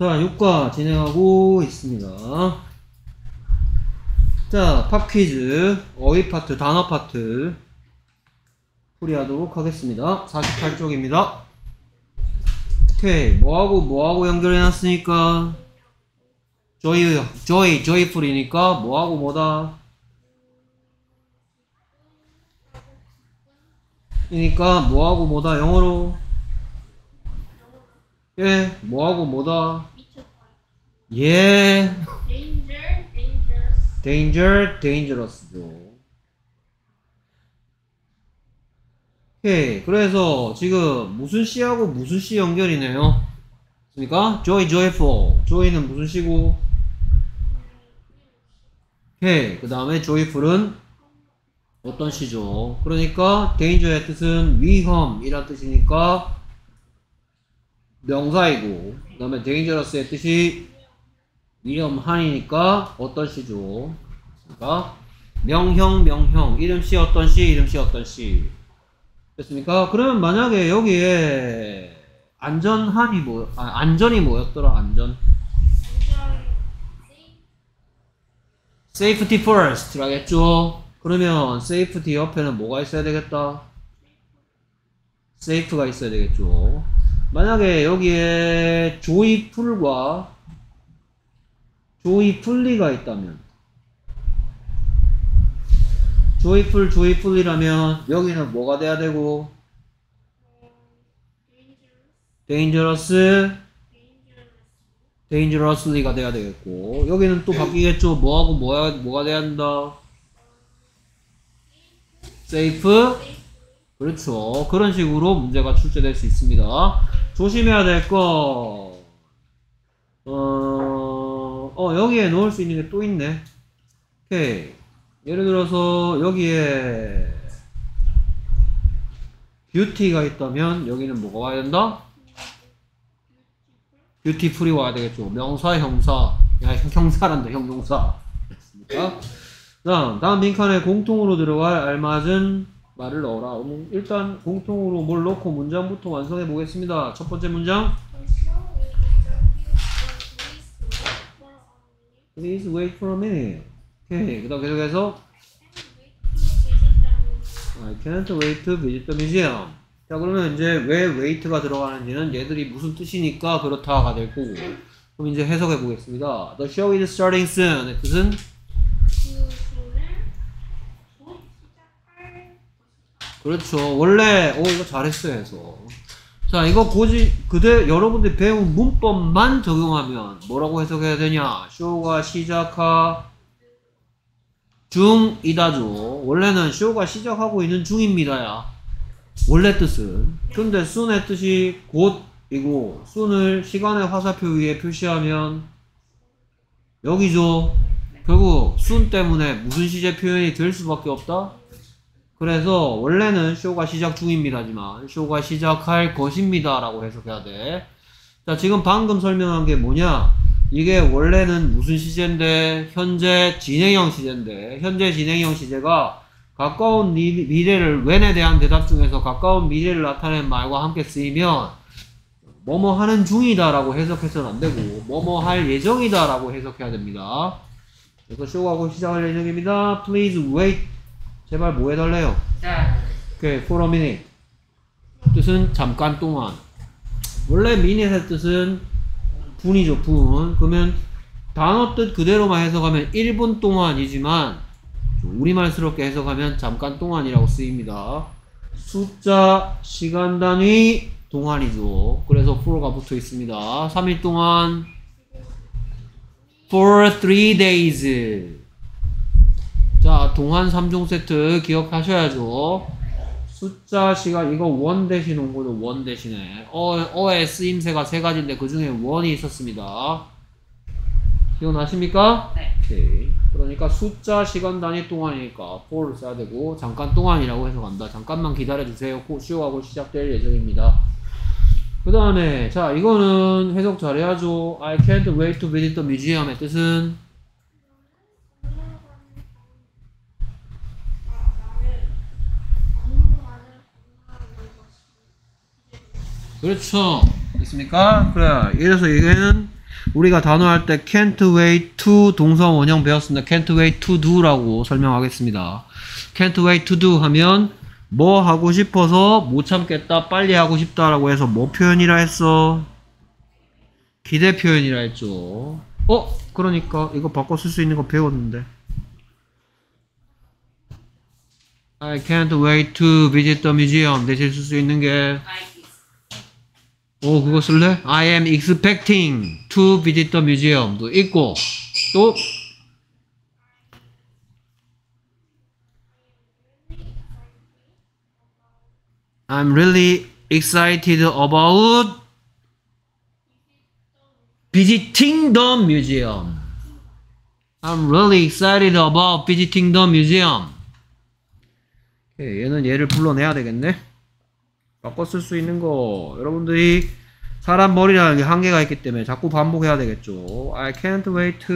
자, 6과 진행하고 있습니다. 자, 팝 퀴즈, 어휘 파트, 단어 파트 풀이하도록 하겠습니다. 48쪽입니다. 오케이, 뭐하고 뭐하고 연결해놨으니까 joy, joy, joyful이니까 뭐하고 뭐다? 이니까 뭐하고 뭐다 영어로 예 뭐하고 뭐다? 예. Danger, dangerous. danger dangerous죠 오케이 그래서 지금 무슨 시하고 무슨 시 연결이네요? 그러니까? Joy joyful. Joy는 무슨 시고? 오케이 그 다음에 joyful은 어떤 시죠? 그러니까 danger의 뜻은 위험이란 뜻이니까 명사이고 그 다음에 dangerous의 뜻이 위험한이니까 어떤 시죠? 그러니까 명형 명형 이름시 어떤 시 이름시 어떤 시 됐습니까? 그러면 만약에 여기에 안전한이 뭐 아, 안전이 뭐였더라? 안전. safety first라겠죠? 그러면 safety 옆에는 뭐가 있어야 되겠다? safe가 있어야 되겠죠 만약에 여기에 조이풀과 조이풀리가 있다면 조이풀 조이풀이라면 여기는 뭐가 돼야 되고? Dangerous. Dangerously가 돼야 되겠고. 여기는 또 바뀌겠죠. 뭐하고 뭐야 뭐가 돼야 한다? Safe. 그렇죠. 그런 식으로 문제가 출제될 수 있습니다 조심해야 될 거 어, 어 여기에 넣을 수 있는 게 또 있네 오케이 예를 들어서 여기에 뷰티가 있다면 여기는 뭐가 와야 된다? 뷰티풀이 와야 되겠죠. 명사, 형사. 야, 형- 형사란다, 형용사. 됐습니까? 자, 다음 빈칸에 공통으로 들어갈 알맞은 말을 넣어라. 음, 일단 공통으로 뭘 넣고 문장부터 완성해 보겠습니다. 첫 번째 문장. Please wait for a minute. 그 다음 계속해서 I can't wait to visit the museum. 자, 그러면 이제 왜 wait가 들어가는지는 얘들이 무슨 뜻이니까 그렇다가 될 거고. 그럼 이제 해석해 보겠습니다. The show is starting soon. 의 뜻은 그렇죠. 원래 오 이거 잘했어요 해서. 자, 이거 고지 그대 여러분들이 배운 문법만 적용하면 뭐라고 해석해야 되냐? 쇼가 시작하 중이다죠. 원래는 쇼가 시작하고 있는 중입니다야. 원래 뜻은. 근데 soon의 뜻이 곧이고 soon을 시간의 화살표 위에 표시하면 여기죠. 결국 soon 때문에 무슨 시제 표현이 될 수밖에 없다. 그래서 원래는 쇼가 시작 중입니다지만 쇼가 시작할 것입니다 라고 해석해야 돼. 자, 지금 방금 설명한 게 뭐냐? 이게 원래는 무슨 시제인데 현재 진행형 시제인데 현재 진행형 시제가 가까운 미, 미래를 when에 대한 대답 중에서 가까운 미래를 나타낸 말과 함께 쓰이면 뭐뭐 하는 중이다 라고 해석해서는 안 되고 뭐뭐 할 예정이다 라고 해석해야 됩니다. 그래서 곧 시작할 예정입니다. Please wait. 제발 뭐 해달래요? 오케이, for a minute. 뜻은 잠깐 동안. 원래 minute의 뜻은 분이죠, 분. 그러면 단어 뜻 그대로만 해석하면 1분 동안이지만 좀 우리말스럽게 해석하면 잠깐 동안이라고 쓰입니다. 숫자, 시간 단위, 동안이죠. 그래서 for가 붙어 있습니다. 3일 동안 for 3 days. 자, 동안 3종 세트 기억하셔야죠. 숫자, 시간, 이거 원 대신 온 거죠. 원 대신에. 어, 어의 쓰임새가 세 가지인데 그 중에 원이 있었습니다. 기억나십니까? 네. 오케이. 그러니까 숫자, 시간 단위 동안이니까 for를 써야 되고 잠깐 동안이라고 해석한다. 잠깐만 기다려주세요. 곧 쇼하고 시작될 예정입니다. 그 다음에 자 이거는 해석 잘해야죠. I can't wait to visit the museum의 뜻은 그렇죠. 있습니까? 그래. 이래서 얘는 우리가 단어 할 때 can't wait to 동사 원형 배웠습니다. can't wait to do라고 설명하겠습니다. can't wait to do 하면 뭐 하고 싶어서 못 참겠다, 빨리 하고 싶다라고 해서 뭐 표현이라 했어? 기대 표현이라 했죠. 어? 그러니까 이거 바꿔 쓸 수 있는 거 배웠는데. I can't wait to visit the museum. 대신 쓸 수 있는 게 오, 그거 쓸래? I am expecting to visit the museum도 있고, 또, I'm really excited about visiting the museum. I'm really excited about visiting the museum. 얘는 얘를 불러내야 되겠네. 쓸 수 있는 거 여러분들이 사람 머리라는 게 한계가 있기 때문에 자꾸 반복해야 되겠죠. I can't wait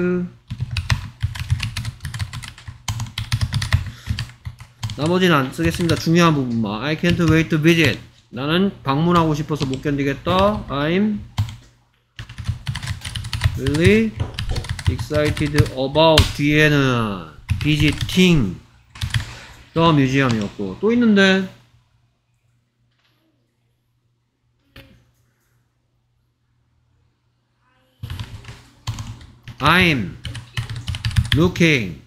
나머지는 안 쓰겠습니다. 중요한 부분만. I can't wait to visit. 나는 방문하고 싶어서 못 견디겠다. I'm really excited about 뒤에는 visiting the museum이었고 또 있는데 I'm looking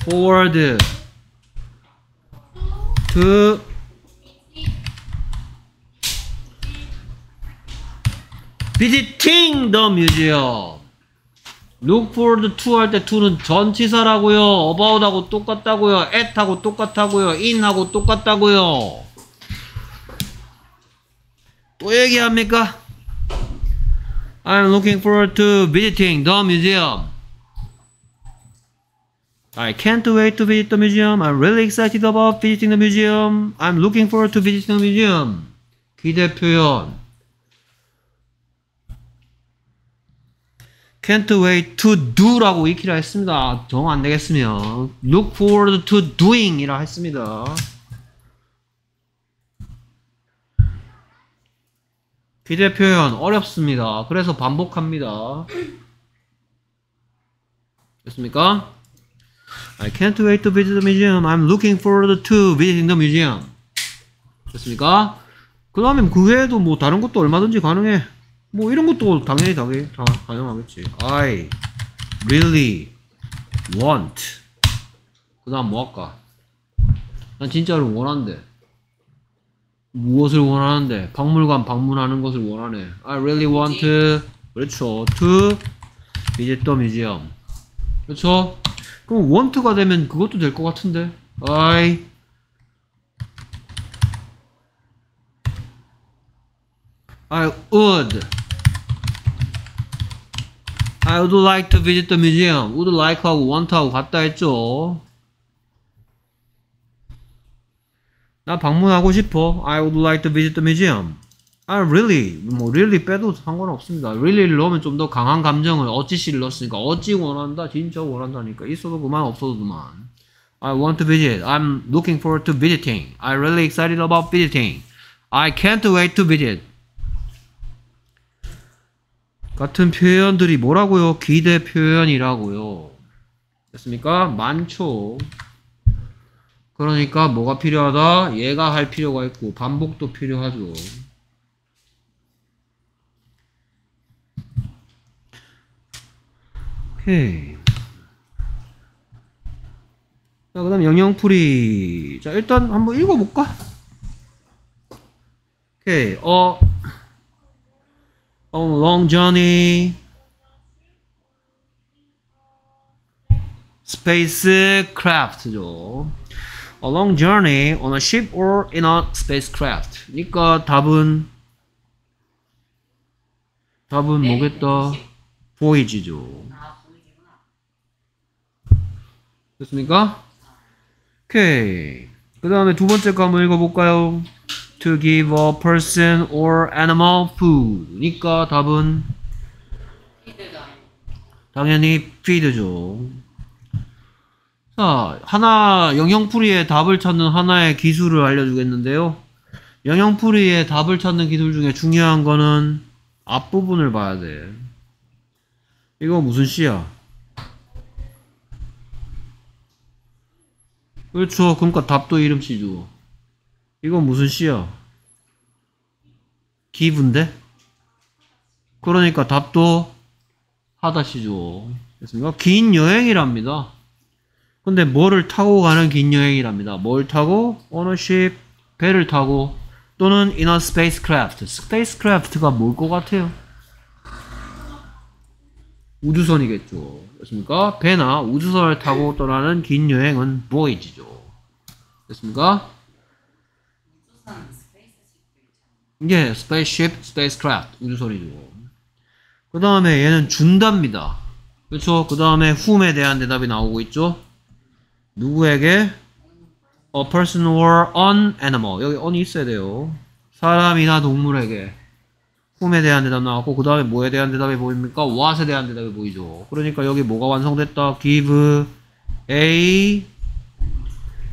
forward to visiting the museum. look forward to 할 때 to는 전치사라고요. about하고 똑같다고요. at하고 똑같다고요. in하고 똑같다고요. 또 얘기합니까? I'm looking forward to visiting the museum. I can't wait to visit the museum. I'm really excited about visiting the museum. I'm looking forward to visiting the museum. 기대 표현. Can't wait to do라고 익히라 했습니다. 정 안 되겠으면 look forward to doing이라 했습니다. 기대 표현 어렵습니다. 그래서 반복합니다. 됐습니까? I can't wait to visit the museum. I'm looking forward to visiting the museum. 됐습니까? 그 다음에 그 외에도 뭐 다른 것도 얼마든지 가능해. 뭐 이런 것도 당연히 당연히 다 가능하겠지. I really want. 그 다음 뭐 할까? 난 진짜로 원한대. 무엇을 원하는데? 박물관 방문하는 것을 원하네. I really want to. 그렇죠. To visit the museum. 그렇죠? 그럼 want가 되면 그것도 될 것 같은데. I I would I would like to visit the museum. would like하고 want하고 같다 했죠. 나 방문하고 싶어. I would like to visit the museum. I really 뭐 really 빼도 상관없습니다. really를 넣으면 좀 더 강한 감정을 어찌씨를 넣었으니까 어찌 원한다 진짜 원한다니까 있어도 그만 없어도 그만. I want to visit. I'm looking forward to visiting. I'm really excited about visiting. I can't wait to visit. 같은 표현들이 뭐라고요? 기대 표현이라고요. 됐습니까? 많죠. 그러니까 뭐가 필요하다? 얘가 할 필요가 있고 반복도 필요하죠. 오케이. 자, 그 다음 영영풀이. 자, 일단 한번 읽어볼까? 오케이. 어, on a long journey. spacecraft죠. A long journey on a ship or in a spacecraft. 그러니까 답은 답은 뭐겠다? voyage죠. 됐습니까? 오케이. 그 다음에 두 번째 거 한번 읽어볼까요? To give a person or animal food. 그러니까 답은 당연히 feed죠. 자, 하나 영영풀이의 답을 찾는 하나의 기술을 알려주겠는데요. 영영풀이의 답을 찾는 기술 중에 중요한 거는 앞부분을 봐야 돼. 이거 무슨 시야? 그렇죠. 그러니까 답도 이름 시죠. 이거 무슨 시야? 기브인데? 그러니까 답도 하다 시죠. 됐습니까? 긴 여행이랍니다. 근데 뭐를 타고 가는 긴 여행이랍니다. 뭘 타고? ownership, 배를 타고 또는 in spacecraft. spacecraft가 뭘 것 같아요? 우주선이겠죠. 됐습니까? 배나 우주선을 타고 떠나는 긴 여행은 voyage죠. 됐습니까? 이게 spaceship, spacecraft 우주선이죠. 그 다음에 얘는 준답니다. 그렇죠? 그 다음에 whom에 대한 대답이 나오고 있죠. 누구에게? A person or an animal. 여기 on이 있어야 돼요. 사람이나 동물에게. whom에 대한 대답 나왔고 그 다음에 뭐에 대한 대답이 보입니까? what에 대한 대답이 보이죠. 그러니까 여기 뭐가 완성됐다? give A,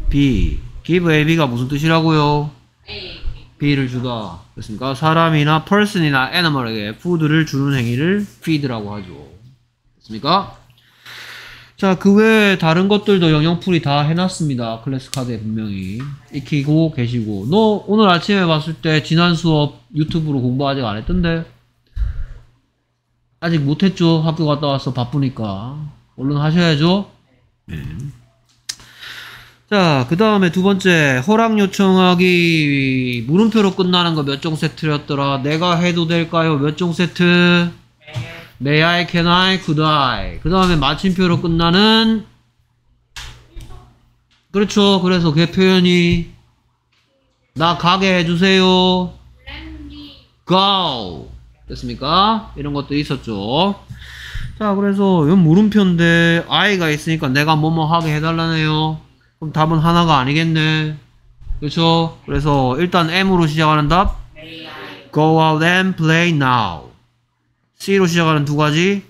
B. give A, B가 무슨 뜻이라고요? B를 주다. 그렇습니까? 사람이나 person이나 animal에게 food를 주는 행위를 feed라고 하죠. 됐습니까? 자, 그 외에 다른 것들도 영영풀이 다 해놨습니다. 클래스 카드에 분명히. 익히고 계시고. 너 오늘 아침에 봤을 때 지난 수업 유튜브로 공부 아직 안 했던데? 아직 못했죠? 학교 갔다 와서 바쁘니까. 얼른 하셔야죠? 네. 자, 그 다음에 두 번째, 허락 요청하기 물음표로 끝나는 거 몇 종 세트였더라? 내가 해도 될까요? 몇 종 세트? May I, can I, could I. 그 다음에 마침표로 끝나는 그렇죠. 그래서 그 표현이 나 가게 해주세요. Let me go. 됐습니까? 이런 것도 있었죠. 자, 그래서 이건 물음표인데 I가 있으니까 내가 뭐뭐 하게 해달라네요. 그럼 답은 하나가 아니겠네. 그렇죠? 그래서 일단 M으로 시작하는 답 Go out and play now. C로 시작하는 두 가지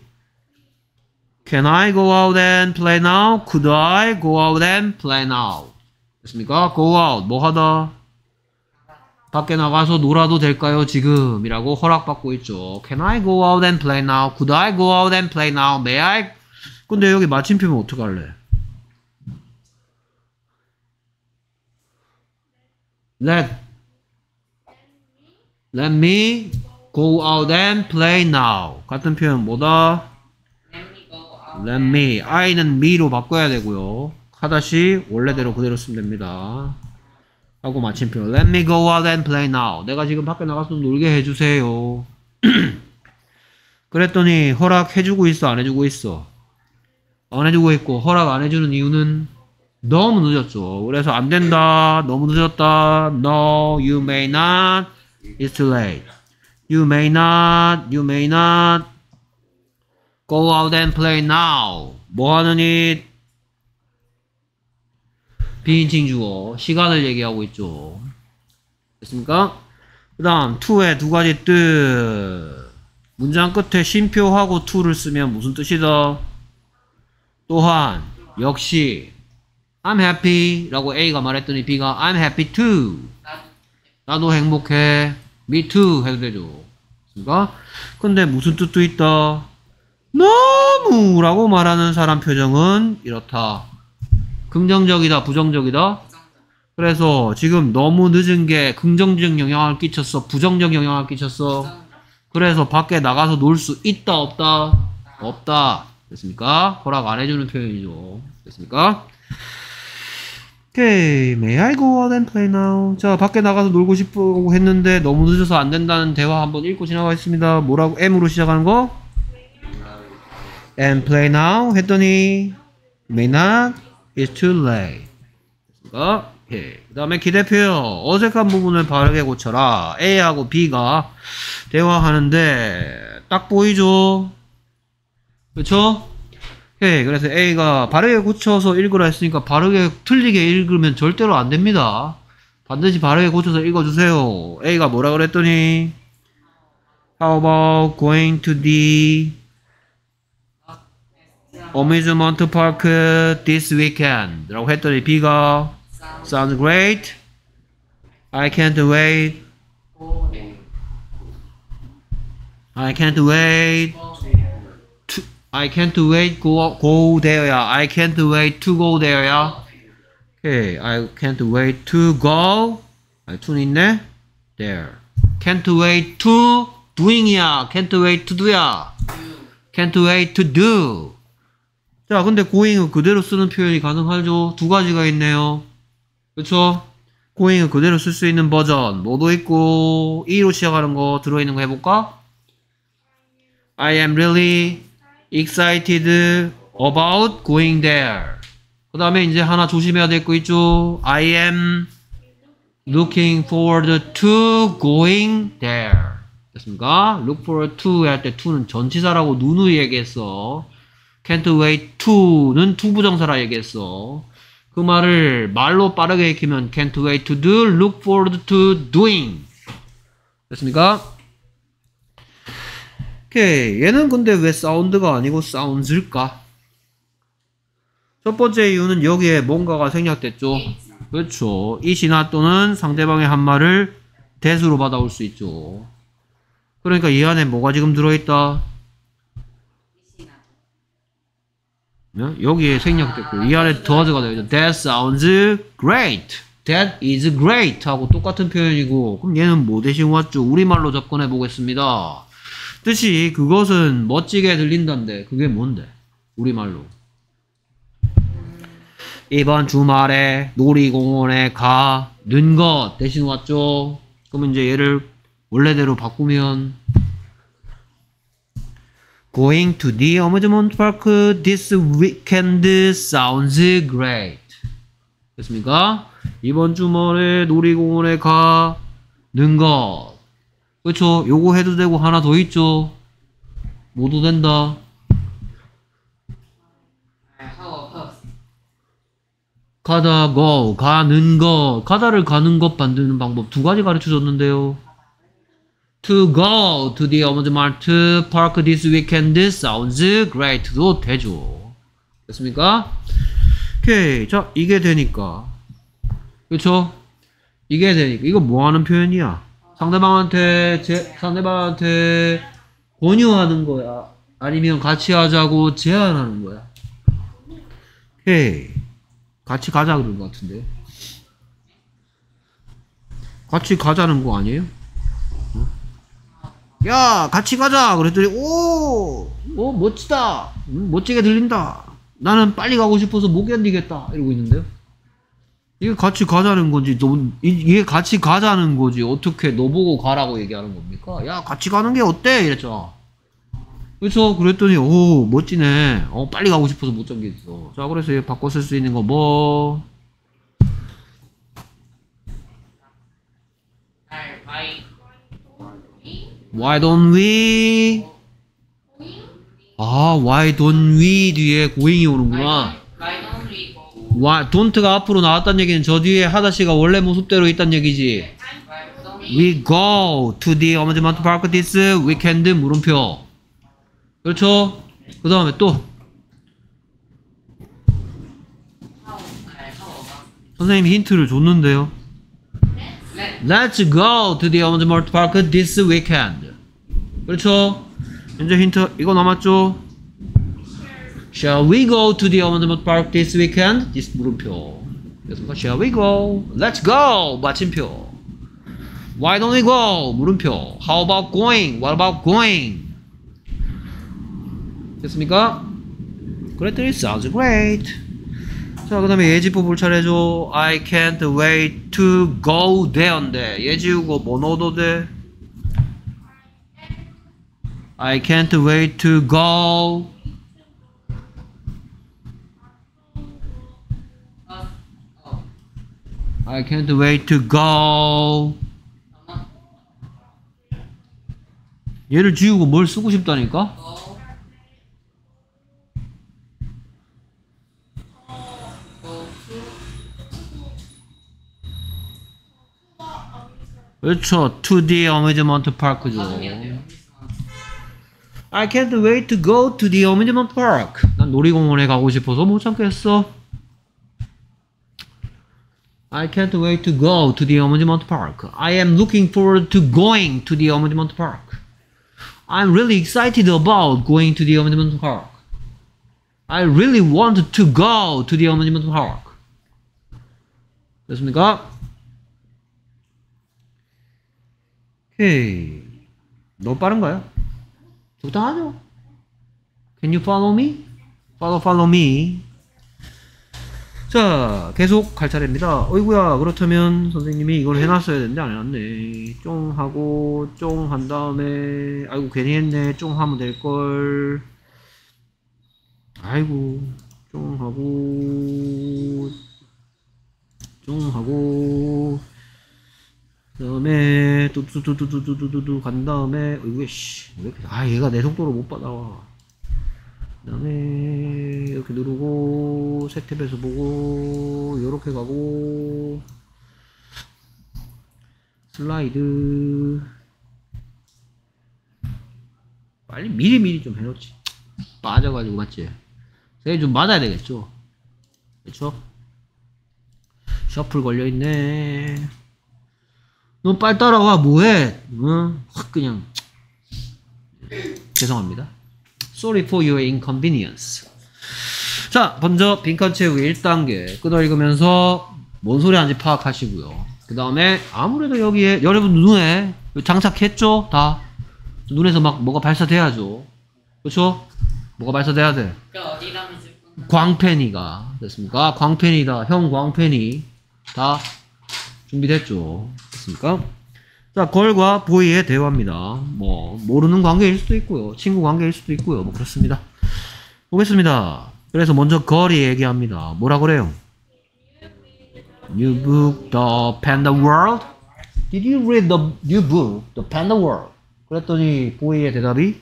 Can I go out and play now? Could I go out and play now? 됐습니까? Go out 뭐 하다? 밖에 나가서 놀아도 될까요 지금? 이라고 허락받고 있죠. Can I go out and play now? Could I go out and play now? May I? 근데 여기 마침표면 어떡할래? Let Let me go out and play now. 같은 표현 뭐다? Let me. I는 me로 바꿔야 되고요. 하다시 원래대로 그대로 쓰면 됩니다. 하고 마침표. Let me go out and play now. 내가 지금 밖에 나가서 놀게 해주세요. 그랬더니 허락해주고 있어, 안 해주고 있어? 안 해주고 있고 허락 안 해주는 이유는 너무 늦었죠. 그래서 안 된다. 너무 늦었다. No, you may not. It's too late. You may not. You may not. Go out and play now. 뭐 하느니? 비인칭 주어. 시간을 얘기하고 있죠. 됐습니까? 그 다음, to의 두 가지 뜻. 문장 끝에 쉼표하고 to를 쓰면 무슨 뜻이다? 또한, 역시, I'm happy 라고 A가 말했더니 B가 I'm happy too. 나도 행복해. Me too 해도 되죠. 그니까 근데 무슨 뜻도 있다. 너무 라고 말하는 사람 표정은 이렇다. 긍정적이다, 부정적이다. 그래서 지금 너무 늦은 게 긍정적 영향을 끼쳤어, 부정적 영향을 끼쳤어. 그래서 밖에 나가서 놀 수 있다, 없다? 없다. 됐습니까? 허락 안 해주는 표현이죠. 됐습니까? 오케이, may I go out and play now? 자, 밖에 나가서 놀고 싶다고 했는데 너무 늦어서 안 된다는 대화 한번 읽고 지나가겠습니다. 뭐라고? M으로 시작하는 거? and play now 했더니 may not, it's too late. 됐습니까? 오케이. 그 다음에 기대표요. 어색한 부분을 바르게 고쳐라. A하고 B가 대화하는데 딱 보이죠? 그쵸? 오케이. 그래서 A가 바르게 고쳐서 읽으라 했으니까 바르게 틀리게 읽으면 절대로 안 됩니다. 반드시 바르게 고쳐서 읽어주세요. A가 뭐라 그랬더니 How about going to the amusement park this weekend? 라고 했더니 B가 Sounds great. I can't wait. I can't wait I can't wait go go there야. I can't wait to go there야. 오케이. I can't wait to go. 아, to는 있네. There. Can't wait to doing이야. Can't wait to do야. Can't wait to do. 자, 근데 going은 그대로 쓰는 표현이 가능하죠. 두 가지가 있네요. 그쵸? going은 그대로 쓸 수 있는 버전. 뭐도 있고, e로 시작하는 거 들어있는 거 해볼까? I am really excited about going there. 그 다음에 이제 하나 조심해야 될 거 있죠? I am looking forward to going there. 됐습니까? look forward to 할 때 to는 전치사라고 누누이 얘기했어. can't wait to는 투부정사라 얘기했어. 그 말을 말로 빠르게 익히면 can't wait to do, look forward to doing. 됐습니까? 오케이. 얘는 근데 왜 사운드가 아니고 사운드일까? 첫 번째 이유는 여기에 뭔가가 생략됐죠. 그렇죠. 이 신화 또는 상대방의 한 말을 대수로 받아올 수 있죠. 그러니까 이 안에 뭐가 지금 들어있다? 네? 여기에 생략됐고 이 안에 does가 되어있죠. That sounds great. That is great 하고 똑같은 표현이고 그럼 얘는 뭐 대신 왔죠? 우리말로 접근해 보겠습니다. 뜻이 그것은 멋지게 들린다는데 그게 뭔데? 우리말로. 이번 주말에 놀이공원에 가 는 것 대신 왔죠. 그러면 이제 얘를 원래대로 바꾸면 Going to the amusement park this weekend sounds great. 됐습니까? 이번 주말에 놀이공원에 가는 것. 그쵸? 요거 해도 되고 하나 더 있죠? 모두 된다. 가다 go 가는 것 가다를 가는 것 만드는 방법 두 가지 가르쳐 줬는데요. To go to the amusement park this weekend sounds great도 되죠. 됐습니까? 오케이 자 이게 되니까 그쵸? 이게 되니까 이거 뭐 하는 표현이야? 상대방한테 제, 상대방한테 권유하는 거야 아니면 같이 하자고 제안하는 거야 오케이 같이 가자 그런 것 같은데. 같이 가자는 거 아니에요? 어? 야, 같이 가자! 그랬더니, 오! 어, 멋지다! 음, 멋지게 들린다! 나는 빨리 가고 싶어서 못 견디겠다! 이러고 있는데요? 이게 같이 가자는 건지, 너, 이- 이게 같이 가자는 거지. 어떻게 너 보고 가라고 얘기하는 겁니까? 야, 같이 가는 게 어때? 이랬죠. 그래서 그랬더니 오 멋지네 어 빨리 가고 싶어서 못 잠겠어 자 그래서 얘 바꿔 쓸 수 있는 거 뭐 why don't we 아 why don't we 뒤에 고잉이 오는구나 why don't가 앞으로 나왔단 얘기는 저 뒤에 하다시가 원래 모습대로 있단 얘기지 we go to the amusement park this weekend 물음표 그렇죠? 그 다음에 또 선생님이 힌트를 줬는데요. Let's go to the amusement park this weekend. 그렇죠? 이제 힌트 이거 남았죠? Shall we go to the amusement park this weekend? this 물음표. 그래서 Shall we go? Let's go! 마침표. Why don't we go? 물음표. How about going? What about going? 됐습니까? 그랬더니 sounds great. 자, 그 다음에 예지법 볼 차례죠. I can't wait to go there인데 예 지우고 뭐 넣어도 돼? I can't wait to go. I can't wait to go. 얘를 지우고 뭘 쓰고 싶다니까? 그렇죠. 2D amusement park죠. I can't wait to go to the amusement park. 난 놀이공원에 가고 싶어서 못 참겠어. I can't wait to go to the amusement park. I am looking forward to going to the amusement park. I'm really excited about going to the amusement park. I really want to go to the amusement park. 됐습니까? 오케이. 너무 빠른가요? 적당하죠? Can you follow me? Follow, follow me. 자, 계속 갈 차례입니다. 어이구야, 그렇다면 선생님이 이걸 해놨어야 되는데 안 해놨네. 쫑 하고, 쫑 한 다음에, 아이고, 괜히 했네. 쫑 하면 될걸. 아이고, 쫑 하고, 쫑 하고, 그 다음에, 뚜뚜뚜뚜뚜뚜뚜뚜 간 다음에, 어이구, 씨, 왜 이렇게, 아, 얘가 내 속도를 못 받아와. 그 다음에 이렇게 누르고 색 탭에서 보고 요렇게 가고 슬라이드. 빨리 미리미리 좀 해놓지. 빠져가지고 맞지? 세게 좀 맞아야 되겠죠? 그쵸? 셔플 걸려있네. 너 빨리 따라와. 뭐해? 응? 확 그냥. 죄송합니다 Sorry for your inconvenience. 자, 먼저 빈칸 채우기 1단계 끊어 읽으면서 뭔 소리 하는지 파악하시고요. 그 다음에 아무래도 여기에 여러분 눈에 장착했죠? 다 눈에서 막 뭐가 발사돼야죠. 그렇죠? 뭐가 발사돼야 돼? 그 건가? 광팬이가 됐습니까? 광팬이다. 형 광팬이 다 준비됐죠. 됐습니까? 자, 걸과 보이의 대화입니다. 뭐 모르는 관계일 수도 있고요. 친구 관계일 수도 있고요. 뭐 그렇습니다. 보겠습니다. 그래서 먼저 걸이 얘기합니다. 뭐라 그래요? New book, The Panda World? Did you read the new book, The Panda World? 그랬더니 보이의 대답이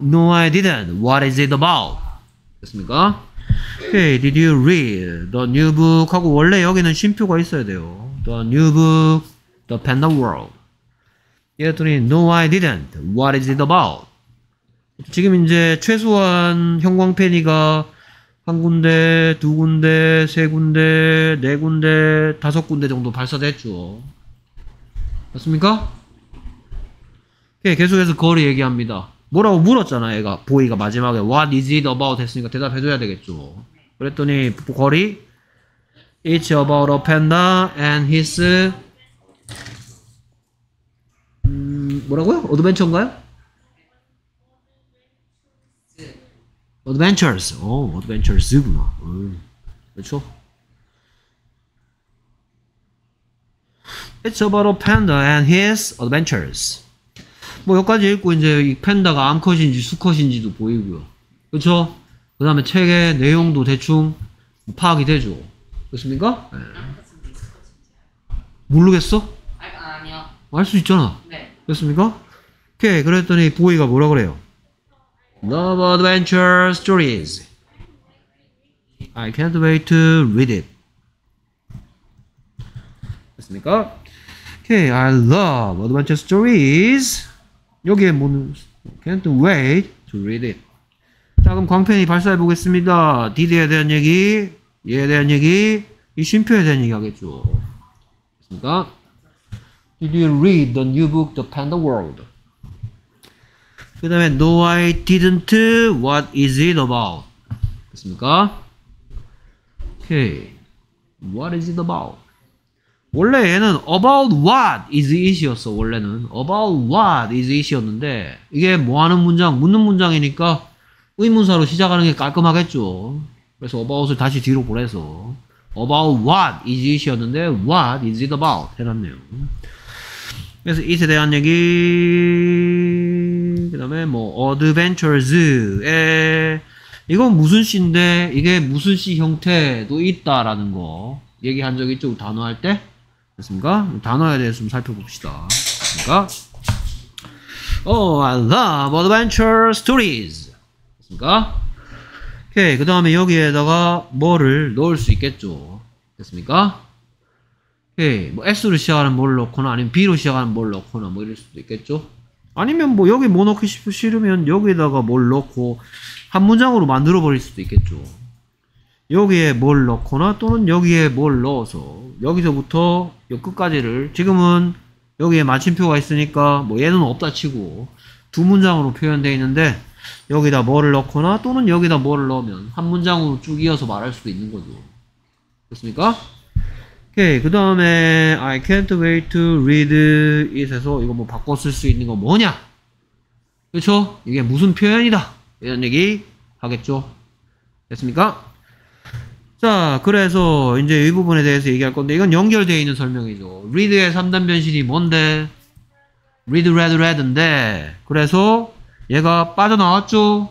No, I didn't. What is it about? 됐습니까? Okay, did you read the new book? 하고 원래 여기는 쉼표가 있어야 돼요. The new book, The Panda World. 이랬더니 No, I didn't. What is it about? 지금 이제 최소한 형광펜이가 한 군데, 두 군데, 세 군데, 네 군데, 다섯 군데 정도 발사됐죠. 맞습니까? 예, 계속해서 거리 얘기합니다. 뭐라고 물었잖아, 얘가. 보이가 마지막에 What is it about? 했으니까 대답해줘야 되겠죠. 그랬더니 거리 It's about a panda and his 음, 뭐라고요? 어드벤처인가요? Adventures. 어. 음, 그렇죠? It's about a panda and his adventures. 뭐 여기까지 읽고 이제 이 팬다가 암컷인지 수컷인지도 보이고요. 그렇죠? 그 다음에 책의 내용도 대충 파악이 되죠. 그렇습니까? 네. 모르겠어? 아, 아니요. 알 수 있잖아. 네. 됐습니까? 오케이 그랬더니 보이가 뭐라 그래요? Love adventure stories. I can't wait to read it. 됐습니까? 오케이 I love adventure stories. 여기에 뭐는 can't wait to read it. 자 그럼 광팬이 발사해 보겠습니다. did에 대한 얘기, 얘에 대한 얘기, 이 쉼표에 대한 얘기 하겠죠. 됐습니까? Did you read the new book, The Panda World? 그 다음에 No, I didn't. What is it about? 됐습니까? 오케이. What is it about? 원래 얘는 about what is it이었어, 원래는. about what is it이었는데, 이게 뭐 하는 문장, 묻는 문장이니까 의문사로 시작하는 게 깔끔하겠죠. 그래서 about을 다시 뒤로 보내서 about what is it이었는데, what is it about? 해놨네요. 그래서 it에 대한 얘기, 그 다음에 뭐, adventures에, 이건 무슨 시인데, 이게 무슨 시 형태도 있다라는 거, 얘기한 적 있죠, 단어 할 때? 됐습니까? 단어에 대해서 좀 살펴봅시다. 됐습니까? Oh, I love adventure stories. 됐습니까? 오케이, 그 다음에 여기에다가 뭐를 넣을 수 있겠죠. 됐습니까? 오케이, 뭐 S로 시작하는 뭘 넣거나 아니면 B로 시작하는 뭘 넣거나 뭐 이럴 수도 있겠죠. 아니면 뭐 여기 뭐 넣기 싶- 싫으면 여기에다가 뭘 넣고 한 문장으로 만들어 버릴 수도 있겠죠. 여기에 뭘 넣거나 또는 여기에 뭘 넣어서 여기서부터 여 끝까지를 지금은 여기에 마침표가 있으니까 뭐 얘는 없다 치고 두 문장으로 표현되어 있는데 여기다 뭐를 넣거나 또는 여기다 뭐를 넣으면 한 문장으로 쭉 이어서 말할 수도 있는 거죠. 됐습니까? 오케이. 그 다음에 I can't wait to read it에서 이거 뭐 바꿔 쓸 수 있는 거 뭐냐? 그렇죠? 이게 무슨 표현이다. 이런 얘기 하겠죠. 됐습니까? 자, 그래서 이제 이 부분에 대해서 얘기할 건데 이건 연결되어 있는 설명이죠. read의 3단 변신이 뭔데? read, read, read인데 그래서 얘가 빠져나왔죠?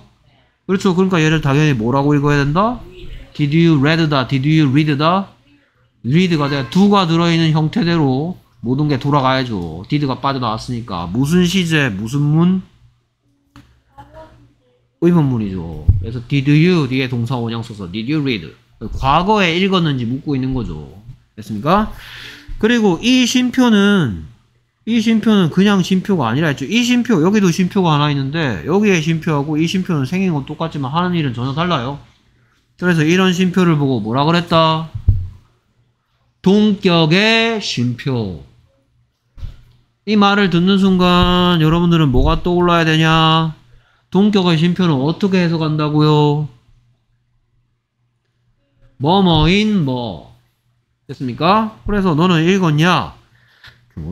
그렇죠. 그러니까 얘를 당연히 뭐라고 읽어야 된다? Did you read다? Did you read다? read가 돼야 두가 들어있는 형태대로 모든 게 돌아가야죠. did가 빠져나왔으니까 무슨 시제, 무슨 문? 의문문이죠. 그래서 did you 뒤에 동사 원형 써서 did you read? 과거에 읽었는지 묻고 있는 거죠. 됐습니까? 그리고 이 쉼표는 이 쉼표는 그냥 쉼표가 아니라 했죠. 이 쉼표 여기도 쉼표가 하나 있는데 여기에 쉼표하고 이 쉼표는 생긴 건 똑같지만 하는 일은 전혀 달라요. 그래서 이런 쉼표를 보고 뭐라 그랬다? 동격의 쉼표. 이 말을 듣는 순간 여러분들은 뭐가 떠올라야 되냐? 동격의 쉼표는 어떻게 해석한다고요? 뭐뭐인 뭐. 됐습니까? 그래서 너는 읽었냐?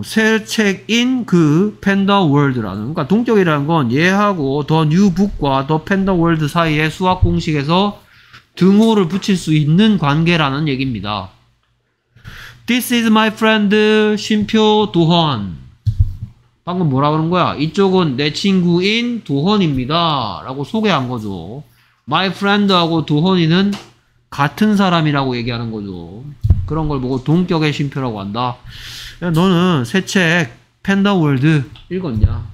새 책인 그 Panda World라는 그러니까 동격이라는 건 얘하고 the new book과 the Panda World 사이의 수학 공식에서 등호를 붙일 수 있는 관계라는 얘기입니다. This is my friend 쉼표 도헌. 방금 뭐라 그런 거야? 이쪽은 내 친구인 도헌입니다. 라고 소개한 거죠. My friend하고 도헌이는 같은 사람이라고 얘기하는 거죠. 그런 걸 보고 동격의 쉼표라고 한다. 야, 너는 새책 펜더월드 읽었냐?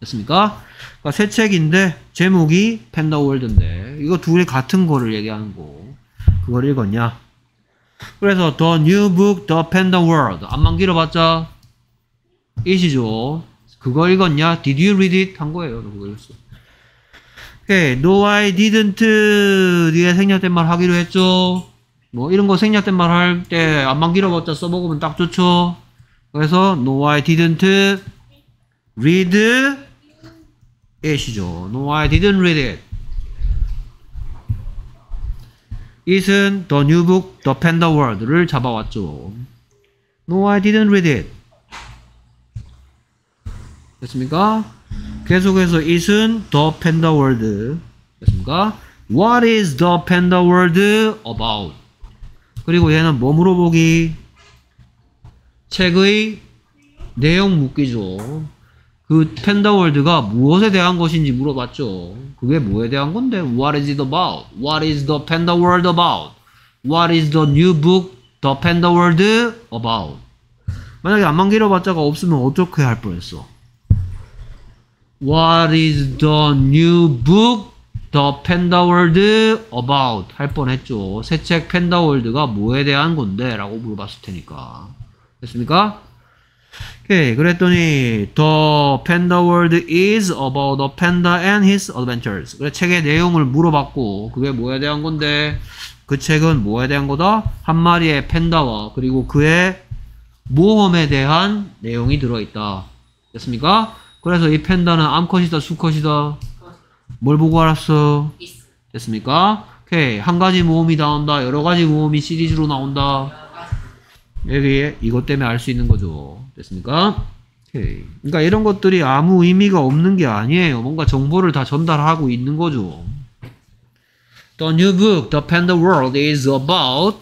됐습니까? 그러니까 새 책인데 제목이 펜더월드인데 이거 둘이 같은 거를 얘기하는 거. 그걸 읽었냐? 그래서 The New Book, The Panda World 안만 길어봤자 이시죠. 그거 읽었냐? Did you read it? 한 거예요. 그거 읽었어. 오케이. No, I didn't. 뒤에 생략된 말 하기로 했죠. 뭐 이런 거 생략된 말 할 때 안만 길어봤자 써먹으면 딱 좋죠. 그래서 No, I didn't read it이죠. No, I didn't read it. it은 The New Book, The Panda World를 잡아왔죠. No, I didn't read it. 됐습니까? 계속해서 it은 The Panda World. 됐습니까? What is the Panda World about? 그리고 얘는 뭐 물어보기? 책의 내용 묻기죠. 그 펜더월드가 무엇에 대한 것인지 물어봤죠. 그게 뭐에 대한 건데? What is it about? What is the Panda World about? What is the new book The Panda World about? 만약에 안만 길어봤자가 없으면 어떻게 할 뻔했어? What is the new book The Panda World about? 할 뻔했죠. 새책 펜다 월드가 뭐에 대한 건데? 라고 물어봤을 테니까. 됐습니까? 오케이. 그랬더니 The Panda World is about the panda and his adventures. 그래 책의 내용을 물어봤고 그게 뭐에 대한 건데? 그 책은 뭐에 대한 거다? 한 마리의 팬다와 그리고 그의 모험에 대한 내용이 들어있다. 됐습니까? 그래서 이 팬다는 암컷이다, 수컷이다. 뭘 보고 알았어? 됐습니까? 오케이. 한 가지 모험이 나온다. 여러 가지 모험이 시리즈로 나온다. 여기 이것 때문에 알 수 있는 거죠. 됐습니까? 오케이. 그러니까 이런 것들이 아무 의미가 없는 게 아니에요. 뭔가 정보를 다 전달하고 있는 거죠. The new book, The Panda World, is about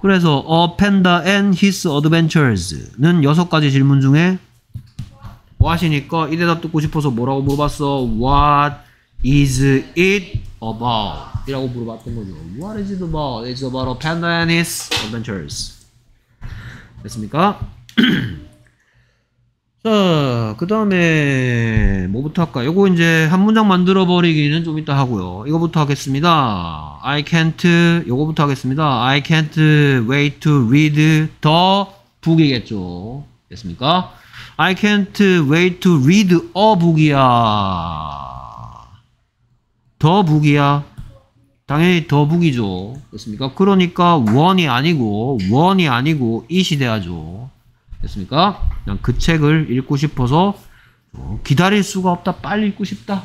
그래서 A Panda and His Adventures는 여섯 가지 질문 중에 what이니까 이 대답 듣고 싶어서 뭐라고 물어봤어? What is it about? 이라고 물어봤던 거죠. What is it about? It's about a panda and his adventures. 됐습니까? 자, 그 다음에 뭐부터 할까? 요거 이제 한 문장 만들어 버리기는 좀 이따 하고요. 이거부터 하겠습니다. I can't 요거부터 하겠습니다. I can't wait to read the book이겠죠. 됐습니까? I can't wait to read a book이야. 더 북이야. 당연히 더 북이죠. 됐습니까? 그러니까 원이 아니고 원이 아니고 it이 돼야죠. 됐습니까? 그냥 그 책을 읽고 싶어서 어, 기다릴 수가 없다. 빨리 읽고 싶다.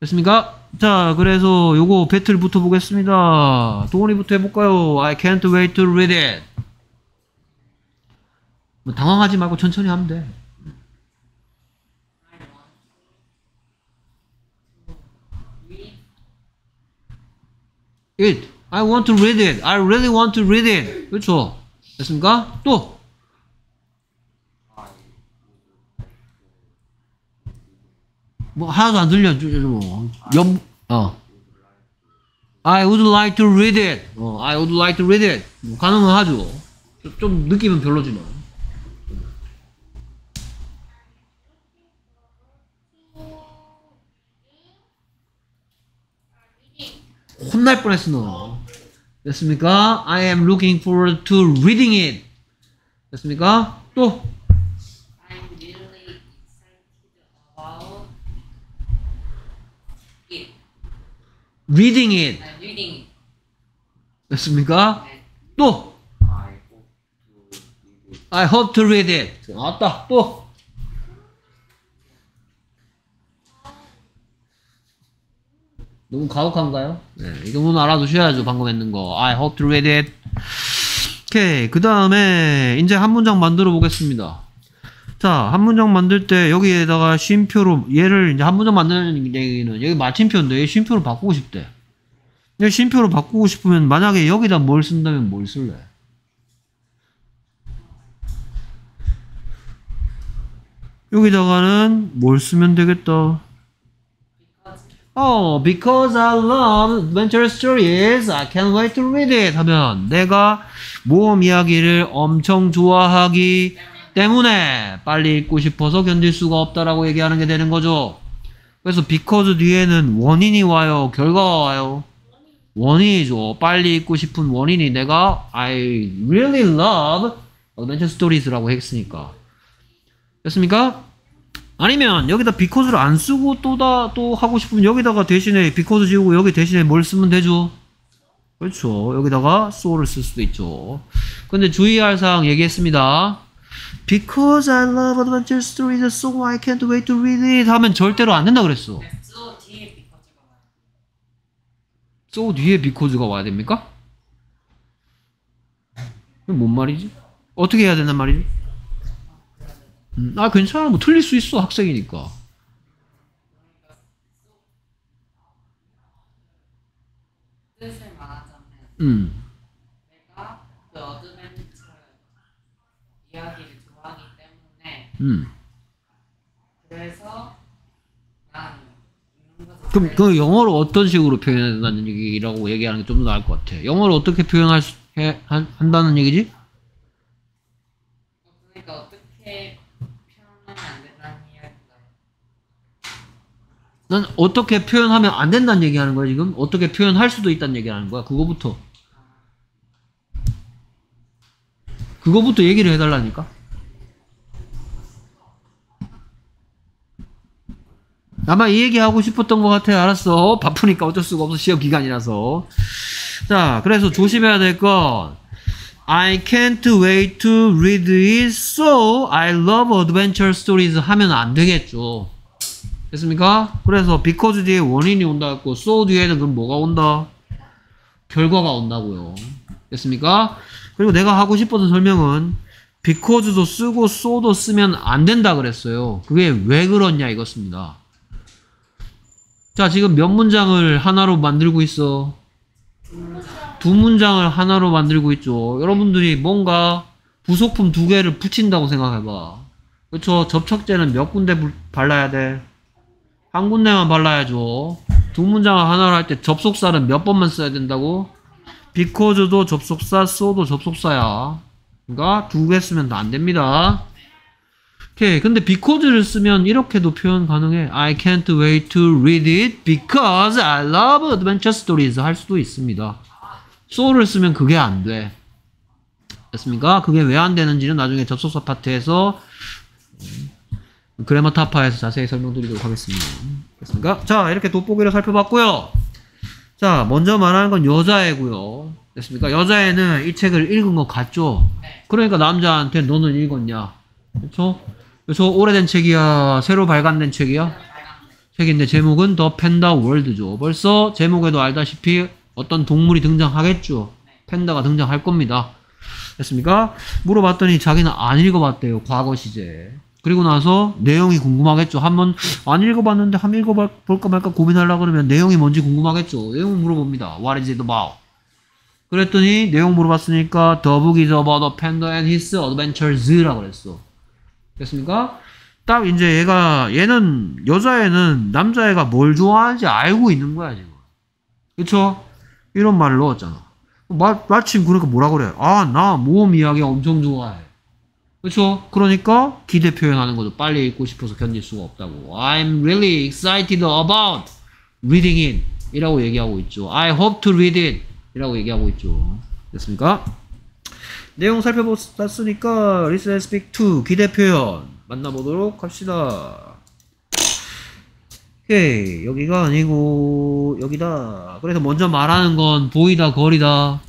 됐습니까? 자, 그래서 요거 배틀 붙어보겠습니다. 동원이부터 해볼까요? I can't wait to read it. 뭐 당황하지 말고 천천히 하면 돼. It. I want to read it. I really want to read it. 그렇죠? 됐습니까? 또. 뭐 하나도 안 들려. 뭐. 연, 어. I would like to read it. 어, I would like to read it. 뭐 가능은 하죠. 좀, 좀 느낌은 별로지만. 뻔했어 너. 됐습니까? I am looking forward to reading it. 됐습니까? 또 I'm really excited about it. reading it. I'm reading it. 됐습니까? 네. 또 I hope to read it. 나왔다. 또 너무 가혹한가요? 네, 이 정도는 알아두셔야죠. 방금 했는 거. I hope to read it. 오케이. 그 다음에 이제 한 문장 만들어 보겠습니다. 자, 한 문장 만들 때 여기에다가 쉼표로 얘를 이제 한 문장 만드는 얘기는 여기 마침표인데 이 쉼표로 바꾸고 싶대. 이 쉼표로 바꾸고 싶으면 만약에 여기다 뭘 쓴다면 뭘 쓸래? 여기다가는 뭘 쓰면 되겠다. 어, because I love adventure stories, I can't wait to read it 하면 내가 모험 이야기를 엄청 좋아하기 때문에 빨리 읽고 싶어서 견딜 수가 없다라고 얘기하는 게 되는 거죠. 그래서 because 뒤에는 원인이 와요, 결과가 와요. 원인이죠. 빨리 읽고 싶은 원인이 내가 I really love adventure stories라고 했으니까. 됐습니까? 아니면 여기다 because를 안 쓰고 또다 또 하고 싶으면 여기다가 대신에 because 지우고 여기 대신에 뭘 쓰면 되죠? 그렇죠. 여기다가 so를 쓸 수도 있죠. 근데 주의할 사항 얘기했습니다. Because I love adventure stories, so I can't wait to read it 하면 절대로 안 된다 그랬어. 와요. so 뒤에 because가 와야 됩니까? 뭔 말이지? 어떻게 해야 된단 말이지? 음, 아 괜찮아 뭐 틀릴 수 있어 학생이니까 뜻을 말하자면 음 내가 그 adventure 이야기를 좋아하기 때문에 음. 그래서 것을 그럼 잘- 그 영어로 어떤 식으로 표현해야 된다는 얘기라고 얘기하는 게 좀 더 나을 것 같아. 영어로 어떻게 표현할 수, 해, 한, 한다는 얘기지? 난 어떻게 표현하면 안 된다는 얘기하는 거야 지금? 어떻게 표현할 수도 있다는 얘기하는 거야? 그거부터. 그거부터 얘기를 해달라니까. 아마 이 얘기 하고 싶었던 것 같아. 알았어. 바쁘니까 어쩔 수가 없어. 시험 기간이라서. 자, 그래서 조심해야 될 건, I can't wait to read it, so I love adventure stories 하면 안 되겠죠. 됐습니까? 그래서 because 뒤에 원인이 온다 했고, so 뒤에는 그럼 뭐가 온다? 결과가 온다고요. 됐습니까? 그리고 내가 하고 싶었던 설명은 because도 쓰고 so도 쓰면 안 된다 그랬어요. 그게 왜 그렇냐 이것입니다. 자, 지금 몇 문장을 하나로 만들고 있어? 두 문장을 하나로 만들고 있죠. 여러분들이 뭔가 부속품 두 개를 붙인다고 생각해봐. 그렇죠? 접착제는 몇 군데 불- 발라야 돼? 한 군데만 발라야죠. 두 문장을 하나로 할 때 접속사는 몇 번만 써야 된다고? because도 접속사, so도 접속사야. 그러니까 두 개 쓰면 안 됩니다. 오케이. 근데 because를 쓰면 이렇게도 표현 가능해. I can't wait to read it because I love adventure stories 할 수도 있습니다. so를 쓰면 그게 안 돼. 됐습니까? 그게 왜 안 되는지는 나중에 접속사 파트에서 음, 그래머 타파에서 자세히 설명드리도록 하겠습니다. 됐습니까? 자, 이렇게 돋보기를 살펴봤고요. 자, 먼저 말하는 건 여자애고요. 됐습니까? 여자애는 이 책을 읽은 것 같죠? 네. 그러니까 남자한테 너는 읽었냐? 그쵸? 그래서 오래된 책이야? 새로 발간된 책이야? 책인데 제목은 더 팬다 월드죠. 벌써 제목에도 알다시피 어떤 동물이 등장하겠죠. 팬다가 등장할 겁니다. 됐습니까? 물어봤더니 자기는 안 읽어봤대요. 과거 시제. 그리고 나서 내용이 궁금하겠죠. 한번 안 읽어봤는데 한번 읽어볼까 말까 고민하려 그러면 내용이 뭔지 궁금하겠죠. 내용 물어봅니다. What is it about? 그랬더니 내용 물어봤으니까 The book is about a panda and his adventures라고 그랬어. 됐습니까? 딱 이제 얘가 얘는 여자애는 남자애가 뭘 좋아하는지 알고 있는 거야 지금. 그쵸? 이런 말을 넣었잖아. 마, 마침 그러니까 뭐라 그래? 아 나 모험 이야기 엄청 좋아해. 그쵸? 그러니까 기대 표현하는 거죠. 빨리 읽고 싶어서 견딜 수가 없다고. I'm really excited about reading it. 이라고 얘기하고 있죠. I hope to read it. 이라고 얘기하고 있죠. 됐습니까? 내용 살펴봤으니까 listen and speak to 기대 표현 만나보도록 합시다. 오케이 여기가 아니고 여기다. 그래서 먼저 말하는 건 보이다 거리다.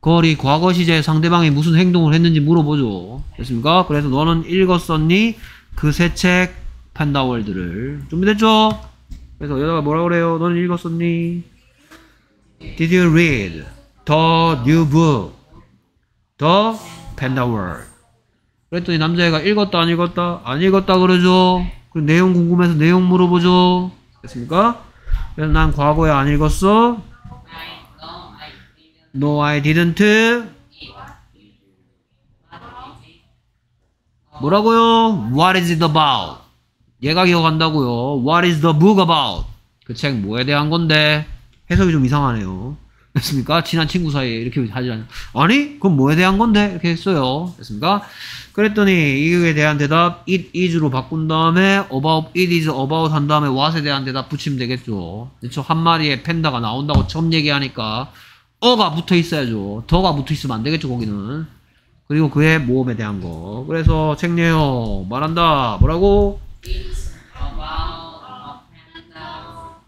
거리 과거 시제 상대방이 무슨 행동을 했는지 물어보죠. 됐습니까? 그래서 너는 읽었었니? 그 새책 팬다월드를 준비됐죠? 그래서 여자가 뭐라 그래요? 너는 읽었었니? Did you read the new book? The Panda World. 그랬더니 남자애가 읽었다 안 읽었다 안 읽었다 그러죠. 그 내용 궁금해서 내용 물어보죠. 됐습니까? 그래서 난 과거에 안 읽었어. No I didn't? 뭐라고요? What is it about? 얘가 기억한다고요. What is the book about? 그 책 뭐에 대한 건데? 해석이 좀 이상하네요. 됐습니까? 친한 친구 사이에 이렇게 하지 않 아니? 그럼 뭐에 대한 건데? 이렇게 했어요. 됐습니까? 그랬더니 이거에 대한 대답 it is로 바꾼 다음에 about it is about 한 다음에 what에 대한 대답 붙이면 되겠죠. 그렇죠? 한 마리의 팬다가 나온다고 처음 얘기하니까 어가 붙어 있어야죠. 더가 붙어 있으면 안 되겠죠, 거기는. 그리고 그의 모험에 대한 거. 그래서 책 내용 말한다. 뭐라고?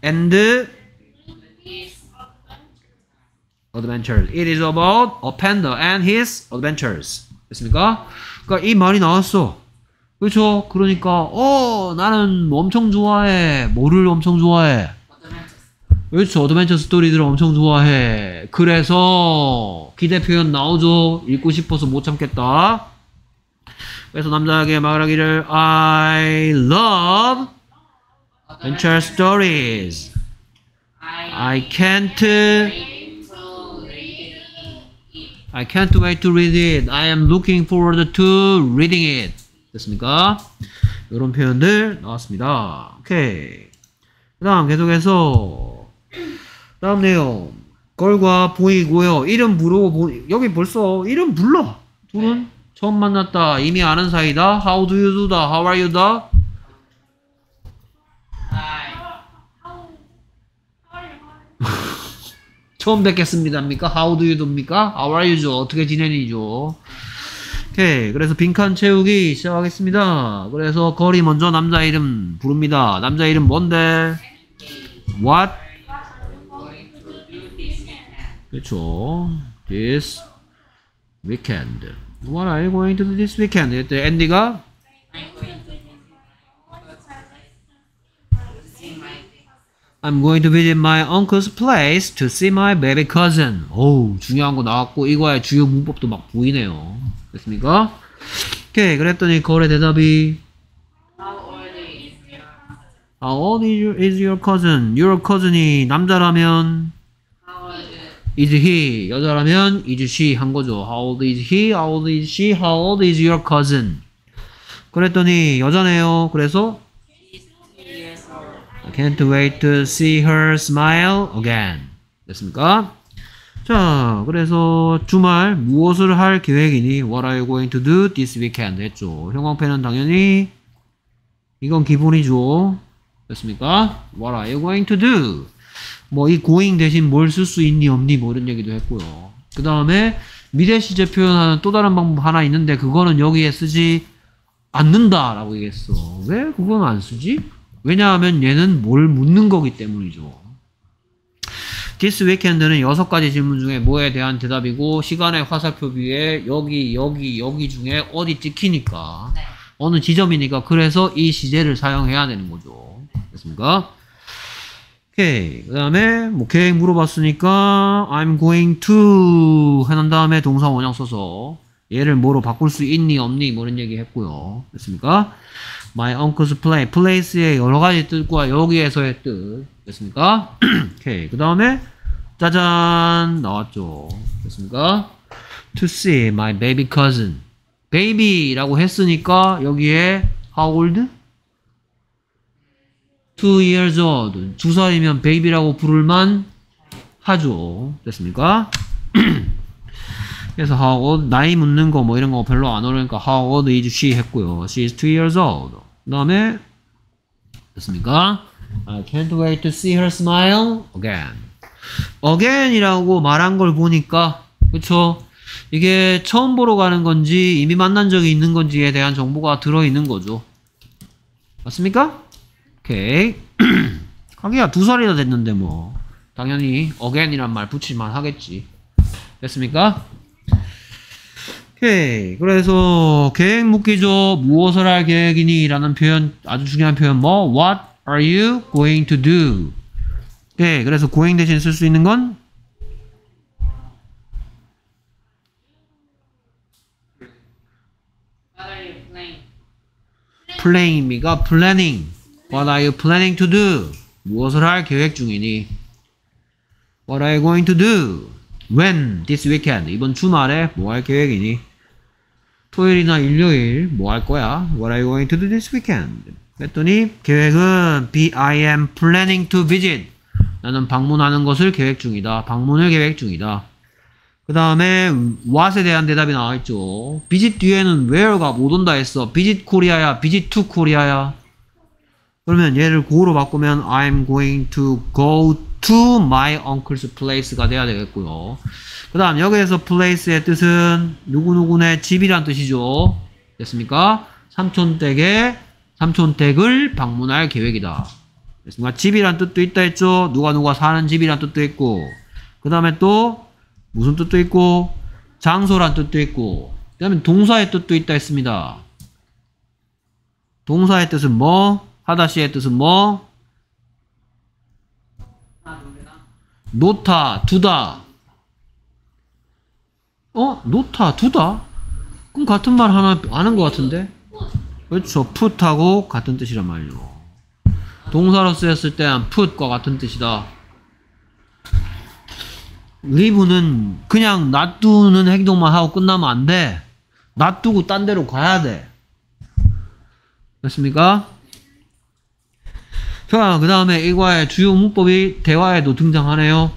And adventures. It is about a panda and his adventures. 됐습니까? 그러니까 이 말이 나왔어. 그렇죠? 그러니까 어 나는 엄청 좋아해. 뭐를 엄청 좋아해? 그렇죠. adventure 스토리들을 엄청 좋아해. 그래서 기대 표현 나오죠. 읽고 싶어서 못 참겠다. 그래서 남자에게 말하기를 I love adventure stories. I can't. I can't wait to read it. I am looking forward to reading it. 됐습니까? 이런 표현들 나왔습니다. 오케이. 그 다음 계속해서 다음 내용 걸과 보이고요. 이름 부르고 보, 여기 벌써 이름 불러. 둘은 처음 만났다. 이미 아는 사이다. How do you do다. How are you 다. I 처음 뵙겠습니다입니까? How do you do입니까? How are you죠? 어떻게 지내니죠? 오케이. 그래서 빈칸 채우기 시작하겠습니다. 그래서 거리 먼저 남자 이름 부릅니다. 남자 이름 뭔데? What? 그렇죠. This weekend. What are you going to do this weekend? 이때 앤디가 I'm going to visit my uncle's place to see my baby cousin. 어우, 중요한 거 나왔고, 이거의 주요 문법도 막 보이네요. 됐습니까? 오케이, 그랬더니 거래 대답이 How old is your is your, cousin? Your cousin이 남자라면 is he, 여자라면 is she 한 거죠. How old is he? How old is she? How old is your cousin? 그랬더니 여자네요. 그래서? I can't wait to see her smile again. 됐습니까? 자, 그래서 주말 무엇을 할 계획이니? What are you going to do this weekend? 했죠. 형광펜은 당연히 이건 기본이죠. 됐습니까? What are you going to do? 뭐 이 going 대신 뭘 쓸 수 있니 없니 뭐 이런 얘기도 했고요. 그 다음에 미래 시제 표현하는 또 다른 방법 하나 있는데 그거는 여기에 쓰지 않는다라고 얘기했어. 왜 그건 안 쓰지? 왜냐하면 얘는 뭘 묻는 거기 때문이죠. this weekend는 여섯 가지 질문 중에 뭐에 대한 대답이고 시간의 화살표 위에 여기 여기 여기 중에 어디 찍히니까 네. 어느 지점이니까 그래서 이 시제를 사용해야 되는 거죠. 됐습니까? 오케이. 그 다음에 뭐 계획 물어봤으니까 I'm going to 해놓은 다음에 동사 원형 써서 얘를 뭐로 바꿀 수 있니 없니 뭐 이런 얘기 했고요. 됐습니까? My uncle's play. place의 여러 가지 뜻과 여기에서의 뜻. 됐습니까? 오케이. 그 다음에 짜잔 나왔죠. 됐습니까? To see my baby cousin. baby라고 했으니까 여기에 how old? Two years old. 두 살이면 baby라고 부를만 하죠. 됐습니까? 그래서 how old, 나이 묻는 거 뭐 이런 거 별로 안 어려우니까 how old is she 했고요. She is two years old. 그 다음에 됐습니까? I can't wait to see her smile again. again이라고 말한 걸 보니까 그쵸? 이게 처음 보러 가는 건지 이미 만난 적이 있는 건지에 대한 정보가 들어 있는 거죠. 맞습니까? 오케이. 하기야 두 살이나 됐는데 뭐 당연히 again이란 말 붙일만 하겠지. 됐습니까? 오케이. 그래서 계획 묻기죠. 무엇을 할 계획이니? 라는 표현 아주 중요한 표현 뭐 What are you going to do? 오케이. 그래서 going 대신 쓸 수 있는 건? 플레이미가 planning. What are you planning to do? 무엇을 할 계획 중이니? What are you going to do? When? This weekend. 이번 주말에 뭐 할 계획이니? 토요일이나 일요일 뭐 할 거야? What are you going to do this weekend? 그랬더니 계획은 I am planning to visit. 나는 방문하는 것을 계획 중이다. 방문을 계획 중이다. 그 다음에 what에 대한 대답이 나와있죠. visit 뒤에는 where가 못 온다 했어. visit Korea야, visit to Korea야. 그러면 얘를 go로 바꾸면 I'm going to go to my uncle's place가 돼야 되겠고요. 그 다음 여기에서 place의 뜻은 누구누구네 집이란 뜻이죠. 됐습니까? 삼촌 댁에 삼촌 댁을 방문할 계획이다. 됐습니까? 집이란 뜻도 있다 했죠. 누가 누가 사는 집이란 뜻도 있고 그 다음에 또 무슨 뜻도 있고 장소란 뜻도 있고 그 다음에 동사의 뜻도 있다 했습니다. 동사의 뜻은 뭐? 하다시의 뜻은 뭐? 놓다, 두다. 어? 놓다, 두다? 그럼 같은 말 하나 아는 것 같은데? 그렇죠. put하고 같은 뜻이란 말이죠. 동사로 쓰였을 때는 put과 같은 뜻이다. leave는 그냥 놔두는 행동만 하고 끝나면 안 돼. 놔두고 딴 데로 가야 돼. 됐습니까? 자, 그 다음에 이과의 주요 문법이 대화에도 등장하네요.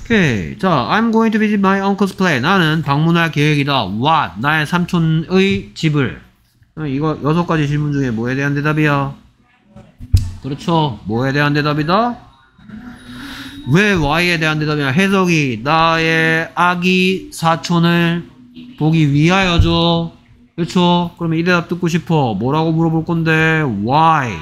오케이. 자, I'm going to visit my uncle's place. 나는 방문할 계획이다. What? 나의 삼촌의 집을. 어, 이거 여섯 가지 질문 중에 뭐에 대한 대답이야? 그렇죠. 뭐에 대한 대답이다? 왜 Y에 대한 대답이야? 해석이 나의 아기 사촌을 보기 위하여죠. 그렇죠. 그러면 이 대답 듣고 싶어. 뭐라고 물어볼 건데? Why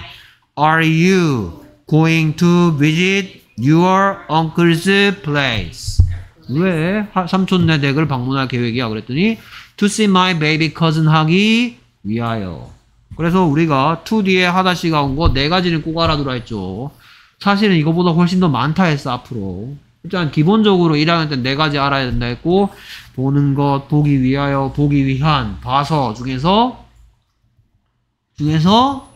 are you going to visit your uncle's place? 왜 하- 삼촌네 댁을 방문할 계획이야? 그랬더니 to see my baby cousin 하기 위하여. 그래서 우리가 to 뒤에 하다시가 온 거 네 가지는 꼭 알아두라 했죠. 사실은 이거보다 훨씬 더 많다 했어 앞으로. 일단 기본적으로 1학년 때 네 가지 알아야 된다 했고 보는 것, 보기 위하여, 보기 위한, 봐서 중에서 중에서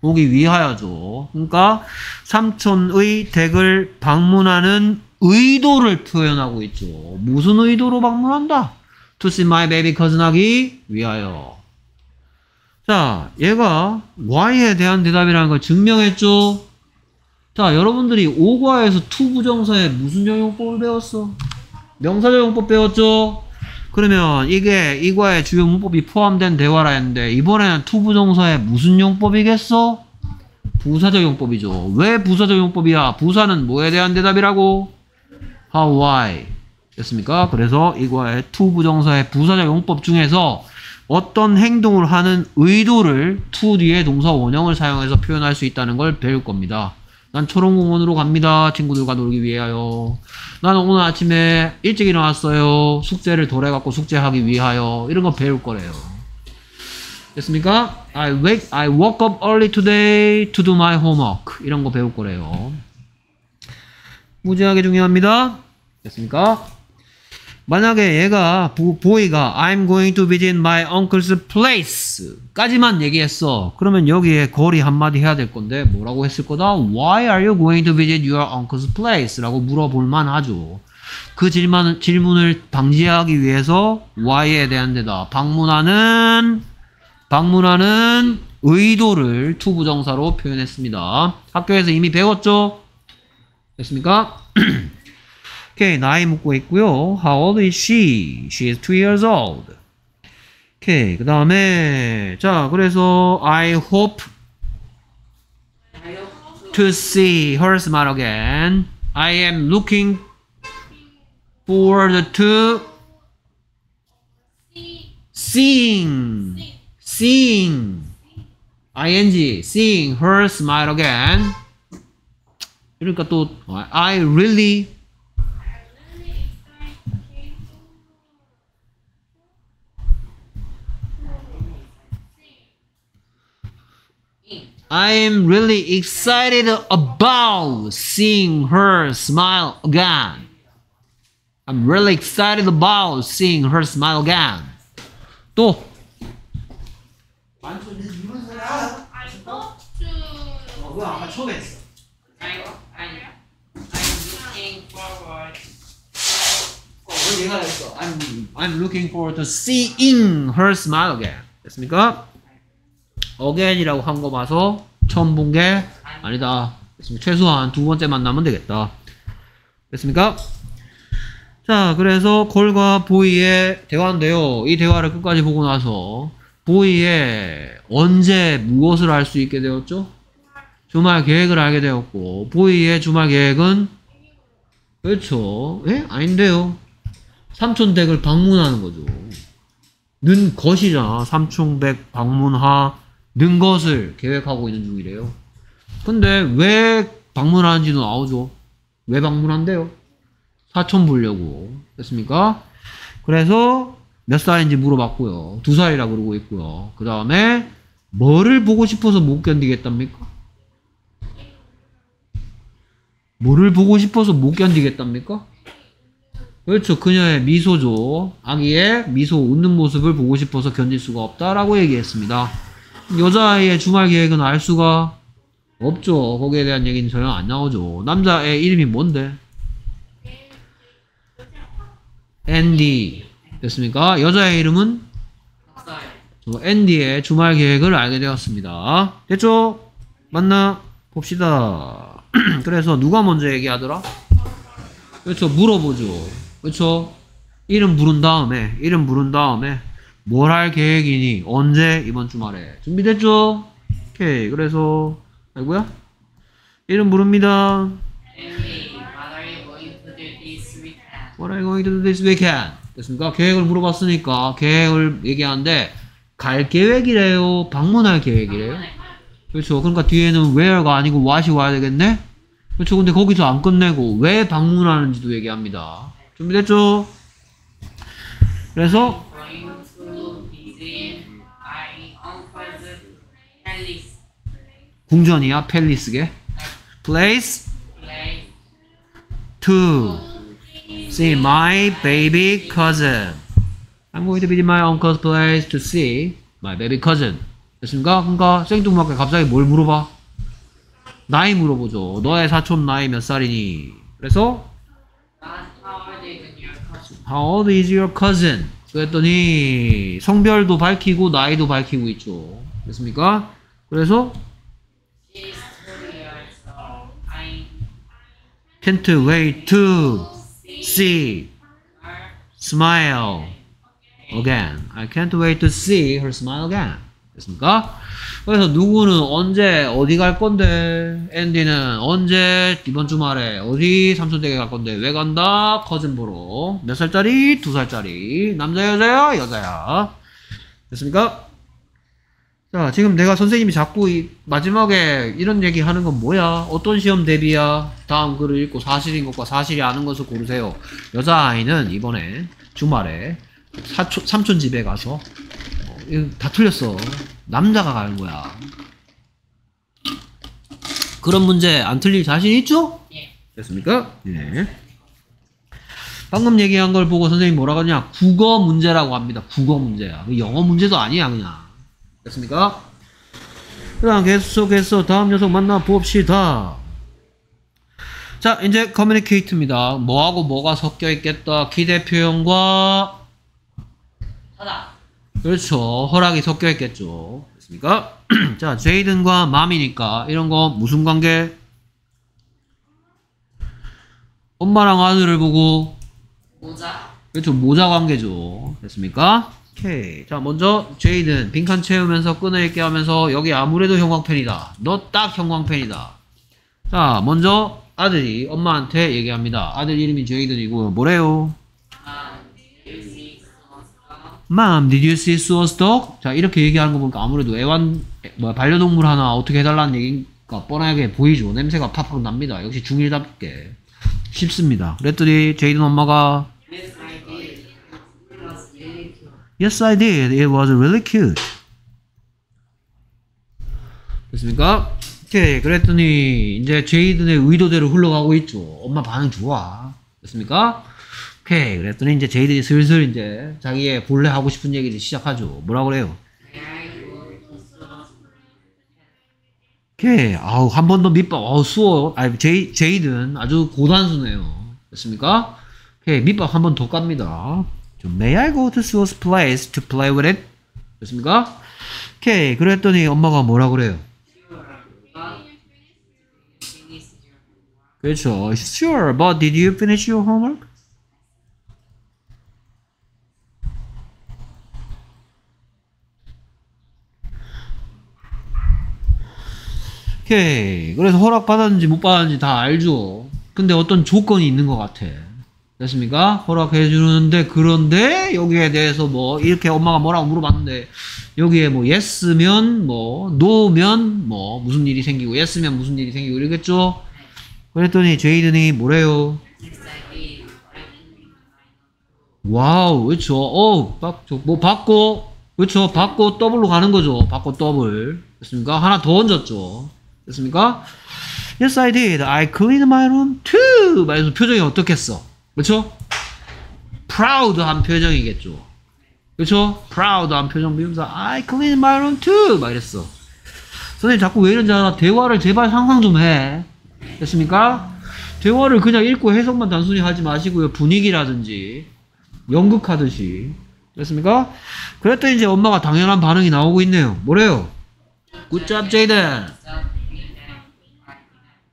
보기 위하여죠. 그러니까 삼촌의 댁을 방문하는 의도를 표현하고 있죠. 무슨 의도로 방문한다? To see my baby cousin 하기 위하여. 자, 얘가 Y에 대한 대답이라는 걸 증명했죠. 자, 여러분들이 5과에서 to 부정사의 무슨 적용법을 배웠어? 명사 적용법 배웠죠? 그러면 이게 이과의 주요 문법이 포함된 대화라 했는데 이번에는 to 부정사의 무슨 용법이겠어? 부사적 용법이죠. 왜 부사적 용법이야? 부사는 뭐에 대한 대답이라고? how, why. 됐습니까? 그래서 이과의 to 부정사의 부사적 용법 중에서 어떤 행동을 하는 의도를 to 뒤에 동사 원형을 사용해서 표현할 수 있다는 걸 배울 겁니다. 난 초롱공원으로 갑니다. 친구들과 놀기 위하여. 나는 오늘 아침에 일찍 일어났어요. 숙제를 덜해갖고 숙제하기 위하여. 이런 거 배울 거래요. 됐습니까? I wake, I woke up early today to do my homework. 이런 거 배울 거래요. 무지하게 중요합니다. 됐습니까? 만약에 얘가 보, 보이가 I'm going to visit my uncle's place 까지만 얘기했어. 그러면 여기에 거리 한마디 해야 될 건데 뭐라고 했을 거다? Why are you going to visit your uncle's place? 라고 물어볼 만 하죠. 그 질문, 질문을 방지하기 위해서 why에 대한 대답 방문하는 방문하는 의도를 투부정사로 표현했습니다. 학교에서 이미 배웠죠? 됐습니까? 오케이, 나이 묻고 있고요. How old is she? She is two years old. 오케이, 그 다음에 자, 그래서 I hope I hope to see her smile again. I am looking forward to seeing, seeing, ing, seeing her smile again. 그러니까 또 I really I am really excited about seeing her smile again. I'm really excited about seeing her smile again. 또 I hope to. 처음 했어. I, I, I'm looking forward. 왜 얘가 했어? I'm I'm looking forward to seeing her smile again. 됐습니까? Again이라고 한 거 봐서 처음 본 게 아니다. 됐습니까? 최소한 두 번째 만나면 되겠다. 됐습니까? 자, 그래서 콜과 보이의 대화인데요. 이 대화를 끝까지 보고 나서 보이의 언제 무엇을 할 수 있게 되었죠? 주말 계획을 알게 되었고 보이의 주말 계획은 그렇죠. 예? 아닌데요. 삼촌 댁을 방문하는 거죠. 는 것이잖아. 삼촌 댁 방문하 는 것을 계획하고 있는 중이래요. 근데 왜 방문하는지도 나오죠. 왜 방문한대요? 사촌 보려고. 됐습니까? 그래서 몇 살인지 물어봤고요. 두 살이라 그러고 있고요. 그 다음에 뭐를 보고 싶어서 못 견디겠답니까? 뭐를 보고 싶어서 못 견디겠답니까? 그렇죠. 그녀의 미소죠. 아기의 미소 웃는 모습을 보고 싶어서 견딜 수가 없다라고 얘기했습니다. 여자아이의 주말 계획은 알 수가 없죠. 거기에 대한 얘기는 전혀 안 나오죠. 남자의 이름이 뭔데? 앤디. 됐습니까? 여자의 이름은. 저 앤디의 주말 계획을 알게 되었습니다. 됐죠? 맞나? 봅시다. 그래서 누가 먼저 얘기하더라? 그렇죠. 물어보죠. 그렇죠. 이름 부른 다음에 이름 부른 다음에 뭘 할 계획이니 언제 이번 주말에 준비됐죠? 오케이. 그래서 아이고야. 이름 부릅니다. What are you going to do this weekend? 됐습니까? 계획을 물어봤으니까 계획을 얘기하는데 갈 계획이래요? 방문할 계획이래요? 그렇죠. 그러니까 뒤에는 where가 아니고 what이 와야 되겠네? 그렇죠. 근데 거기서 안 끝내고 왜 방문하는지도 얘기합니다. 준비됐죠? 그래서 궁전이야 팰리스게 place to see my baby cousin. I'm going to visit my uncle's place to see my baby cousin. 됐습니까? 그러니까 생뚱맞게 갑자기 뭘 물어봐? 나이 물어보죠. 너의 사촌 나이 몇 살이니? 그래서? How old is your cousin? 그랬더니 성별도 밝히고 나이도 밝히고 있죠. 됐습니까? 그래서 can't wait to see smile again. I can't wait to see her smile again. 됐습니까? 그래서 누구는 언제 어디 갈 건데 앤디는 언제 이번 주말에 어디 삼촌 댁에 갈 건데 왜 간다? 커즌 보러 몇 살짜리? 두 살짜리 남자 여자야? 여자야 됐습니까? 자, 지금 내가 선생님이 자꾸 이 마지막에 이런 얘기 하는 건 뭐야? 어떤 시험 대비야? 다음 글을 읽고 사실인 것과 사실이 아닌 것을 고르세요. 여자아이는 이번에 주말에 사촌, 삼촌 집에 가서 어, 다 틀렸어. 남자가 가는 거야. 그런 문제 안 틀릴 자신 있죠? 예. 됐습니까? 네. 방금 얘기한 걸 보고 선생님이 뭐라고 하냐? 국어 문제라고 합니다. 국어 문제야. 그 영어 문제도 아니야, 그냥. 됐습니까? 그 다음 계속해서 다음 녀석 만나봅시다. 자, 이제 커뮤니케이트입니다. 뭐하고 뭐가 섞여 있겠다. 기대 표현과 하다. 그렇죠. 허락이 섞여 있겠죠. 됐습니까? 자, 제이든과 맘이니까 이런 거 무슨 관계? 엄마랑 아들을 보고 모자. 그렇죠. 모자 관계죠. 됐습니까? 오케이. 자, 먼저 제이든 빈칸 채우면서 끊어읽게 하면서 여기 아무래도 형광펜이다. 너 딱 형광펜이다. 자, 먼저 아들이 엄마한테 얘기합니다. 아들 이름이 제이든이고 뭐래요? Mom, did you see Sue's dog? 자, 이렇게 얘기하는 거 보니까 아무래도 애완, 뭐야, 반려동물 하나 어떻게 해달라는 얘기가 뻔하게 보이죠. 냄새가 팍팍 납니다. 역시 중1답게. 쉽습니다. 그랬더니 제이든 엄마가 Yes, I did. It was really cute. 됐습니까? 오케이. 그랬더니 이제 제이든의 의도대로 흘러가고 있죠. 엄마 반응 좋아. 됐습니까? 오케이. 그랬더니 이제 제이든이 슬슬 이제 자기의 본래 하고 싶은 얘기를 시작하죠. 뭐라 그래요? 오케이. 아우, 한 번 더 밑밥. 아우, 수어. 아, 제이, 제이든 아주 고단수네요. 됐습니까? 오케이. 밑밥 한 번 더 깝니다. 좀, May I go to Suo's place to play with it? 됐습니까? 오케이. 그랬더니 엄마가 뭐라 그래요? 그렇죠. Sure, but did you finish your homework? 오케이. 그래서 허락 받았는지 못 받았는지 다 알죠. 근데 어떤 조건이 있는 것 같아. 됐습니까? 허락해 주는데 그런데 여기에 대해서 뭐 이렇게 엄마가 뭐라고 물어봤는데 여기에 뭐 yes면 뭐 no면 뭐 무슨 일이 생기고 yes면 무슨 일이 생기고 이러겠죠? 그랬더니 제이든이 뭐래요? Wow, 그렇죠. 어, 박, 저, 뭐 받고, 그렇죠. 받고 더블로 가는 거죠. 받고 더블. 됐습니까? 하나 더 얹었죠. 됐습니까? Yes, I did. I cleaned my room too. 말해서 표정이 어떻겠어? 그렇죠? proud한 표정이겠죠. 그렇죠? proud한 표정 비우면서 I cleaned my room too. 막 이랬어. 선생님 자꾸 왜 이런지 알아? 대화를 제발 상상 좀 해. 됐습니까? 대화를 그냥 읽고 해석만 단순히 하지 마시고요. 분위기라든지 연극하듯이 됐습니까? 그랬더니 이제 엄마가 당연한 반응이 나오고 있네요. 뭐래요? Good job, Jaden.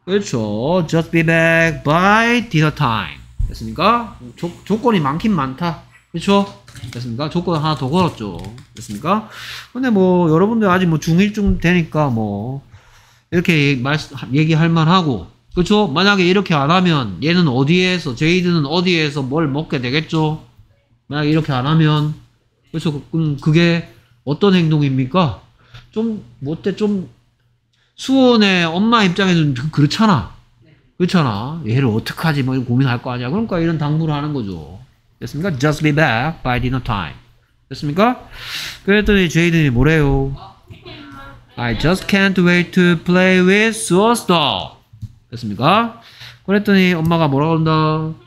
그렇죠. Just be back by dinner time. 됐습니까? 조, 조건이 많긴 많다. 그렇죠? 됐습니까? 조건 하나 더 걸었죠. 됐습니까? 근데 뭐 여러분들 아직 뭐 중1쯤 되니까 뭐 이렇게 말, 얘기할 만하고 그렇죠? 만약에 이렇게 안 하면 얘는 어디에서 제이드는 어디에서 뭘 먹게 되겠죠? 만약에 이렇게 안 하면 그렇죠? 그럼 그게 어떤 행동입니까? 좀 못돼 좀 수원의 엄마 입장에서는 그- 그렇잖아. 그렇잖아. 얘를 어떡하지 뭐 이런 고민할 거 아니야. 그러니까 이런 당부를 하는 거죠. 됐습니까? Just be back by dinner time. 됐습니까? 그랬더니 제이든이 뭐래요? I just can't wait to play with Suo's doll. 됐습니까? 그랬더니 엄마가 뭐라고 한다?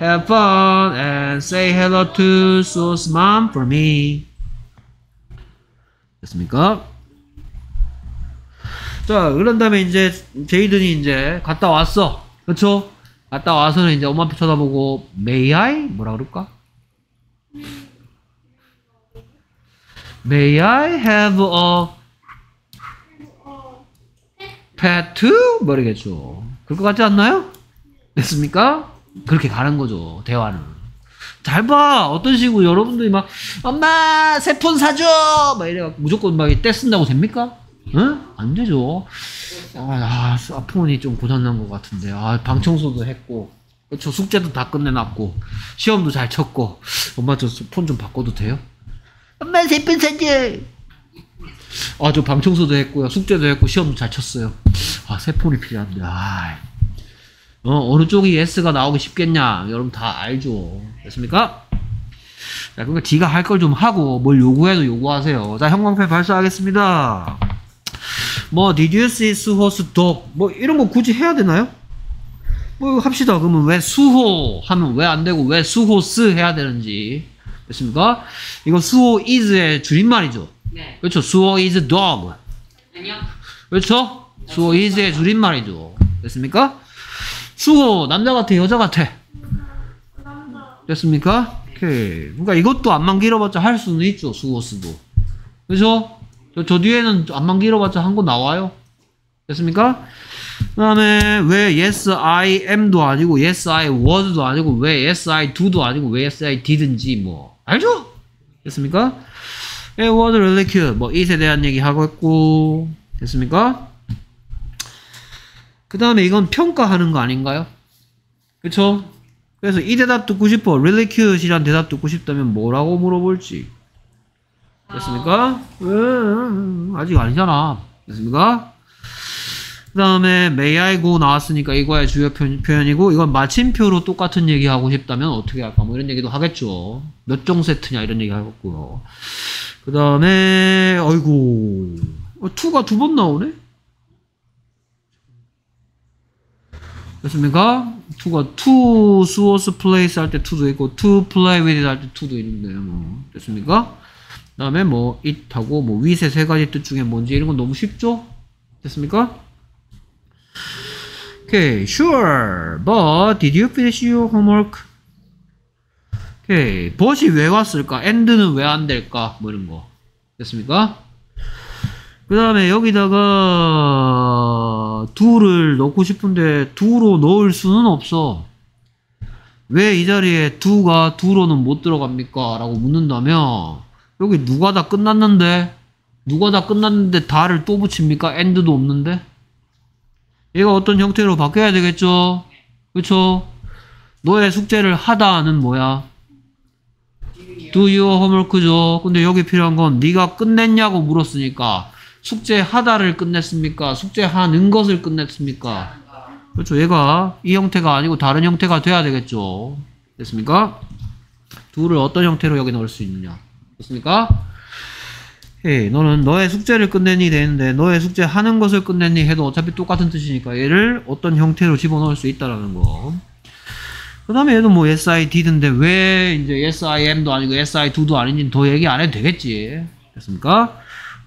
Have fun and say hello to Suo's mom for me. 됐습니까? 자, 그런 다음에 이제 제이든이 이제 갔다 왔어. 그쵸? 갔다 와서는 이제 엄마 앞에 쳐다보고 May I? 뭐라 그럴까? May I have a pet too? 모르겠죠. 그럴 것 같지 않나요? 됐습니까? 그렇게 가는 거죠. 대화는. 잘 봐. 어떤 식으로 여러분들이 막 엄마 새 폰 사줘. 막 이래 무조건 막 떼쓴다고 됩니까? 응? 안 되죠. 아, 아, 폰이 좀 고장난 것 같은데. 아, 방 청소도 했고. 저 숙제도 다 끝내놨고. 시험도 잘 쳤고. 엄마 저 폰 좀 바꿔도 돼요? 엄마 새폰 사줘. 아, 저 방청소도 했고요. 숙제도 했고, 시험도 잘 쳤어요. 아, 세 폰이 필요한데, 아 어, 어느 쪽이 S가 나오기 쉽겠냐? 여러분 다 알죠. 됐습니까? 자, 그러니까 지가 할 걸 좀 하고, 뭘 요구해도 요구하세요. 자, 형광펜 발사하겠습니다. 뭐, did you see 수호수 dog? 뭐, 이런 거 굳이 해야 되나요? 뭐, 합시다. 그러면 왜 수호 하면 왜 안 되고, 왜 수호스 해야 되는지. 됐습니까? 이거 수호 is의 줄임말이죠. 네. 그렇죠. 수호 is dog. 아니요. 그렇죠? 수호 is의 줄임말이죠. 됐습니까? 수호 남자 같아 여자 같아 남자. 됐습니까? 오케이. 그러니까 이것도 안만 길어봤자 할 수는 있죠. 수호스도. 그죠? 저, 저 뒤에는 안만 길어봤자 한거 나와요. 됐습니까? 그 다음에 왜 yes I am도 아니고 yes I was도 아니고 왜 yes I do도 아니고 왜 yes I didn지 뭐 알죠? 됐습니까? 예, was really cute 뭐 it에 대한 얘기 하고 있고 됐습니까? 그 다음에 이건 평가하는 거 아닌가요? 그쵸? 그래서 이 대답 듣고 싶어 really cute이란 대답 듣고 싶다면 뭐라고 물어볼지 됐습니까? 음, 아직 아니잖아 됐습니까? 그 다음에 may I go 나왔으니까 이거의 주요 표- 표현이고 이건 마침표로 똑같은 얘기 하고 싶다면 어떻게 할까 뭐 이런 얘기도 하겠죠 몇 종 세트냐 이런 얘기 하겠고요 그 다음에 어이구 어, 2가 두 번 나오네 됐습니까? 2가 to 수어스 place 할때 to도 있고 to play with 할때 to도 있는데 뭐 됐습니까? 그 다음에 뭐 it하고 뭐 with의 세 가지 뜻 중에 뭔지 이런 건 너무 쉽죠? 됐습니까? Okay, sure. But did you finish your homework? Okay, but이 왜 왔을까? and는 왜 안 될까? 뭐 이런 거. 됐습니까? 그 다음에 여기다가 do를 넣고 싶은데 do로 넣을 수는 없어. 왜 이 자리에 do가 do로는 못 들어갑니까? 라고 묻는다면 여기 누가 다 끝났는데 누가 다 끝났는데 다를 또 붙입니까? and도 없는데 얘가 어떤 형태로 바뀌어야 되겠죠? 그쵸? 너의 숙제를 하다는 뭐야? do your homework죠. 근데 여기 필요한 건 네가 끝냈냐고 물었으니까 숙제 하다를 끝냈습니까? 숙제 하는 것을 끝냈습니까? 그렇죠. 얘가 이 형태가 아니고 다른 형태가 돼야 되겠죠. 됐습니까? do를 어떤 형태로 여기 넣을 수 있느냐? 됐습니까? 헤이, 너는 너의 숙제를 끝냈니 되는데 너의 숙제 하는 것을 끝냈니 해도 어차피 똑같은 뜻이니까 얘를 어떤 형태로 집어넣을 수 있다라는 거. 그 다음에 얘도 뭐 yes I did인데 왜 이제 yes I am도 아니고 yes I do도 아닌지 더 얘기 안 해도 되겠지. 됐습니까?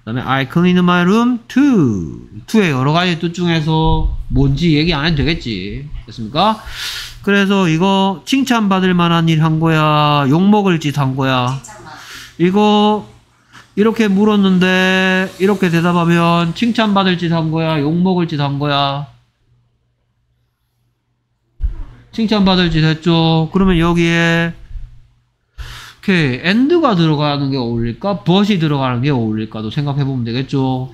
그 다음에 I clean my room too. to의 여러 가지 뜻 중에서 뭔지 얘기 안 해도 되겠지. 됐습니까? 그래서 이거 칭찬받을 만한 일 한 거야? 욕먹을 짓 한 거야? 이거 이렇게 물었는데 이렇게 대답하면 칭찬받을 짓 한 거야? 욕먹을 짓 한 거야? 칭찬받을 짓 했죠. 그러면 여기에 오케이 and가 들어가는 게 어울릴까? but이 들어가는 게 어울릴까도 생각해 보면 되겠죠.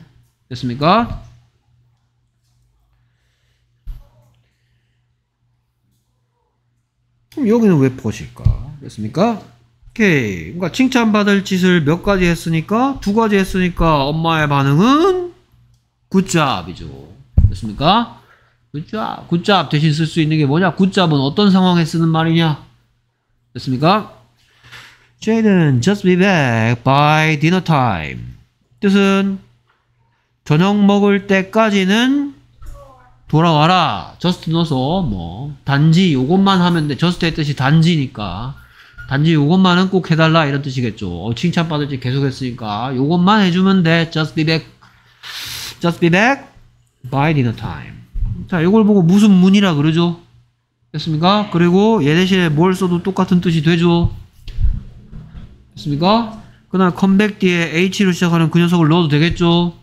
됐습니까? 그럼 여기는 왜 but일까? 됐습니까? 오케이. 그러니까 칭찬받을 짓을 몇 가지 했으니까 두 가지 했으니까 엄마의 반응은 굿잡이죠. 됐습니까? 굿잡. 굿잡 대신 쓸 수 있는 게 뭐냐? 굿잡은 어떤 상황에 쓰는 말이냐? 됐습니까? Jaden just be back by dinner time. 뜻은 저녁 먹을 때까지는 돌아와라. just 넣어서 뭐 단지 요것만 하면 돼. just의 뜻이 단지니까 단지 요것만은 꼭 해달라 이런 뜻이겠죠. 어, 칭찬받을 지 계속 했으니까 요것만 해주면 돼. just be back. just be back by dinner time. 자, 이걸 보고 무슨 문이라 그러죠? 됐습니까? 그리고 얘 대신에 뭘 써도 똑같은 뜻이 되죠? 됐습니까? 그 다음 컴백 뒤에 H로 시작하는 그 녀석을 넣어도 되겠죠?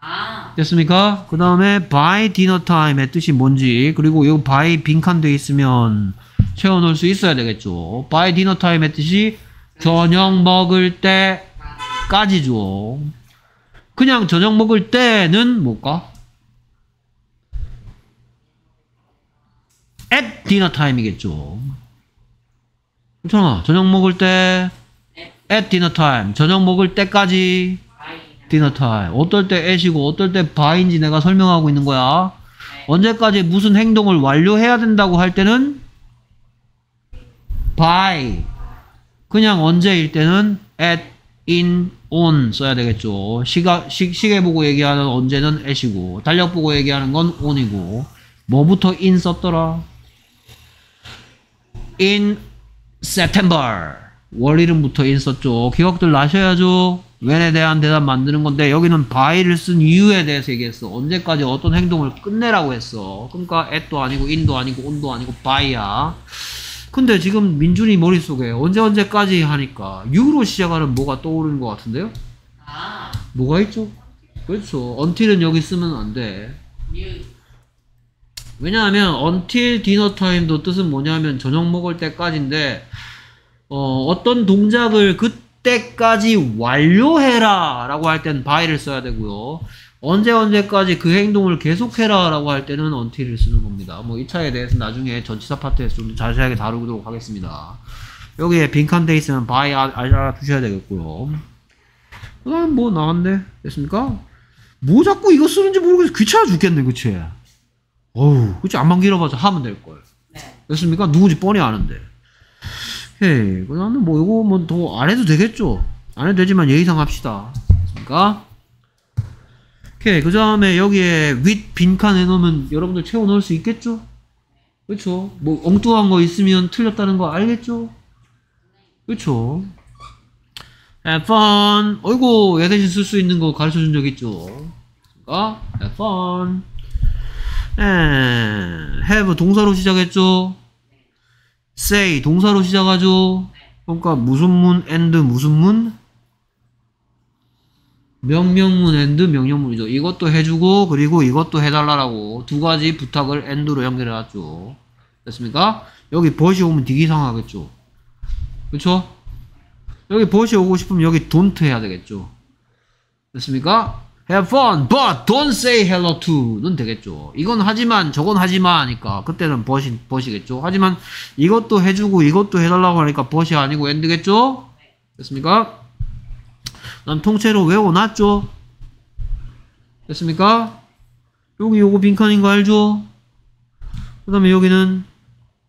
아, 됐습니까? 그 다음에 by dinner time의 뜻이 뭔지 그리고 이 by 빈칸 돼 있으면 채워 넣을 수 있어야 되겠죠. by dinner time의 뜻이 저녁 먹을 때까지죠. 그냥 저녁 먹을 때는 뭘까? at dinner time이겠죠. 그렇잖아. 저녁 먹을 때 at dinner time. 저녁 먹을 때까지 dinner time. 어떨 때 at이고 어떨 때 by인지 내가 설명하고 있는 거야. 언제까지 무슨 행동을 완료해야 된다고 할 때는 by. 그냥 언제일 때는 at, in, on 써야 되겠죠. 시가, 시, 시계 보고 얘기하는 언제는 at이고 달력 보고 얘기하는 건 on이고 뭐부터 in 썼더라? in September. 월 이름부터 in 썼죠. 기억들 나셔야죠. when에 대한 대답 만드는 건데 여기는 by를 쓴 이유에 대해서 얘기했어. 언제까지 어떤 행동을 끝내라고 했어. 그러니까 at도 아니고 in도 아니고 on도 아니고 by야. 근데 지금 민준이 머릿속에 언제 언제까지 하니까 U로 시작하는 뭐가 떠오르는 것 같은데요? 아, 뭐가 있죠? 그렇죠. until은 여기 쓰면 안 돼. 왜냐하면 until dinner time도 뜻은 뭐냐면 저녁 먹을 때까지인데 어, 어떤 동작을 그때까지 완료해라 라고 할 때는 by를 써야 되고요 언제 언제까지 그 행동을 계속해라 라고 할 때는 until을 쓰는 겁니다 뭐 이 차에 대해서 나중에 전치사 파트에서 좀 자세하게 다루도록 하겠습니다 여기에 빈칸 돼 있으면 by 알- 알아두셔야 되겠고요 그 다음 뭐 나왔네 됐습니까? 뭐 자꾸 이거 쓰는지 모르겠어 귀찮아 죽겠네 그치? 어우, 그치, 안만 길어봐서 하면 될걸. 네. 됐습니까? 누군지 뻔히 아는데. 헤이, 그 다음에 뭐, 이거 뭐 더 안 해도 되겠죠? 안 해도 되지만 예의상 합시다. 됐습니까? 오케이, 그 다음에 여기에 윗 빈칸 해놓으면 여러분들 채워 넣을 수 있겠죠? 그렇죠? 뭐, 엉뚱한 거 있으면 틀렸다는 거 알겠죠? 그렇죠? have fun. 어이구, 얘 대신 쓸 수 있는 거 가르쳐 준 적 있죠? 됐습니까? have fun. 에, have 동사로 시작했죠. say 동사로 시작하죠. 그러니까 무슨 문 and 무슨 문 명명문 and 명령문이죠. 이것도 해주고 그리고 이것도 해달라라고 두 가지 부탁을 and로 연결해놨죠. 됐습니까? 여기 벗이 오면 되게 이상하겠죠. 그쵸? 여기 벗이 오고 싶으면 여기 don't 해야 되겠죠. 됐습니까? Have fun, but don't say hello to는 되겠죠. 이건 하지만 저건 하지마 하니까 그때는 벗이 벗이겠죠. 하지만 이것도 해주고 이것도 해달라고 하니까 벗이 아니고 end겠죠. 됐습니까? 난 통째로 외워놨죠. 됐습니까? 여기 요거 빈칸인 거 알죠? 그 다음에 여기는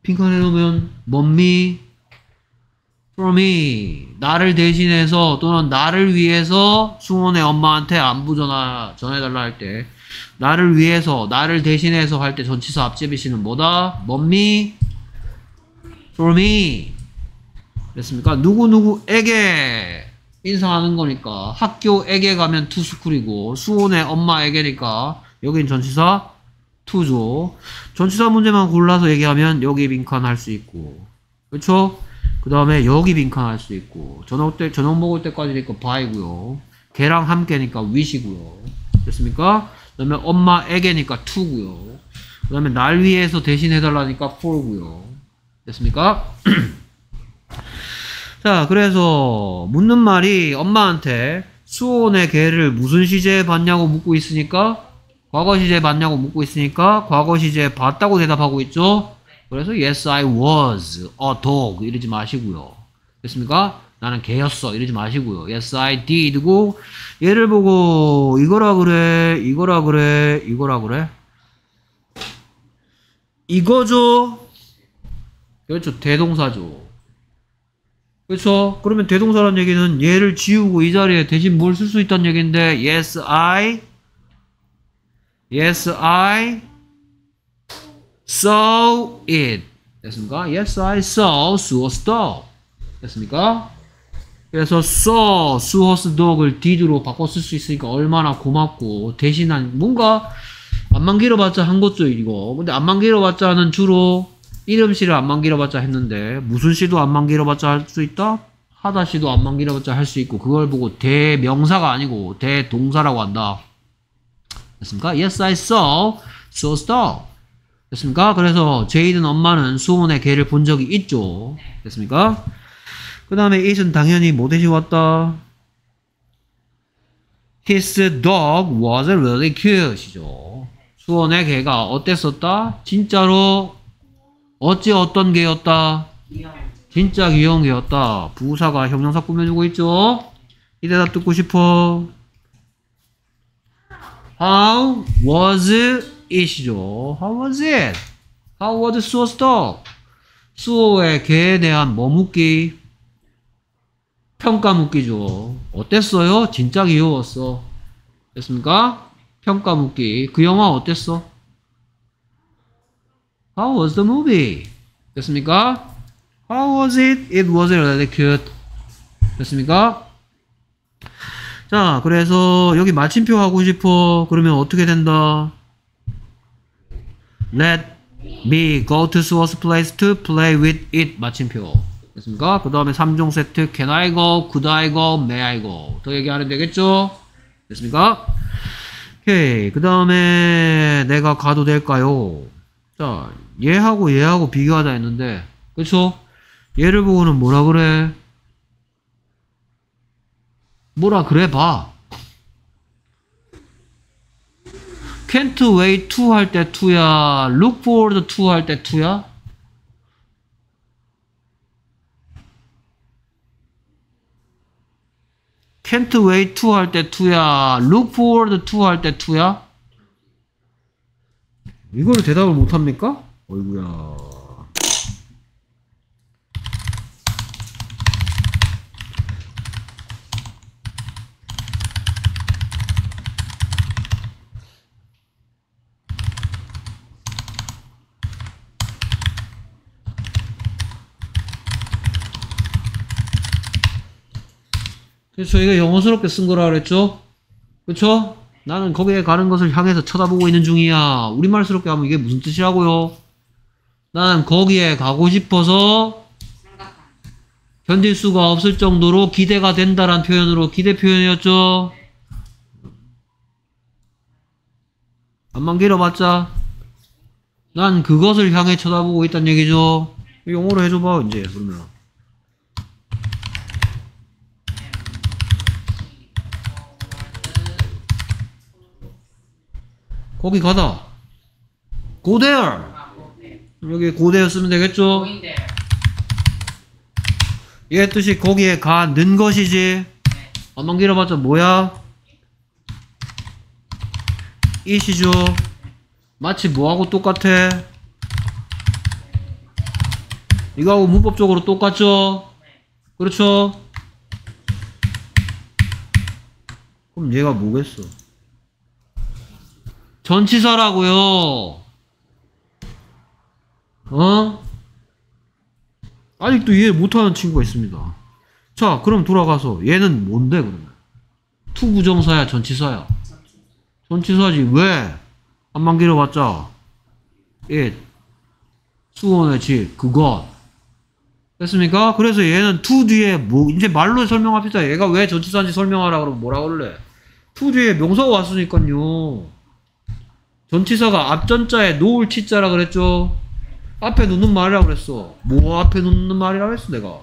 빈칸 해놓으면 mommy, for me 나를 대신해서 또는 나를 위해서 수원의 엄마한테 안부 전화 전해달라 할 때 나를 위해서 나를 대신해서 할 때 전치사 앞제비시는 뭐다? mommy, for me 됐습니까? 누구누구에게 인사하는 거니까. 학교에게 가면 school이고 수원의 엄마에게니까. 여긴 전치사 to죠. 전치사 문제만 골라서 얘기하면 여기 빈칸 할 수 있고. 그렇죠? 그 다음에 여기 빈칸 할 수 있고. 저녁 때 저녁 먹을 때까지니까 by고요. 걔랑 함께니까 with이고요. 됐습니까? 그 다음에 엄마에게니까 to고요. 그 다음에 날 위해서 대신 해달라니까 for고요. 됐습니까? 자 그래서 묻는 말이 엄마한테 수온의 개를 무슨 시제에 봤냐고 묻고 있으니까 과거 시제에 봤냐고 묻고 있으니까 과거 시제에 봤다고 대답하고 있죠 그래서 yes I was a dog 이러지 마시고요. 됐습니까? 나는 개였어 이러지 마시고요. yes I did고 얘를 보고 이거라 그래 이거라 그래 이거라 그래 이거죠. 그렇죠 대동사죠. 그렇죠. 그러면 대동사란 얘기는 얘를 지우고 이 자리에 대신 뭘 쓸 수 있다는 얘기인데 yes I yes I saw it. 됐습니까? Yes, I saw Sue's dog. 됐습니까? 그래서 saw Sue's dog을 did로 바꿔 쓸 수 있으니까 얼마나 고맙고 대신한 뭔가 안만 길어봤자 한 것도 이거. 근데 안만 길어봤자는 주로 이름 씨를 안만 길어봤자 했는데 무슨 씨도 안만 길어봤자 할 수 있다? 하다 씨도 안만 길어봤자 할 수 있고 그걸 보고 대명사가 아니고 대동사라고 한다. 됐습니까? Yes, I saw Sue's dog. 됐습니까? 그래서 제이든 엄마는 수온의 개를 본 적이 있죠. 됐습니까? 그 다음에 it은 당연히 뭐 대신 왔다? His dog was really cute이죠. 수원의 개가 어땠었다? 진짜로 어찌 어떤 개였다? 진짜 귀여운 개였다. 부사가 형용사 꾸며주고 있죠? 이 대답 듣고 싶어. How was it이죠. How was it? How was 수어 스톱? 수어의 개에 대한 뭐 묻기? 평가 묻기죠. 어땠어요? 진짜 귀여웠어. 됐습니까? 평가 묻기. 그 영화 어땠어? How was the movie? 됐습니까? How was it? It was really cute. 됐습니까? 자, 그래서 여기 마침표 하고 싶어. 그러면 어떻게 된다? Let me go to source place to play with it. 마침표. 됐습니까? 그 다음에 3종 세트. Can I go? Could I go? May I go? 더 얘기하면 되겠죠? 됐습니까? 오케이. 그 다음에 내가 가도 될까요? 자, 얘하고 얘하고 비교하자 했는데, 그쵸? 얘를 보고는 뭐라 그래? 뭐라 그래 봐. can't wait to 할 때 to야, look forward to 할 때 to야? can't wait to 할 때 to야, look forward to 할 때 to야? 이거를 대답을 못 합니까? 어이구야. 그래서 저희가 영어스럽게 쓴 거라 그랬죠? 그쵸? 나는 거기에 가는 것을 향해서 쳐다보고 있는 중이야. 우리말스럽게 하면 이게 무슨 뜻이라고요? 난 거기에 가고 싶어서 견딜 수가 없을 정도로 기대가 된다란 표현으로 기대 표현이었죠. 안만 길어봤자 난 그것을 향해 쳐다보고 있단 얘기죠. 영어로 해줘봐 이제 그러면. 거기 가다. Go there. 여기 go there 쓰면 되겠죠. 얘 뜻이 거기에 가는 것이지. 안만 길어봤자 뭐야? 이시죠. 마치 뭐하고 똑같아? 이거하고 문법적으로 똑같죠? 그렇죠? 그럼 얘가 뭐겠어? 전치사라고요. 어? 아직도 이해 못하는 친구가 있습니다. 자, 그럼 돌아가서 얘는 뭔데 그러면? 투부정사야, 전치사야? 전치사지 왜? 한만 길어봤자 it 수원의 집 그것 됐습니까? 그래서 얘는 to 뒤에 뭐 이제 말로 설명합시다. 얘가 왜 전치사인지 설명하라 그러면 뭐라 그럴래? to 뒤에 명사가 왔으니까요. 전치사가 앞전자에 놓을 치자라 그랬죠. 앞에 놓는 말이라 그랬어. 뭐 앞에 놓는 말이라 그랬어 내가.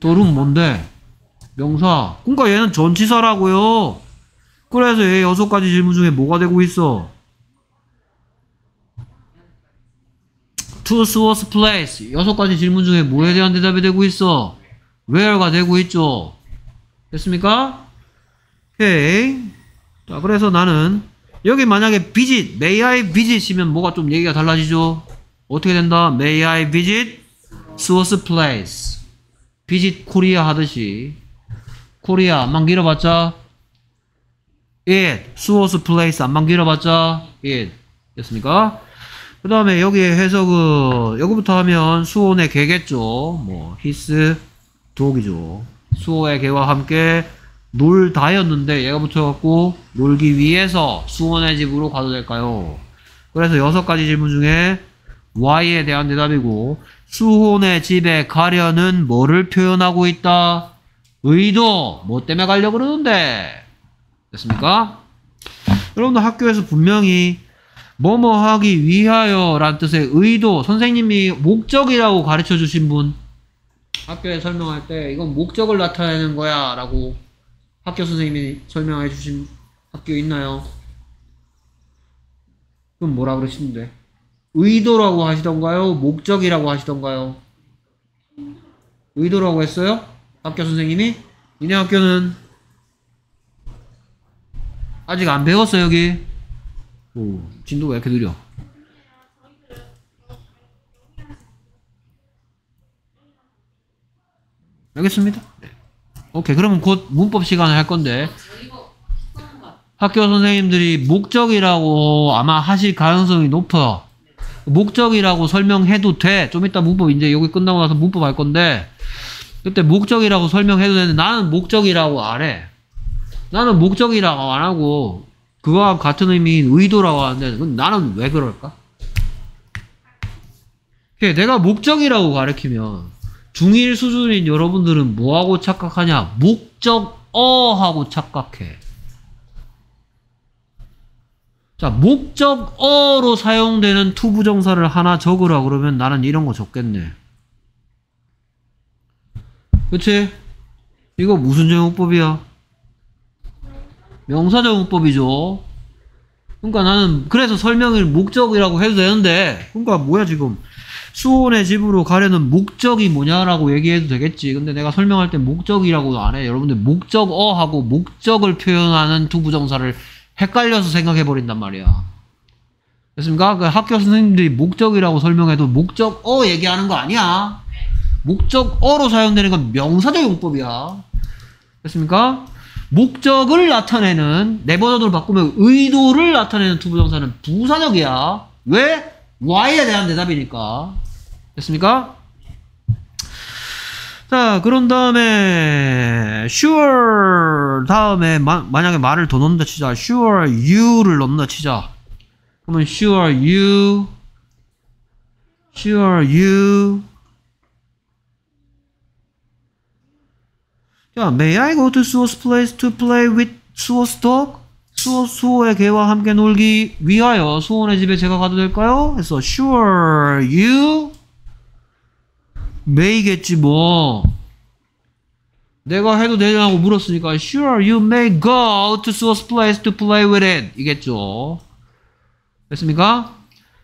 the room 뭔데? 명사. 그러니까 얘는 전치사라고요. 그래서 얘 여섯 가지 질문 중에 뭐가 되고 있어? to source place. 여섯 가지 질문 중에 뭐에 대한 대답이 되고 있어? where가 되고 있죠. 됐습니까? 오케이. 자, 그래서 나는 여기 만약에 visit, may I visit이면 뭐가 좀 얘기가 달라지죠? 어떻게 된다? may I visit source place. visit 코리아 하듯이 코리아 안만 길어봤자 it source place 안만 길어봤자 it 됐습니까? 그 다음에 여기에 해석은 여기부터 하면 수온의 개겠죠. 뭐 his dog이죠. 수호의 개와 함께 놀다였는데 얘가 붙여갖고 놀기 위해서 수원의 집으로 가도 될까요? 그래서 여섯 가지 질문 중에 Y에 대한 대답이고 수혼의 집에 가려는 뭐를 표현하고 있다? 의도 뭐 때문에 가려고 그러는데 됐습니까? 여러분들 학교에서 분명히 뭐뭐 하기 위하여 란 뜻의 의도 선생님이 목적이라고 가르쳐 주신 분 학교에 설명할 때 이건 목적을 나타내는 거야 라고 학교 선생님이 설명해 주신 학교 있나요? 그럼 뭐라 그러시는데? 의도라고 하시던가요? 목적이라고 하시던가요? 의도라고 했어요? 학교 선생님이? 니네 학교는 아직 안 배웠어 여기? 오, 진도가 왜 이렇게 느려? 알겠습니다. 네. 오케이, 그러면 곧 문법 시간을 할 건데 학교 선생님들이 목적이라고 아마 하실 가능성이 높아. 목적이라고 설명해도 돼. 좀 이따 문법 이제 여기 끝나고 나서 문법 할 건데 그때 목적이라고 설명해도 되는데 나는 목적이라고 안 해. 나는 목적이라고 안 하고 그거와 같은 의미인 의도라고 하는데 나는 왜 그럴까? 내가 목적이라고 가르치면 중1 수준인 여러분들은 뭐하고 착각하냐? 목적어하고 착각해. 자, 목적어로 사용되는 투부정사를 하나 적으라 그러면 나는 이런 거 적겠네. 그치? 이거 무슨 정용법이야? 명사적 용법이죠. 그러니까 나는 그래서 설명을 목적이라고 해도 되는데 그러니까 뭐야 지금 수원의 집으로 가려는 목적이 뭐냐라고 얘기해도 되겠지. 근데 내가 설명할 때 목적이라고 안 해. 여러분들 목적어하고 목적을 표현하는 투부정사를 헷갈려서 생각해 버린단 말이야. 됐습니까? 그 학교 선생님들이 목적이라고 설명해도 목적어 얘기하는 거 아니야. 목적어로 사용되는 건 명사적 용법이야. 됐습니까? 목적을 나타내는 네 번호를 바꾸면 의도를 나타내는 투부정사는 부사적이야. 왜? Why에 대한 대답이니까. 됐습니까? 자, 그런 다음에 sure 다음에 마- 만약에 말을 더 넣는다 치자. sure you를 넣는다 치자. 그러면 sure you sure you 자, may I go to Suo's place to play with Suo's dog? 수호, 수호의 개와 함께 놀기 위하여 수호의 집에 제가 가도 될까요? 해서 sure you may겠지 뭐 내가 해도 되냐고 물었으니까 sure you may go to Suo's place to play with it 이겠죠 됐습니까?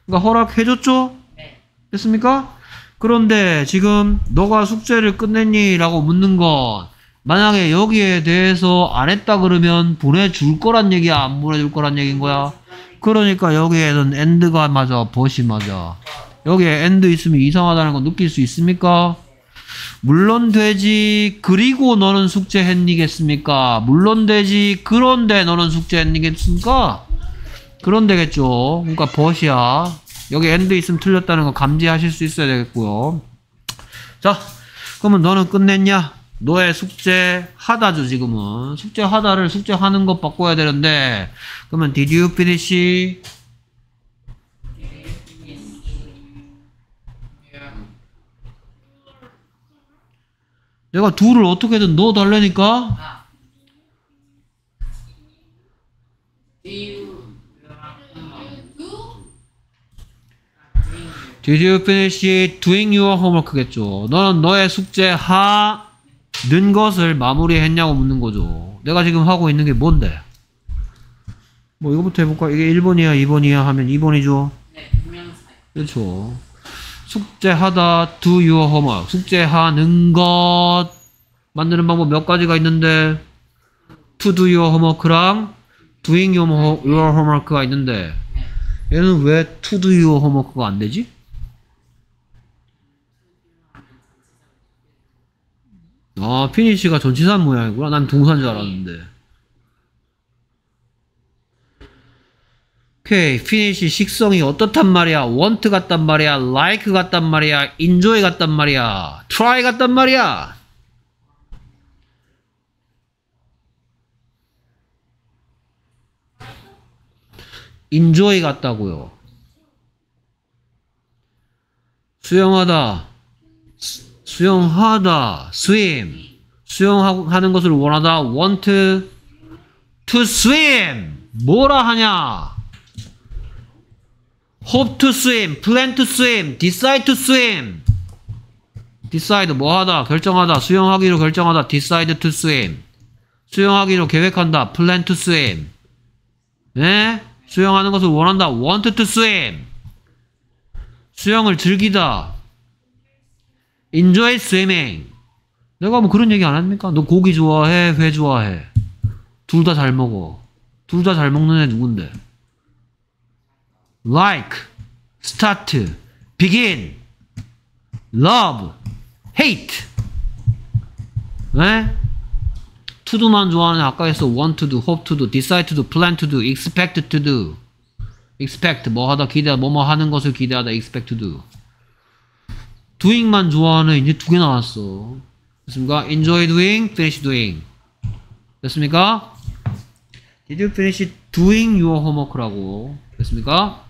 그러니까 허락해줬죠? 네. 됐습니까? 그런데 지금 너가 숙제를 끝냈니? 라고 묻는 건 만약에 여기에 대해서 안 했다 그러면 보내줄 거란 얘기야 안 보내줄 거란 얘기인 거야 그러니까 여기에는 end가 맞아 벗이 맞아 여기에 end 있으면 이상하다는 거 느낄 수 있습니까? 물론 되지 그리고 너는 숙제 했니겠습니까? 물론 되지 그런데 너는 숙제 했니겠습니까? 그런데겠죠 그러니까 벗이야 여기 end 있으면 틀렸다는 거 감지하실 수 있어야 되겠고요 자 그러면 너는 끝냈냐? 너의 숙제 하다죠 지금은 숙제 하다를 숙제 하는 것 바꿔야 되는데 그러면 did you finish? 내가 둘을 어떻게든 넣어 you Did you finish doing your homework겠죠. 너는 너의 숙제 하 는 것을 마무리했냐고 묻는 거죠. 내가 지금 하고 있는 게 뭔데? 뭐 이거부터 해볼까? 이게 1번이야, 2번이야 하면 2번이죠. 네. 그렇죠. 숙제하다 do your homework. 숙제하는 것 만드는 방법 몇 가지가 있는데 to do your homework랑 doing your, ho- your homework가 있는데 얘는 왜 to do your homework가 안 되지? 아, finish가 전치사 모양이구나. 난 동사인 줄 알았는데. 오케이, finish 식성이 어떻단 말이야? want 같단 말이야? like 같단 말이야? enjoy 같단 말이야? try 같단 말이야? enjoy 같다고요. 수영하다, 수- 수영하다, swim. 수영하는 것을 원하다, want to swim. 뭐라 하냐? hope to swim, plan to swim, decide to swim. decide 뭐 하다, 결정하다, 수영하기로 결정하다, decide to swim. 수영하기로 계획한다, plan to swim. 네? 수영하는 것을 원한다, want to swim. 수영을 즐기다, enjoy swimming. 내가 뭐 그런 얘기 안 합니까? 너 고기 좋아해, 회 좋아해. 둘 다 잘 먹어. 둘 다 잘 먹는 애 누군데? like, start, begin, love, hate. 네? to do만 좋아하는 애 아까 했어. want to do, hope to do, decide to do, plan to do, expect to do. expect 뭐 하다 기대하다 뭐뭐 하는 것을 기대하다 expect to do. Doing만 좋아하는 이제 두 개 나왔어. 됐습니까? enjoy doing, finish doing. 됐습니까? Did you finish doing your homework라고 됐습니까?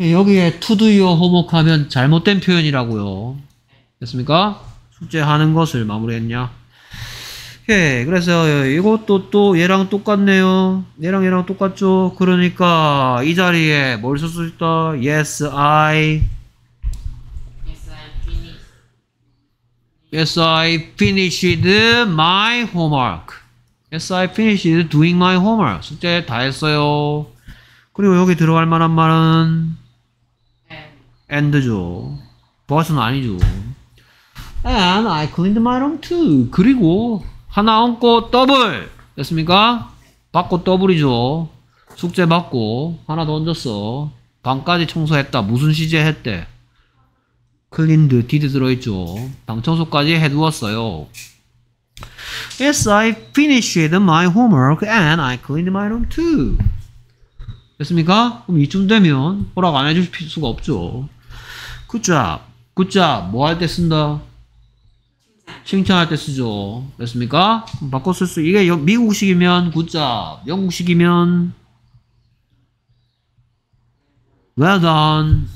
예, 여기에 to do your homework 하면 잘못된 표현이라고요. 됐습니까? 숙제하는 것을 마무리했냐? 예, 그래서 이것도 또 얘랑 똑같네요. 얘랑 얘랑 똑같죠? 그러니까 이 자리에 뭘 쓸 수 있다? Yes, I. Yes, I finished. Yes, I finished my homework. Yes, I finished doing my homework. 숙제 다 했어요. 그리고 여기 들어갈 만한 말은 And and죠. but은 아니죠. And I cleaned my room too. 그리고 하나 얹고 더블. 됐습니까? 받고 더블이죠. 숙제 받고 하나 더 얹었어. 방까지 청소했다. 무슨 시제 했대? cleaned did 들어있죠. 방 청소까지 해두었어요. Yes, I finished my homework and I cleaned my room too. 됐습니까? 그럼 이쯤 되면 허락 안 해줄 수가 없죠. Good job. Good job. 뭐 할 때 쓴다? 칭찬할 때 쓰죠. 됐습니까? 바꿔 쓸 수, 이게 여- 미국식이면 good job. 영국식이면 well done.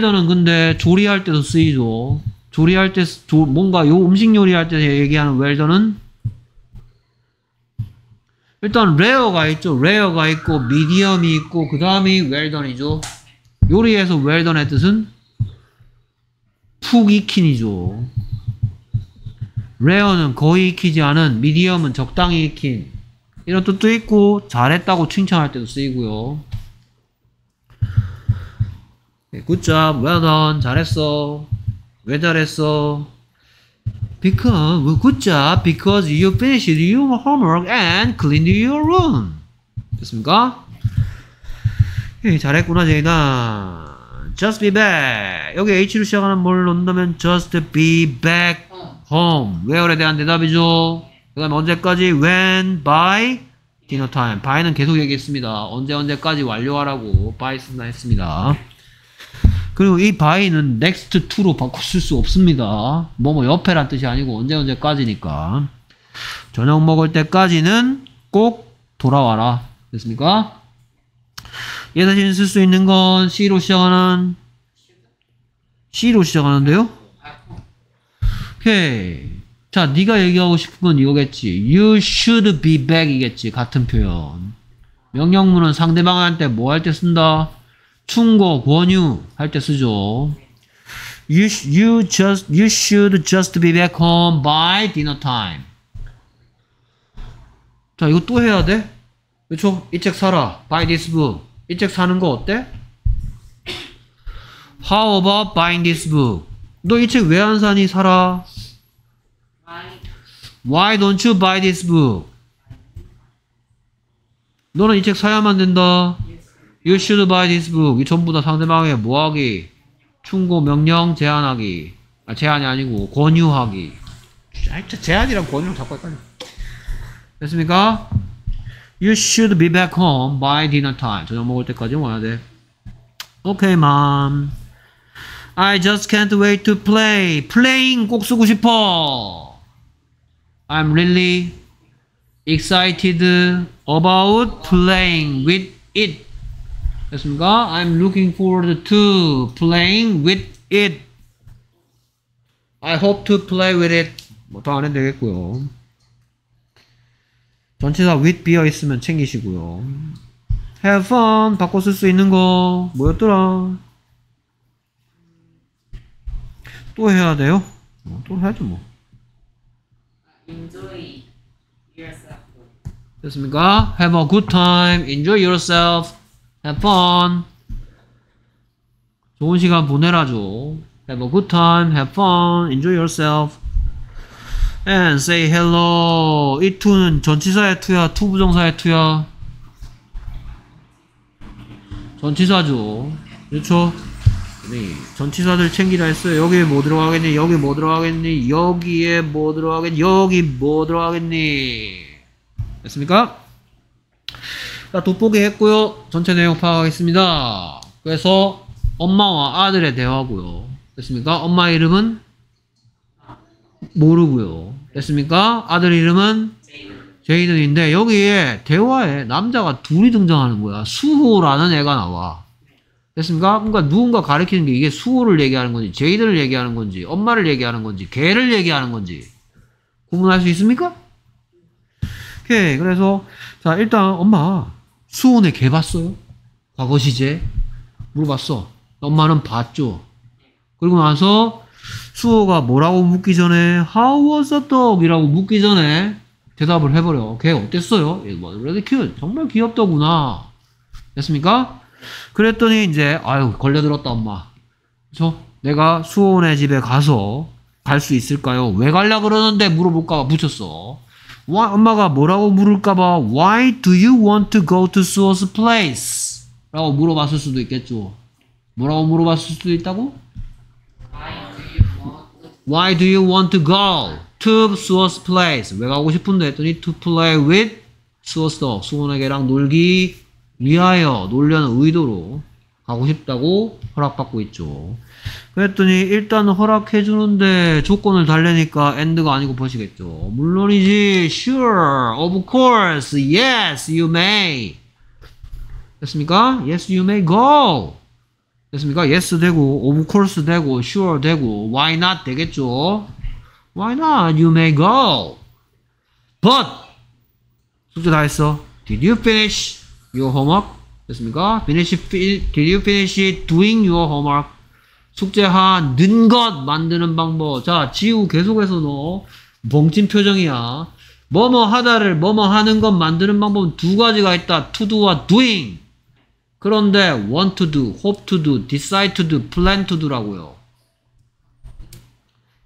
Done은 근데 조리할 때도 쓰이죠. 조리할 때, 쓰- 조- 뭔가 요 음식 요리할 때 얘기하는 done은 일단 rare가 있죠. rare가 있고 medium이 있고 그 다음이 well done이죠. 요리에서 well done의 뜻은 푹 익힌이죠. rare는 거의 익히지 않은 medium은 적당히 익힌 이런 뜻도 있고 잘했다고 칭찬할 때도 쓰이고요. good job, well done, 잘했어. 왜 잘했어? Because, good job, because you finished your homework and cleaned your room. 됐습니까? 예, 잘했구나, 제이다. Just be back. 여기 H로 시작하는 뭘 넣는다면 just be back home. where에 대한 대답이죠. 그 다음에 언제까지? when, by, dinner time. by는 계속 얘기했습니다. 언제 언제까지 완료하라고 by 쓴다 했습니다. 그리고 이 by는 next to로 바꿔 쓸 수 없습니다. 뭐뭐 옆에란 뜻이 아니고 언제 언제까지니까. 저녁 먹을 때까지는 꼭 돌아와라. 됐습니까? 얘 대신 쓸 수 있는 건 C로 시작하는 C로 시작하는데요. 오케이. 자, 네가 얘기하고 싶은 건 이거겠지. You should be back이겠지. 같은 표현. 명령문은 상대방한테 뭐 할 때 쓴다? 충고, 권유 할 때 쓰죠. You, you just, you should just be back home by dinner time. 자, 이거 또 해야 돼? 그쵸? 이 책 사라. Buy this book. 이 책 사는 거 어때? How about buying this book? 너 이 책 왜 안 사니? 사라. Why don't you buy this book? 너는 이 책 사야만 된다. You should buy this book. 이 전부 다 상대방에게 뭐하기? 충고, 명령, 제안하기. 아, 제안이 아니고 권유하기. 제안이랑 권유랑 자꾸 헷갈려. 됐습니까? You should be back home by dinner time. 저녁 먹을 때까지 와야 돼. Okay, mom. I just can't wait to play. Playing 꼭 쓰고 싶어. I'm really excited about playing with it. 됐습니까? I'm looking forward to playing with it. I hope to play with it. 뭐 더 안 해도 되겠고요. 전치사 with 비어 있으면 챙기시고요. Have fun 바꿔 쓸 수 있는 거 뭐였더라? 또 해야 돼요? 어, 또 해야죠 뭐. Enjoy yourself. 됐습니까? Have a good time, enjoy yourself, have fun. 좋은 시간 보내라죠. Have a good time, have fun, enjoy yourself. and say hello. 이 to는 전치사의 to야, to 부정사의 to야. 전치사죠. 그렇죠? 네, 전치사들 챙기라 했어요. 여기에 뭐 들어가겠니? 여기 뭐 들어가겠니? 여기에 뭐 들어가겠니? 여기 뭐 들어가겠니? 됐습니까? 자, 돋보기 했고요. 전체 내용 파악하겠습니다. 그래서 엄마와 아들의 대화고요. 됐습니까? 엄마 이름은 모르고요. 됐습니까? 아들 이름은 제이든인데 여기에 대화에 남자가 둘이 등장하는 거야. 수호라는 애가 나와. 됐습니까? 그러니까 누군가 가리키는 게 이게 수호를 얘기하는 건지, 제이든을 얘기하는 건지, 엄마를 얘기하는 건지, 걔를 얘기하는 건지 구분할 수 있습니까? 오케이. 그래서 자 일단 엄마 수호네 개 봤어요? 과거 시제 물어봤어. 엄마는 봤죠. 그리고 나서 수호가 뭐라고 묻기 전에 How was the dog? 이라고 묻기 전에 대답을 해버려. 걔 어땠어요? It was really cute. 정말 귀엽더구나. 됐습니까? 그랬더니 이제 아유 걸려들었다 엄마. 그래서 내가 수호네 집에 가서 갈 수 있을까요? 왜 갈라 그러는데 물어볼까 봐 붙였어. 와, 엄마가 뭐라고 물을까봐 Why do you want to go to 수호's place? 라고 물어봤을 수도 있겠죠. 뭐라고 물어봤을 수도 있다고? Why do you want to go to 수호's place? 왜 가고 싶은데 했더니 to play with 수호's dog. 수호네개랑 놀기 위하여 놀려는 의도로 가고 싶다고 허락받고 있죠. 그랬더니 일단 허락해 주는데 조건을 달래니까 end가 아니고 버시겠죠. 물론이지. Sure. Of course. Yes, you may. 됐습니까? Yes, you may go. 됐습니까? Yes 되고, of course 되고, sure 되고, why not 되겠죠? Why not? You may go. But 숙제 다 했어. Did you finish your homework? 됐습니까? Finish, fi- did you finish doing your homework? 숙제하는 것 만드는 방법. 자, 지우 계속해서 너 벙찐 표정이야. 뭐뭐 하다를 뭐뭐 하는 것 만드는 방법은 두 가지가 있다. to do와 doing. 그런데 want to do, hope to do, decide to do, plan to do라고요.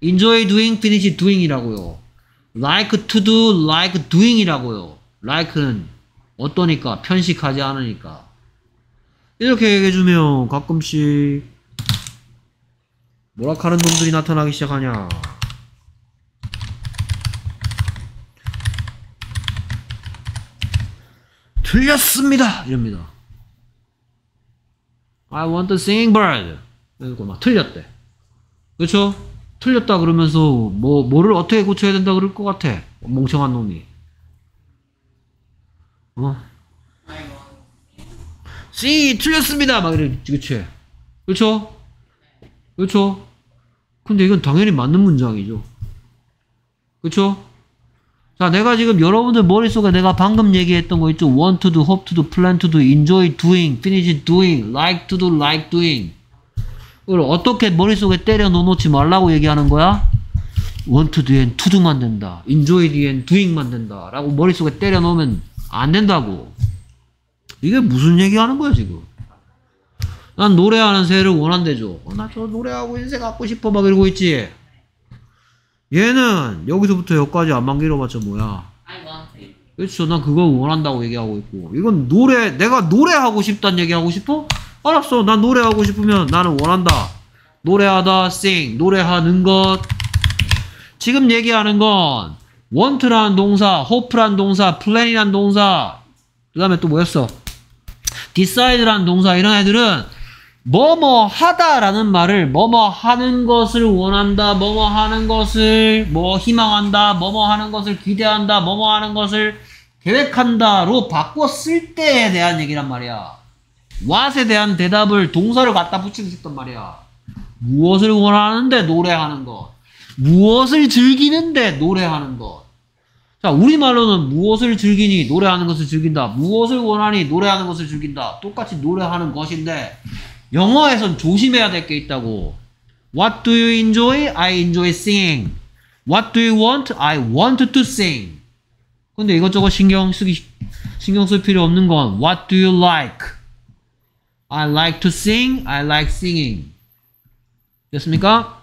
enjoy doing, finish doing이라고요. like to do, like doing이라고요. like는 어떠니까 편식하지 않으니까. 이렇게 얘기해주면 가끔씩 뭐라 하는 놈들이 나타나기 시작하냐. 틀렸습니다! 이럽니다. I want the singing bird. 그리고 막 틀렸대. 그렇죠? 틀렸다 그러면서 뭐 뭐를 어떻게 고쳐야 된다 그럴 것 같아. 멍청한 놈이. 어? C 틀렸습니다. 막 이래. 그치? 그렇죠? 그렇죠? 근데 이건 당연히 맞는 문장이죠. 그렇죠? 자, 내가 지금 여러분들 머릿속에 내가 방금 얘기했던 거 있죠? want to do, hope to do, plan to do, enjoy doing, finish doing, like to do, like doing. 이걸 어떻게 머릿속에 때려 넣어놓지 말라고 얘기하는 거야? want to do엔 to do만 된다. enjoy 뒤엔 doing만 된다. 라고 머릿속에 때려 넣으면 안 된다고. 이게 무슨 얘기하는 거야, 지금? 난 노래하는 새를 원한대죠. 어, 나저 노래하고 인생 갖고 싶어 막 이러고 있지. 얘는 여기서부터 여기까지 안만 길어봤자 뭐야. 그렇죠. 난 그거 원한다고 얘기하고 있고. 이건 노래, 내가 노래하고 싶다는 얘기하고 싶어? 알았어. 난 노래하고 싶으면 나는 원한다. 노래하다, sing. 노래하는 것. 지금 얘기하는 건 want라는 동사, hope라는 동사, plan이라는 동사. 그 다음에 또 뭐였어? decide라는 동사. 이런 애들은 뭐뭐 하다라는 말을 뭐뭐 하는 것을 원한다, 뭐뭐 하는 것을 뭐 희망한다, 뭐뭐 하는 것을 기대한다, 뭐뭐 하는 것을 계획한다로 바꿔 쓸 때에 대한 얘기란 말이야. what에 대한 대답을 동사를 갖다 붙이고 싶단 말이야. 무엇을 원하는데 노래하는 것. 무엇을 즐기는데 노래하는 것. 자, 우리말로는 무엇을 즐기니 노래하는 것을 즐긴다. 무엇을 원하니 노래하는 것을 즐긴다. 똑같이 노래하는 것인데 영어에선 조심해야 될 게 있다고. What do you enjoy? I enjoy singing. What do you want? I want to sing. 근데 이것저것 신경 쓰기 신경 쓸 필요 없는 건 What do you like? I like to sing. I like singing. 됐습니까?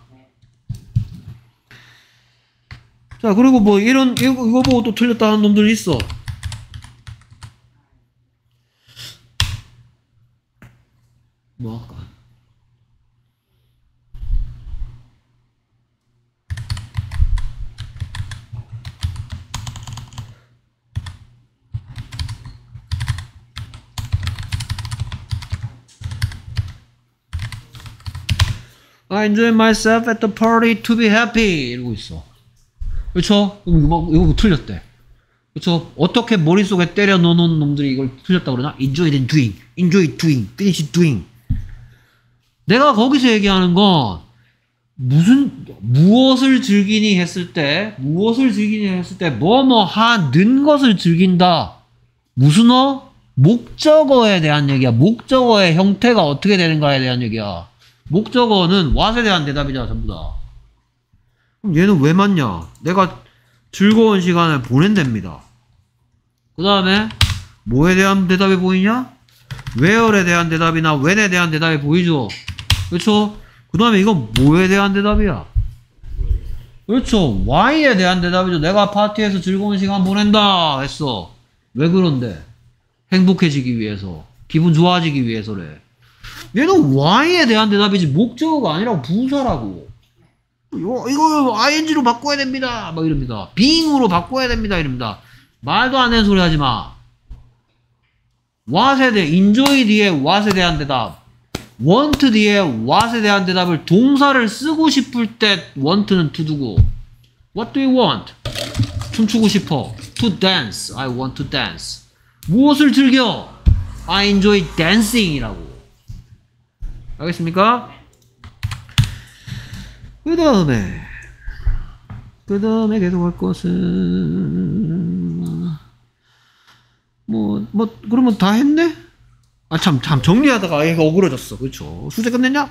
자, 그리고 뭐 이런, 이거, 이거 보고 또 틀렸다는 놈들 있어. 뭐 할까? I enjoy myself at the party to be happy 이러고 있어. 그렇죠? 이거 뭐, 이거 뭐 틀렸대. 그렇죠? 어떻게 머릿속에 때려 넣어놓은 놈들이 이걸 틀렸다 그러나? Enjoy the doing, enjoy doing, finish doing. 내가 거기서 얘기하는 건 무슨 무엇을 즐기니 했을 때 무엇을 즐기니 했을 때 뭐뭐 하는 것을 즐긴다. 무슨 어? 목적어에 대한 얘기야. 목적어의 형태가 어떻게 되는가에 대한 얘기야. 목적어는 what에 대한 대답이잖아, 전부 다. 그럼 얘는 왜 맞냐? 내가 즐거운 시간을 보낸답니다. 그 다음에 뭐에 대한 대답이 보이냐? where에 대한 대답이나 when에 대한 대답이 보이죠? 그렇죠? 그 다음에 이건 뭐에 대한 대답이야? 그렇죠. why에 대한 대답이죠. 내가 파티에서 즐거운 시간 보낸다 했어. 왜 그런데? 행복해지기 위해서. 기분 좋아지기 위해서래. 얘는 why에 대한 대답이지 목적어가 아니라고 부사라고. 이거, 이거 ing로 바꿔야 됩니다. 막 이럽니다. being으로 바꿔야 됩니다. 이럽니다. 말도 안 되는 소리 하지 마. what에 대해 enjoy 뒤에 what에 대한 대답. Want 뒤에 what에 대한 대답을 동사를 쓰고 싶을 때 want는 to 두고 what do you want? 춤추고 싶어. to dance. I want to dance. 무엇을 즐겨? I enjoy dancing이라고. 알겠습니까? 그 다음에 그 다음에 계속 할 것은 뭐 뭐 그러면 다 했네? 아 참 참 정리하다가 얘가 억울해졌어 그렇죠 수제 끝냈냐?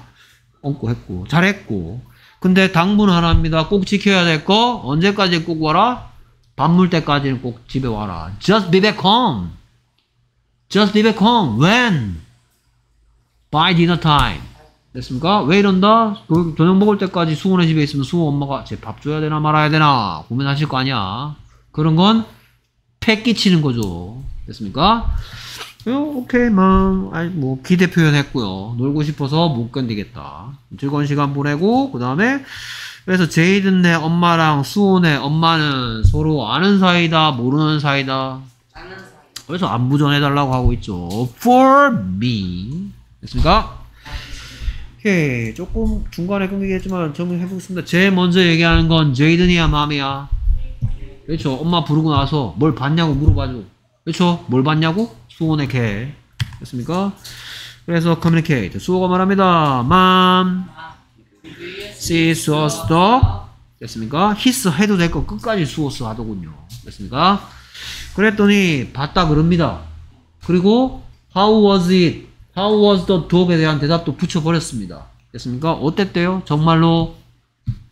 얹고 했고 잘했고 근데 당분 하나입니다 꼭 지켜야 될 거 언제까지 꼭 와라? 밥 먹을 때까지는 꼭 집에 와라 just be back home just be back home when? by dinner time 됐습니까? 왜 이런다? 그 저녁 먹을 때까지 수호네 집에 있으면 수호 엄마가 제밥 줘야 되나 말아야 되나 고민하실 거 아니야. 그런 건 패 끼치는 거죠. 됐습니까? 어, 오케이, 뭐, 아니, 뭐, 기대 표현했고요. 놀고 싶어서 못 견디겠다. 즐거운 시간 보내고, 그 다음에, 그래서 제이든네 엄마랑 수호네 엄마는 서로 아는 사이다, 모르는 사이다. 그래서 안부 전해달라고 하고 있죠. For me. 됐습니까? 오케이. 조금 중간에 끊기겠지만 정리해보겠습니다. 제일 먼저 얘기하는 건 제이든이야, 맘이야. 그렇죠. 엄마 부르고 나서 뭘 봤냐고 물어봐줘. 그렇죠. 뭘 봤냐고? 수원의 개. 됐습니까? 그래서 communicate. 수호가 말합니다. Mom, see sauce dog. 됐습니까? 히스 해도 될 거 끝까지 수호스 하더군요. 됐습니까? 그랬더니 봤다 그럽니다. 그리고 how was it? How was the dog에 대한 대답도 붙여버렸습니다. 됐습니까? 어땠대요? 정말로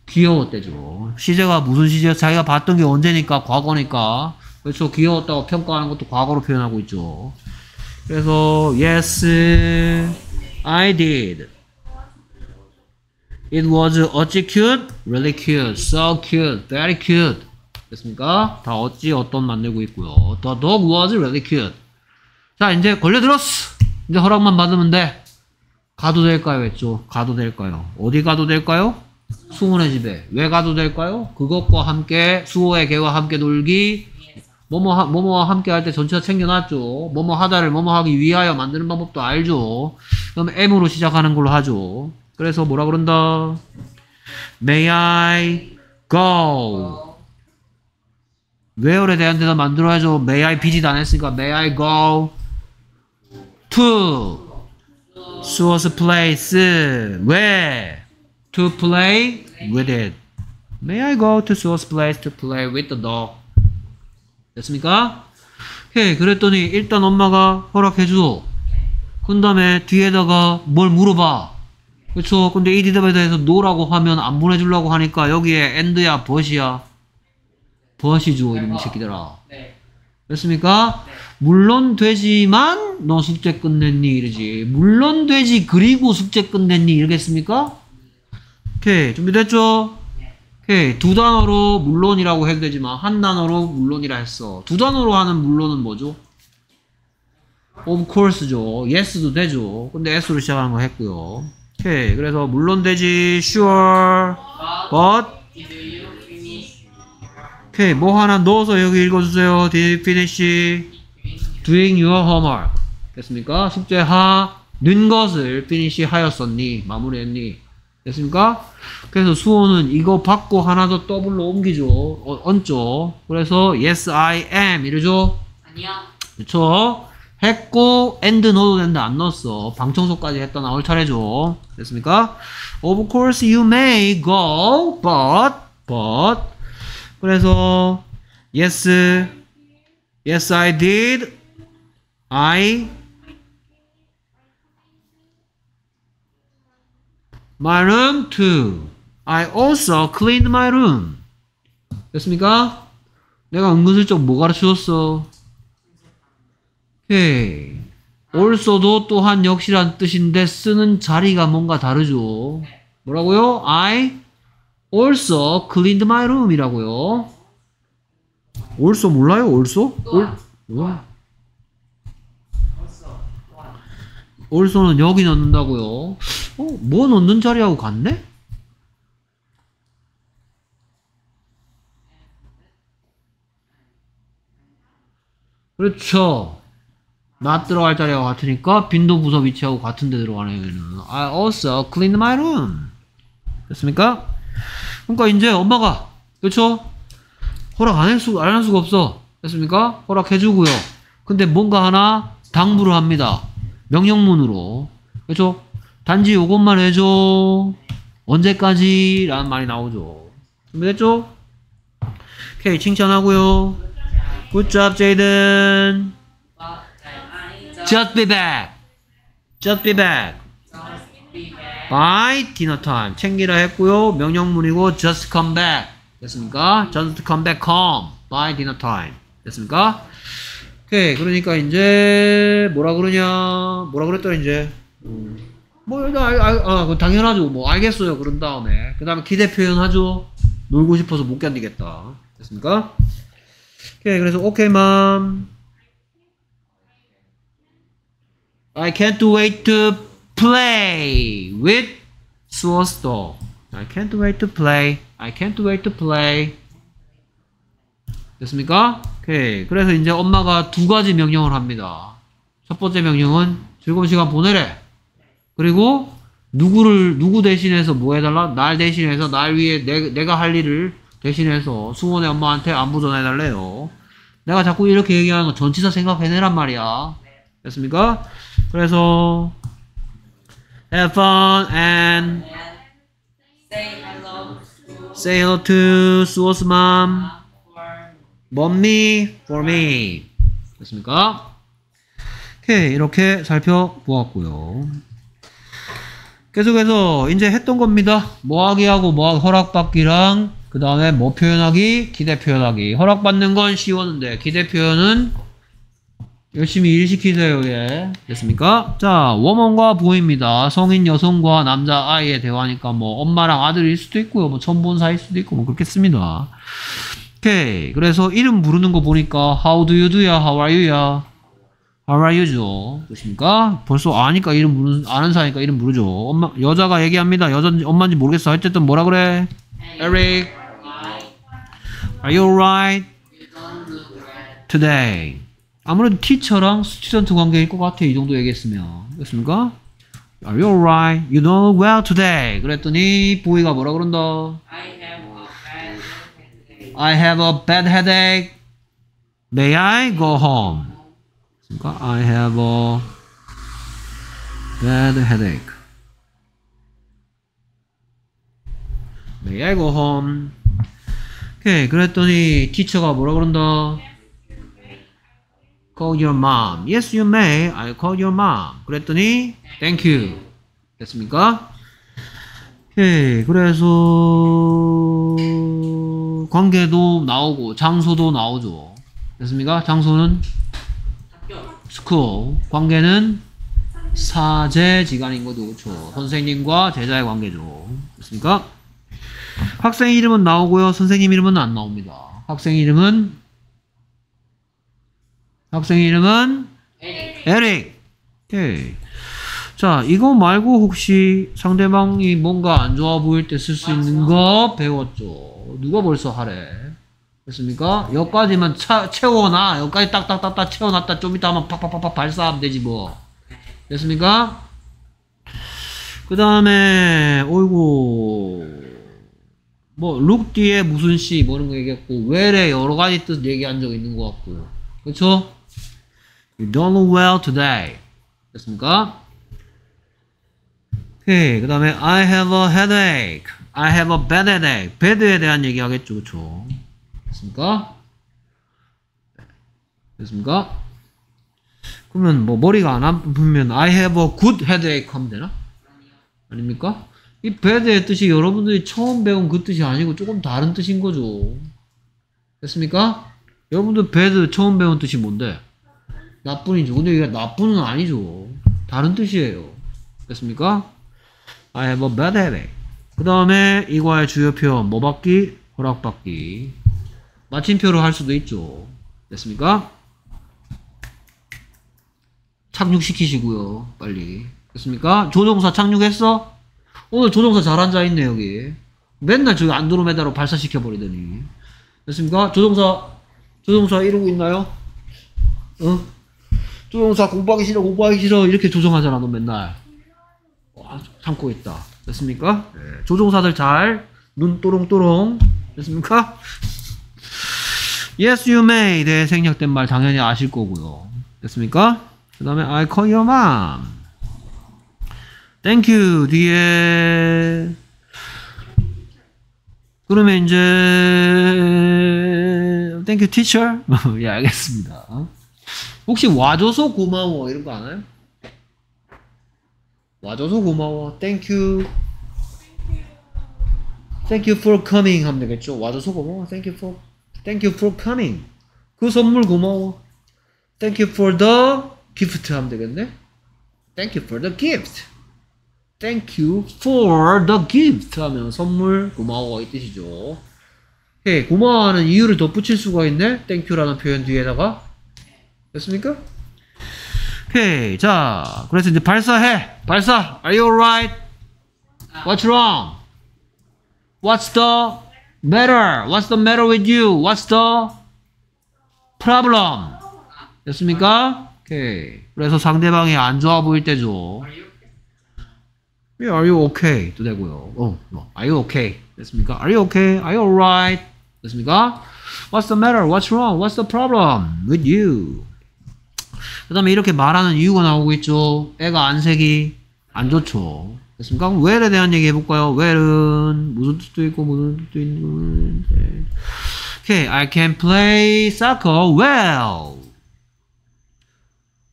귀여웠대죠. 시제가 무슨 시제? 자기가 봤던 게 언제니까 과거니까 그렇죠. 귀여웠다고 평가하는 것도 과거로 표현하고 있죠. 그래서 yes, I did. It was 어찌 cute, really cute, so cute, very cute. 됐습니까? 다 어찌 어떤 만들고 있고요. The dog was really cute. 자 이제 걸려들었어. 이제 허락만 받으면 돼. 가도 될까요? 했죠. 가도 될까요? 어디 가도 될까요? 수호네 집에. 왜 가도 될까요? 그것과 함께 수호의 개와 함께 놀기. 뭐뭐 하, 뭐뭐와 함께 할 때 전체가 챙겨놨죠. 뭐뭐 하다를 뭐뭐 하기 위하여 만드는 방법도 알죠. 그럼 M으로 시작하는 걸로 하죠. 그래서 뭐라 그런다? May I go? where에 대한 대답 만들어야죠. May I 비지도 안 했으니까 May I go to 수어스 place where to play with it. May I go to 수어스 place to play with the dog? 됐습니까? 오케이 그랬더니 일단 엄마가 허락해줘. 그 다음에 뒤에다가 뭘 물어봐. 그쵸? 근데 이 대답에 대해서 no라고 하면 안 보내주려고 하니까 여기에 and야 but이야. but이죠 이놈의 새끼들아. 네. 됐습니까? 물론 되지만 너 숙제 끝냈니 이러지. 물론 되지 그리고 숙제 끝냈니 이러겠습니까? 오케이 준비됐죠? 오케이. 두 단어로 물론이라고 해도 되지만, 한 단어로 물론이라 했어. 두 단어로 하는 물론은 뭐죠? of course죠. yes도 되죠. 근데 s로 시작하는 거 했고요. 오케이. 그래서 물론 되지, sure, But 오케이. 뭐 하나 넣어서 여기 읽어주세요. did you finish doing your homework? 됐습니까? 숙제하는 것을 finish 하였었니? 마무리했니? 됐습니까? 그래서 수호는 이거 받고 하나 더 더블로 옮기죠. 어, 얹죠. 그래서 yes I am 이러죠. 아니야. 그쵸? 했고 and 넣어도 되는데 안 넣었어. 방청소까지 했다 나올 차례죠. 됐습니까? Of course you may go, but but 그래서 yes yes I did I my room too. I also cleaned my room. 됐습니까? 내가 은근슬쩍 뭐 가르쳐줬어? 오케이. also도 또한 역시란 뜻인데 쓰는 자리가 뭔가 다르죠. 뭐라고요? I also cleaned my room 이라고요. also 몰라요? also? 또한. 뭐? also는 여기 넣는다고요. 어, 뭐 넣는 자리하고 같네? 그렇죠. not 들어갈 자리하고 같으니까 빈도 부서 위치하고 같은 데 들어가네요. 얘는. I also cleaned my room. 됐습니까? 그러니까 이제 엄마가 그렇죠? 허락 안 할 수, 안 할 수가 없어. 됐습니까? 허락해주고요. 근데 뭔가 하나 당부를 합니다. 명령문으로. 그렇죠? 단지 요것만 해줘. 언제까지? 라는 말이 나오죠. 준비됐죠? 오케이, 칭찬하고요. Be back. Just be back. just be back? By dinner time. 챙기라 했고요. 명령문이고 just come back. 됐습니까? Just come back home. By dinner time. 됐습니까? 오케이. 그러니까 이제 뭐라 그러냐? 뭐라 그랬더라 이제? 음. 뭐 알, 아, 그 당연하죠. 뭐 알겠어요. 그런 다음에 그 다음에 기대 표현하죠. 놀고 싶어서 못 견디겠다. 됐습니까? 오케이. 그래서 오케이 맘. I can't wait to play with 수어스도. I can't wait to play. I can't wait to play. 됐습니까? 오케이. 그래서 이제 엄마가 두 가지 명령을 합니다. 첫 번째 명령은 즐거운 시간 보내래. 그리고 누구를 누구 대신해서 뭐 해달라? 날 대신해서 날 위해 내, 내가 할 일을 대신해서 수원의 엄마한테 안부 전해달래요. 내가 자꾸 이렇게 얘기하는 거 전치사 생각해내란 말이야. 됐습니까? 그래서 have fun and say hello to 수호스 mom, mommy for me. 됐습니까? 오케이 이렇게 살펴보았고요. 계속해서 이제 했던 겁니다. 뭐하기 하고 뭐하기 허락받기랑 그 다음에 뭐 표현하기 기대 표현하기 허락받는 건 쉬웠는데 기대 표현은 열심히 일 시키세요 예 됐습니까? 자 워먼과 보입니다. 성인 여성과 남자 아이의 대화니까 뭐 엄마랑 아들일 수도 있고요. 뭐 처음 본 사이일 수도 있고 뭐 그렇겠습니다. 오케이 그래서 이름 부르는 거 보니까 How do you do야 How are you야 How are you죠 그렇습니까? 벌써 아니까 이름 부르는 아는 사이니까 이름 부르죠. 엄마 여자가 얘기합니다. 여자 엄마인지 모르겠어. 어쨌든 뭐라 그래? Eric Are you alright today? 아무래도 teacher랑 student 관계일 것 같아. 이 정도 얘기했으면. 그렇습니까? Are you alright? You don't look well today. 그랬더니 boy가 뭐라 그런다? I have a bad headache. May I go home? 그러니까 I have a bad headache. May I go? 오케이, 그랬더니 티처가 뭐라 그런다? Call your mom. Yes, you may. I call your mom. 그랬더니 Thank you. 됐습니까? 오케이, 그래서 관계도 나오고 장소도 나오죠. 됐습니까? 장소는. school, 관계는 사제지간인 것도 그렇죠. 선생님과 제자의 관계죠. 됐습니까? 학생 이름은 나오고요. 선생님 이름은 안 나옵니다. 학생 이름은 학생 이름은 에릭. 에릭. 오케이. 자, 이거 말고 혹시 상대방이 뭔가 안 좋아 보일 때 쓸 수 있는 거 배웠죠? 누가 벌써 하래? 됐습니까? 여기까지만 차, 채워놔. 여기까지 딱딱딱딱 채워놨다. 좀 이따 하면 팍팍팍팍 발사하면 되지 뭐. 됐습니까? 그 다음에, 어이구. 뭐, 룩 뒤에 무슨 시, 뭐 이런 거 얘기했고, where에 여러 가지 뜻 얘기한 적 있는 것 같고요. 그쵸? You don't look well today. 됐습니까? 오케이. 그 다음에 I have a headache. I have a bad headache. bad에 대한 얘기 하겠죠. 그쵸? 됐습니까? 됐습니까? 그러면 뭐 머리가 안 아프면 I have a good headache 하면 되나? 아닙니까? 이 bad의 뜻이 여러분들이 처음 배운 그 뜻이 아니고 조금 다른 뜻인 거죠. 됐습니까? 여러분들 bad 처음 배운 뜻이 뭔데? 나쁜이죠. 근데 이게 나쁜은 아니죠. 다른 뜻이에요. 됐습니까? I have a bad headache. 그 다음에 이 과의 주요 표현, 뭐 받기? 허락 받기. 마침표로 할 수도 있죠. 됐습니까? 착륙시키시고요. 빨리. 됐습니까? 조종사 착륙했어? 오늘 조종사 잘한 자 있네, 여기. 맨날 저기 안드로메다로 발사시켜버리더니. 됐습니까? 조종사, 조종사 이러고 있나요? 어? 조종사 공부하기 싫어 공부하기 싫어 이렇게 조종하잖아 너 맨날 와, 참고 있다 됐습니까? 네. 조종사들 잘 눈 또롱또롱 됐습니까? Yes you may 네 생략된 말 당연히 아실 거고요 됐습니까? 그 다음에 I call your mom Thank you 뒤에 그러면 이제 Thank you teacher 예 알겠습니다 혹시 와줘서 고마워 이런 거 아나요? 와줘서 고마워. Thank you. Thank you for coming 하면 되겠죠. 와줘서 고마워. Thank you for Thank you for coming. 그 선물 고마워. Thank you for the gift 하면 되겠네. Thank you for the gift. Thank you for the gift 하면 선물 고마워 이 뜻이죠. 예, 고마워하는 이유를 덧붙일 수가 있네. Thank you라는 표현 뒤에다가 됐습니까? 오케이. 자, 그래서 이제 발사해. 발사. Are you alright? What's wrong? What's the matter? What's the matter with you? What's the problem? 됐습니까? 오케이. 그래서 상대방이 안 좋아 보일 때죠. Yeah, are you okay? 도 되고요. 어, 뭐, are you okay? 됐습니까? Are you okay? Are you alright? 됐습니까? What's the matter? What's wrong? What's the problem with you? 그 다음에 이렇게 말하는 이유가 나오고 있죠. 애가 안색이 안 좋죠. 됐습니까? 그럼 where에 대한 얘기 해볼까요? where는 무슨 뜻도 있고 무슨 뜻도 있는데. 오케이, I can play soccer well.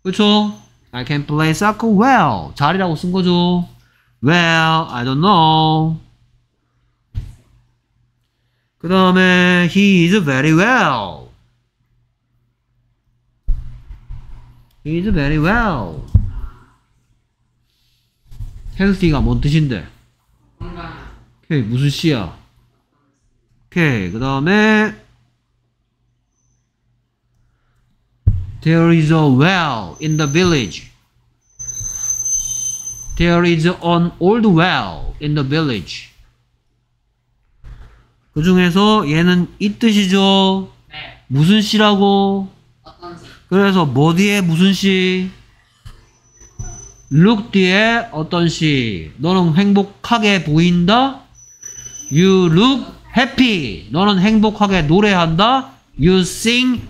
그렇죠? I can play soccer well. 잘이라고 쓴 거죠. Well, I don't know. 그 다음에 he is very well. He is very well. Healthy가 뭔 뜻인데? 오케이, 무슨 시야? 오케이, 그 다음에 There is a well in the village. There is an old well in the village. 그 중에서 얘는 이 뜻이죠. 네. 무슨 지 그래서 뭐 뒤에 무슨 시? Look 뒤에 어떤 시? 너는 행복하게 보인다? You look happy. 너는 행복하게 노래한다? You sing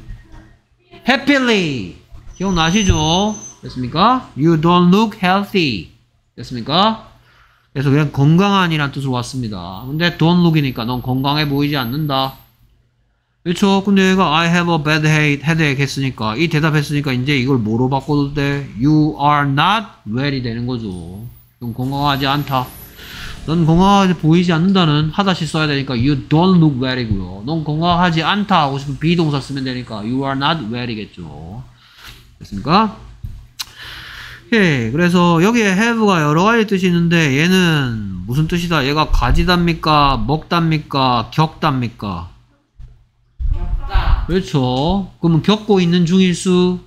happily. 기억나시죠? 됐습니까? You don't look healthy. 됐습니까? 그래서 그냥 건강한이란 뜻으로 왔습니다. 근데 don't look이니까 넌 건강해 보이지 않는다. 그렇죠. 근데 얘가 I have a bad head, headache 했으니까 이 대답했으니까 이제 이걸 뭐로 바꿔도 돼? You are not well이 되는 거죠. 넌 건강하지 않다. 넌 건강하게 보이지 않는다는 하다시 써야 되니까 you don't look well이고요. 넌 건강하지 않다 하고 싶으면 비동사 쓰면 되니까 you are not well이겠죠. 됐습니까? 오케이. 그래서 여기에 have가 여러 가지 뜻이 있는데 얘는 무슨 뜻이다? 얘가 가지답니까? 먹답니까? 겪답니까? 그렇죠. 그러면 겪고 있는 중일 수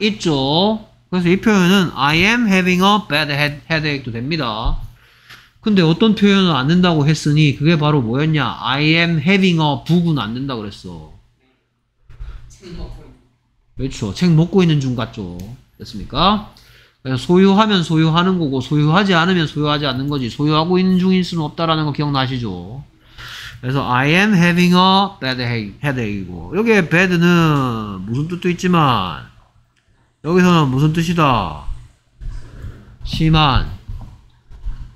있죠. 그래서 이 표현은 I am having a bad head, headache도 됩니다. 근데 어떤 표현은 안 된다고 했으니 그게 바로 뭐였냐? I am having a 북은 안 된다 그랬어. 그렇죠. 책 먹고 있는 중 같죠. 됐습니까? 소유하면 소유하는 거고 소유하지 않으면 소유하지 않는 거지. 소유하고 있는 중일 수는 없다라는 거 기억나시죠? 그래서 I am having a bad headache이고 여기에 bad는 무슨 뜻도 있지만 여기서는 무슨 뜻이다? 심한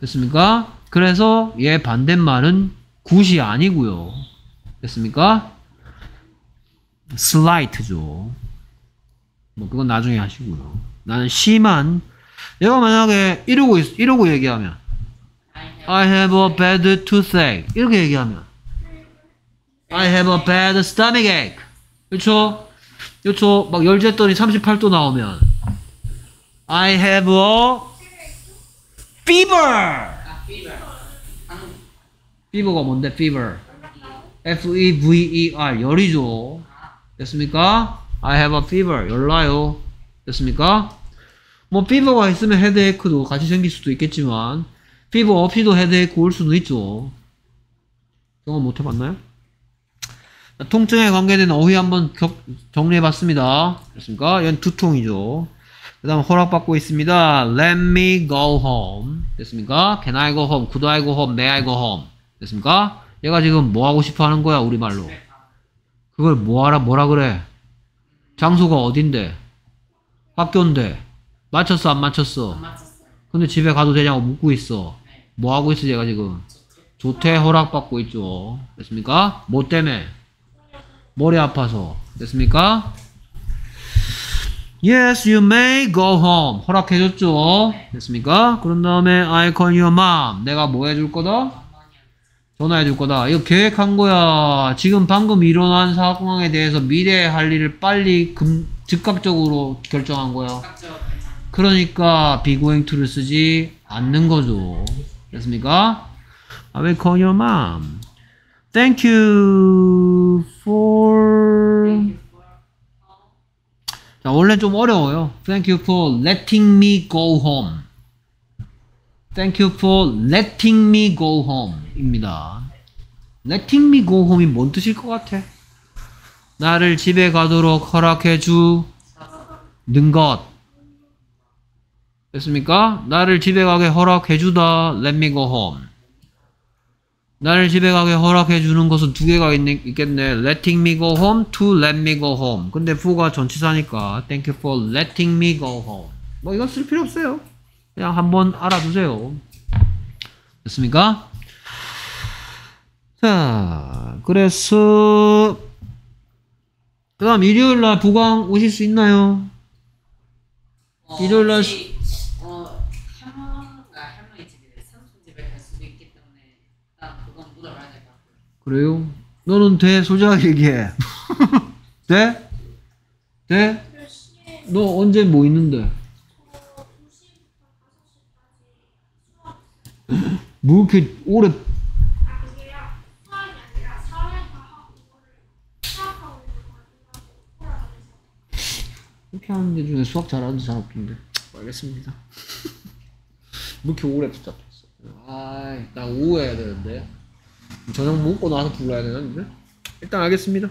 됐습니까? 그래서 얘 반대말은 굿이 아니고요. 됐습니까? slight죠. 뭐 그건 나중에 하시고요. 나는 심한 내가 만약에 이러고 있, 이러고 얘기하면 I have a bad toothache 이렇게 얘기하면 I have a bad stomach ache 그렇죠? 그렇죠? 막 열쨌더니 38도 나오면 I have a fever 아, fever. 한 fever가 뭔데 fever F-E-V-E-R 열이죠 됐습니까? I have a fever 열나요 됐습니까? 뭐 fever가 있으면 헤드에이크도 같이 생길 수도 있겠지만 fever 없이도 헤드에이크 올 수도 있죠 경험 못 해봤나요? 자, 통증에 관계된 어휘 한번 격- 정리해봤습니다 됐습니까? 얘는 두통이죠 그 다음 허락받고 있습니다 Let me go home 됐습니까? Can I go home? Could I go home? May I go home? 됐습니까? 얘가 지금 뭐 하고 싶어 하는 거야 우리말로 그걸 뭐하라 뭐라 그래 장소가 어딘데 학교인데 맞췄어 안 맞췄어 안 맞췄어요. 근데 집에 가도 되냐고 묻고 있어 네. 뭐 하고 있어 얘가 지금 조퇴 허락받고 있죠 됐습니까 뭐 때문에 머리 아파서 됐습니까 Yes, you may go home. 허락해줬죠? 됐습니까? 그런 다음에 I call your mom. 내가 뭐 해줄 거다? 어머니한테 전화해 줄 거다. 이거 계획한 거야. 지금 방금 일어난 상황에 대해서 미래에 할 일을 빨리 금, 즉각적으로 결정한 거야. 그러니까 be going to를 쓰지 않는 거죠. 됐습니까? I will call your mom. Thank you for 어, 자, 원래 좀 어려워요. Thank you for letting me go home. Thank you for letting me go home. 입니다. letting me go home이 뭔 뜻일 것 같아? 나를 집에 가도록 허락해 주는 것. 됐습니까? 나를 집에 가게 허락해 주다. Let me go home. 나를 집에 가게 허락해 주는 것은 두 개가 있, 있겠네. Letting me go home to let me go home. 근데 for가 전치사니까 Thank you for letting me go home. 뭐 이건 쓸 필요 없어요. 그냥 한번 알아두세요. 됐습니까? 자, 그래서 그 다음 일요일 날 부광 오실 수 있나요? 어, 일요일 날 혹시, 어, 할머니가 할머니 집에 삼촌 집에 갈 수도 있기 때문에 일단 그건 물어봐야 될 것 같아요. 그래요? 너는 돼? 솔직하게 얘기해. 돼? 돼? 너 언제 뭐 있는데? 저 2시부터 5시까지 수업 뭐 이렇게 오래 이렇게 하는 데 중에 수학 잘하는 사람 없던데. 알겠습니다. 뭐 이렇게 오래 붙잡혔어. 아이, 나 오후 해야 되는데. 저녁 먹고 나서 불러야 되는데. 일단 알겠습니다.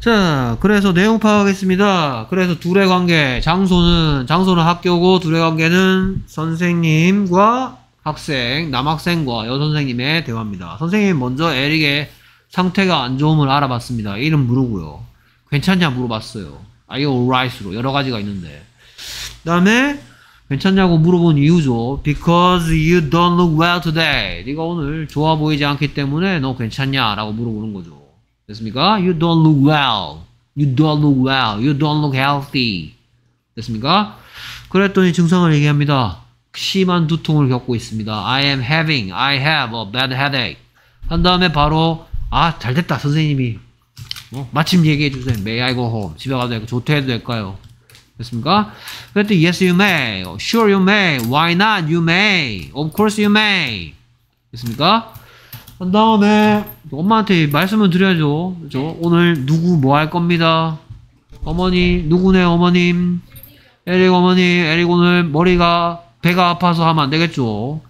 자, 그래서 내용 파악하겠습니다. 그래서 둘의 관계, 장소는, 장소는 학교고, 둘의 관계는 선생님과 학생, 남학생과 여선생님의 대화입니다. 선생님이 먼저 에릭의 상태가 안 좋음을 알아봤습니다. 이름 물으고요. 괜찮냐 물어봤어요. Are you alright로 여러 가지가 있는데. 그 다음에 괜찮냐고 물어본 이유죠. Because you don't look well today. 네가 오늘 좋아 보이지 않기 때문에 너 괜찮냐라고 물어보는 거죠. 됐습니까? You don't look well. You don't look well. You don't look healthy. 됐습니까? 그랬더니 증상을 얘기합니다. 심한 두통을 겪고 있습니다. I am having, I have a bad headache. 한 다음에 바로 아 잘 됐다 선생님이 어, 마침 얘기해 주세요. May I go home? 집에 가도 될까요? 조퇴해도 될까요? 됐습니까? 그랬더니 yes you may, sure you may, why not you may, of course you may. 됐습니까? 그 다음에 엄마한테 말씀을 드려야죠. 그죠? 오늘 누구 뭐 할 겁니다. 어머니, 누구네 어머님? 에릭 어머니, 에릭 오늘 머리가 배가 아파서 하면 안 되겠죠.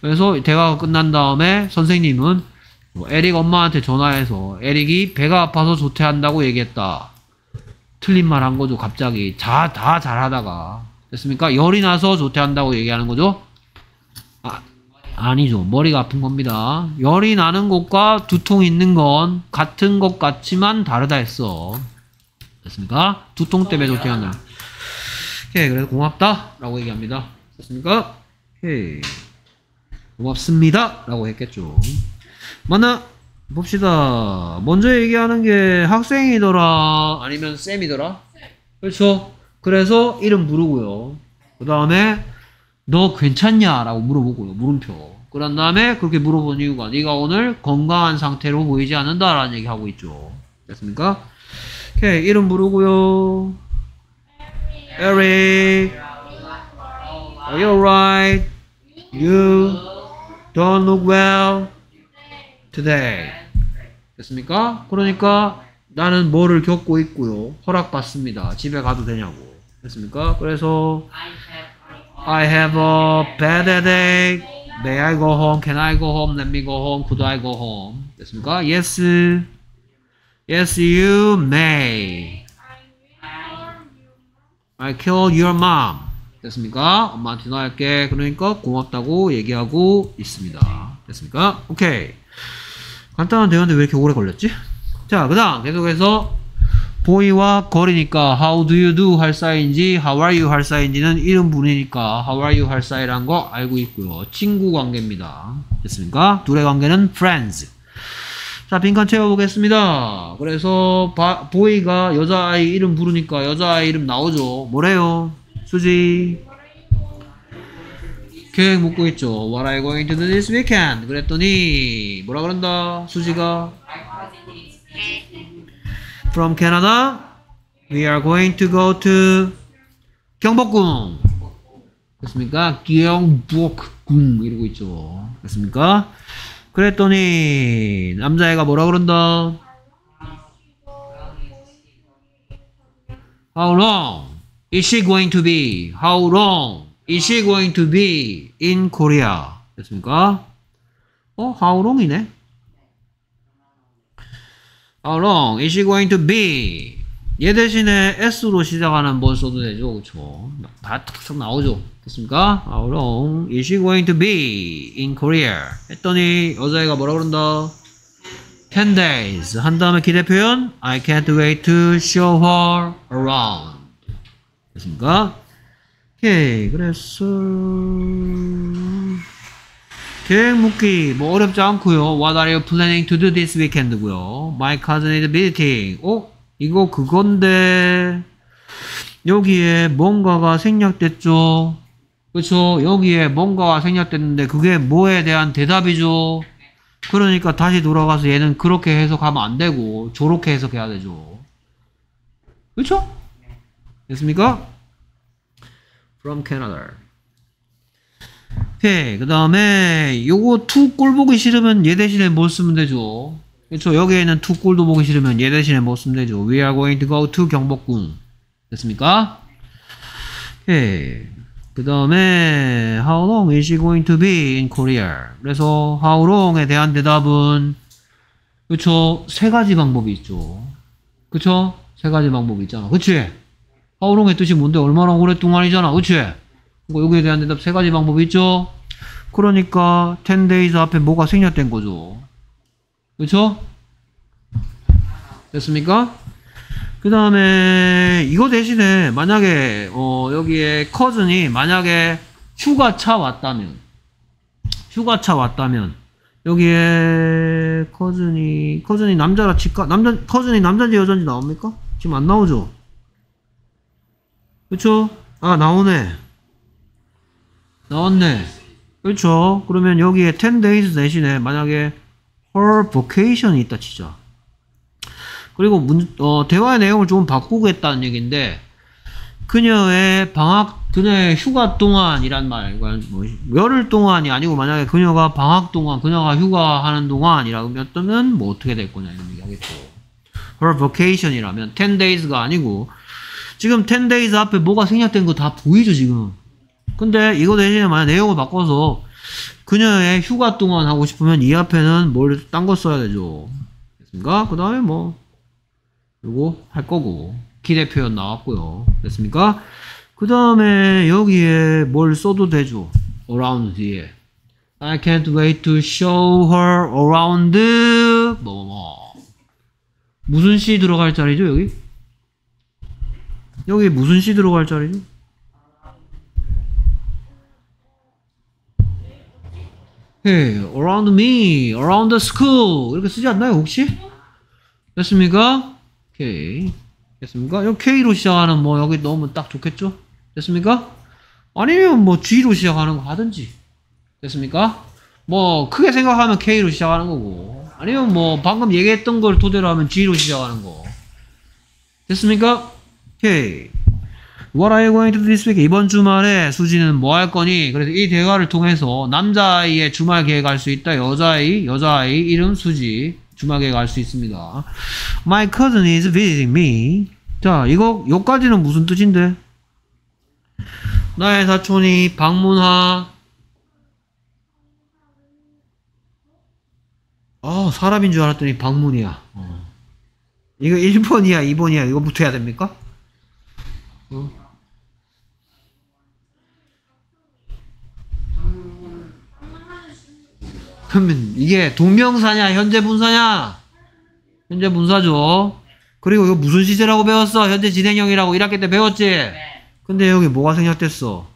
그래서 대화가 끝난 다음에 선생님은 뭐 에릭 엄마한테 전화해서 에릭이 배가 아파서 조퇴한다고 얘기했다. 틀린 말 한 거죠, 갑자기. 자, 다 잘하다가. 됐습니까? 열이 나서 조퇴한다고 얘기하는 거죠? 아, 아니죠. 머리가 아픈 겁니다. 열이 나는 것과 두통 있는 건 같은 것 같지만 다르다 했어. 됐습니까? 두통 때문에 조퇴한다. 오케이, 그래서 고맙다. 라고 얘기합니다. 됐습니까? 오케이. 고맙습니다. 라고 했겠죠. 만나 봅시다. 먼저 얘기하는 게 학생이더라 아니면 쌤이더라? 그렇죠. 그래서 이름 부르고요. 그 다음에 너 괜찮냐? 라고 물어보고요. 물음표. 그런 다음에 그렇게 물어본 이유가 네가 오늘 건강한 상태로 보이지 않는다라는 얘기 하고 있죠. 됐습니까? 오케이. 이름 부르고요. Eric. Are you alright? You don't look well today. 됐습니까? 그러니까 나는 뭐를 겪고 있고요. 허락받습니다. 집에 가도 되냐고. 됐습니까? 그래서 I have a bad headache. May I go home? Can I go home? Let me go home. Could I go home? 됐습니까? Yes. Yes, you may. I kill your mom. 됐습니까? 엄마한테 전화할게. 그러니까 고맙다고 얘기하고 있습니다. 됐습니까? 오케이. 간단한 대화인데 왜 이렇게 오래 걸렸지? 자, 그 다음 계속해서 보이와 거리니까 how do you do 할 사이인지 how are you 할 사이인지는 이름 부르니까 how are you 할 사이란 거 알고 있고요. 친구 관계입니다. 됐습니까? 둘의 관계는 friends. 자, 빈칸 채워보겠습니다. 그래서 바, 보이가 여자아이 이름 부르니까 여자아이 이름 나오죠. 뭐래요? 수지. 계획 묻고 있죠. What are you going to do this weekend? 그랬더니 뭐라 그런다? 수지가 From Canada, we are going to go to 경복궁. 됐습니까? 경복궁 이러고 있죠. 됐습니까? 그랬더니 남자애가 뭐라 그런다? How long is she going to be? How long is she going to be in Korea? 됐습니까? 어, how long이네? How long is she going to be? 얘 대신에 S로 시작하는 뭘 써도 되죠. 그쵸? 다 탁탁 나오죠. 됐습니까? How long is she going to be in Korea? 했더니 여자애가 뭐라 그런다? 10 days. 한 다음에 기대 표현 I can't wait to show her around. 됐습니까? 오케이. 그래서 계획 묻기 뭐 어렵지 않고요. What are you planning to do this weekend고요. My cousin is visiting. 어? 이거 그건데 여기에 뭔가가 생략됐죠. 그렇죠? 여기에 뭔가가 생략됐는데 그게 뭐에 대한 대답이죠. 그러니까 다시 돌아가서 얘는 그렇게 해석하면 안 되고 저렇게 해석해야 되죠. 그렇죠? 됐습니까? From Canada. 오케이. 그 다음에 요거 to 꼴 보기 싫으면 얘 대신에 뭘 쓰면 되죠. 그렇죠. 여기에는 to 꼴도 보기 싫으면 얘 대신에 뭐 쓰면 되죠. We are going to go to 경복궁. 됐습니까? 오케이. 그 다음에 How long is she going to be in Korea? 그래서 How long에 대한 대답은 그쵸 세 가지 방법이 있죠. 그쵸 세 가지 방법이 있잖아. 그치? Long의 뜻이 뭔데 얼마나 오랫동안이잖아. 그치? 뭐 여기에 대한 대답 세 가지 방법이 있죠. 그러니까 10 days 앞에 뭐가 생략된 거죠. 그쵸? 됐습니까? 그 다음에 이거 대신에 만약에 어 여기에 커즌이 만약에 휴가차 왔다면 휴가차 왔다면 여기에 커즌이 커즌이 남자라 칠까? 남자 커즌이 남자인지 여자인지 나옵니까? 지금 안 나오죠? 그쵸? 아 나오네. 나왔네. 그렇죠 그러면 여기에 10 days 대신에 만약에 her vacation이 있다 치자. 그리고 문, 어, 대화의 내용을 조금 바꾸겠다는 얘기인데 그녀의 방학, 그녀의 휴가 동안이란 말, 뭐, 열흘 동안이 아니고 만약에 그녀가 방학 동안, 그녀가 휴가하는 동안이라고 했다면 뭐 어떻게 될 거냐 이런 얘기 하겠죠. her vacation이라면 10 days가 아니고 지금 10 days 앞에 뭐가 생략된 거 다 보이죠 지금. 근데 이거 대신에 만약 내용을 바꿔서 그녀의 휴가 동안 하고 싶으면 이 앞에는 뭘 딴 거 써야 되죠. 됐습니까? 그 다음에 뭐 요거 할 거고 기대 표현 나왔고요. 됐습니까? 그 다음에 여기에 뭘 써도 되죠. around 뒤에 I can't wait to show her around 뭐 뭐. 무슨 시 들어갈 자리죠 여기? 여기 무슨 시 들어갈 자리죠? Hey, around me, around the school 이렇게 쓰지 않나요 혹시? 됐습니까? 오케이 됐습니까? 요 K로 시작하는 뭐 여기 넣으면 딱 좋겠죠? 됐습니까? 아니면 뭐 G로 시작하는 거 하든지 됐습니까? 뭐 크게 생각하면 K로 시작하는 거고 아니면 뭐 방금 얘기했던 걸 토대로 하면 G로 시작하는 거 됐습니까? 오케이 What are you going to do this week? 이번 주말에 수지는 뭐 할 거니? 그래서 이 대화를 통해서 남자아이의 주말 계획 할 수 있다. 여자아이, 여자아이 이름 수지 주말 계획 할 수 있습니다. My cousin is visiting me. 자, 이거 요까지는 무슨 뜻인데? 나의 사촌이 방문하 아, 사람인 줄 알았더니 방문이야. 어. 이거 1번이야, 2번이야. 이거 붙어야 됩니까? 어? 그러면 이게 동명사냐 현재 분사냐? 현재 분사죠. 그리고 이거 무슨 시제라고 배웠어? 현재 진행형이라고 1학기 때 배웠지? 네. 근데 여기 뭐가 생략됐어?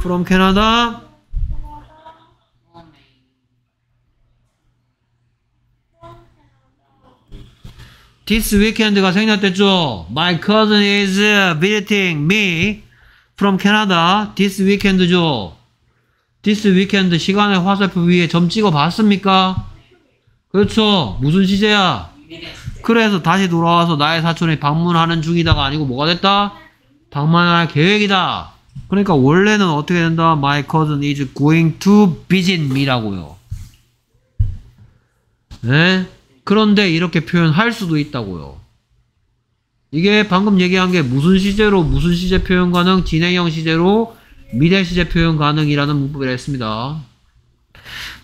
From Canada? 처음 This weekend가 생략됐죠? My cousin is visiting me from Canada. This weekend죠? This weekend 시간의 화살표 위에 점 찍어 봤습니까? 그렇죠. 무슨 시제야? 그래서 다시 돌아와서 나의 사촌이 방문하는 중이다가 아니고 뭐가 됐다? 방문할 계획이다. 그러니까 원래는 어떻게 된다? My cousin is going to visit me라고요. 네? 그런데 이렇게 표현할 수도 있다고요. 이게 방금 얘기한 게 무슨 시제로 무슨 시제 표현 가능, 진행형 시제로 미래 시제 표현 가능이라는 문법이라 했습니다.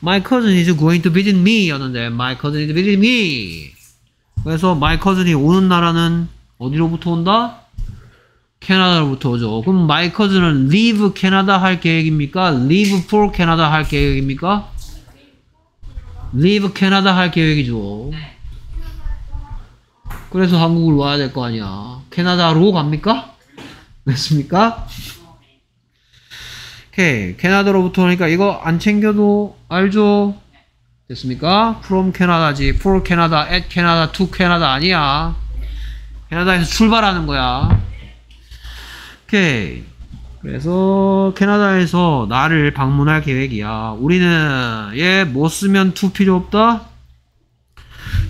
My cousin is going to visit me 였는데 My cousin is visiting me 그래서 my cousin이 오는 나라는 어디로부터 온다? 캐나다로부터 오죠. 그럼 my cousin은 leave 캐나다 할 계획입니까? leave for 캐나다 할 계획입니까? Leave 캐나다 할 계획이죠. 네. 그래서 한국을 와야 될 거 아니야. 캐나다로 갑니까? 됐습니까? 오케이. 캐나다로부터 오니까 이거 안 챙겨도 알죠? 됐습니까? from 캐나다지. for 캐나다, at 캐나다, to 캐나다 아니야. 캐나다에서 출발하는 거야. 오케이. 그래서 캐나다에서 나를 방문할 계획이야. 우리는 얘뭐 쓰면 to 필요 없다?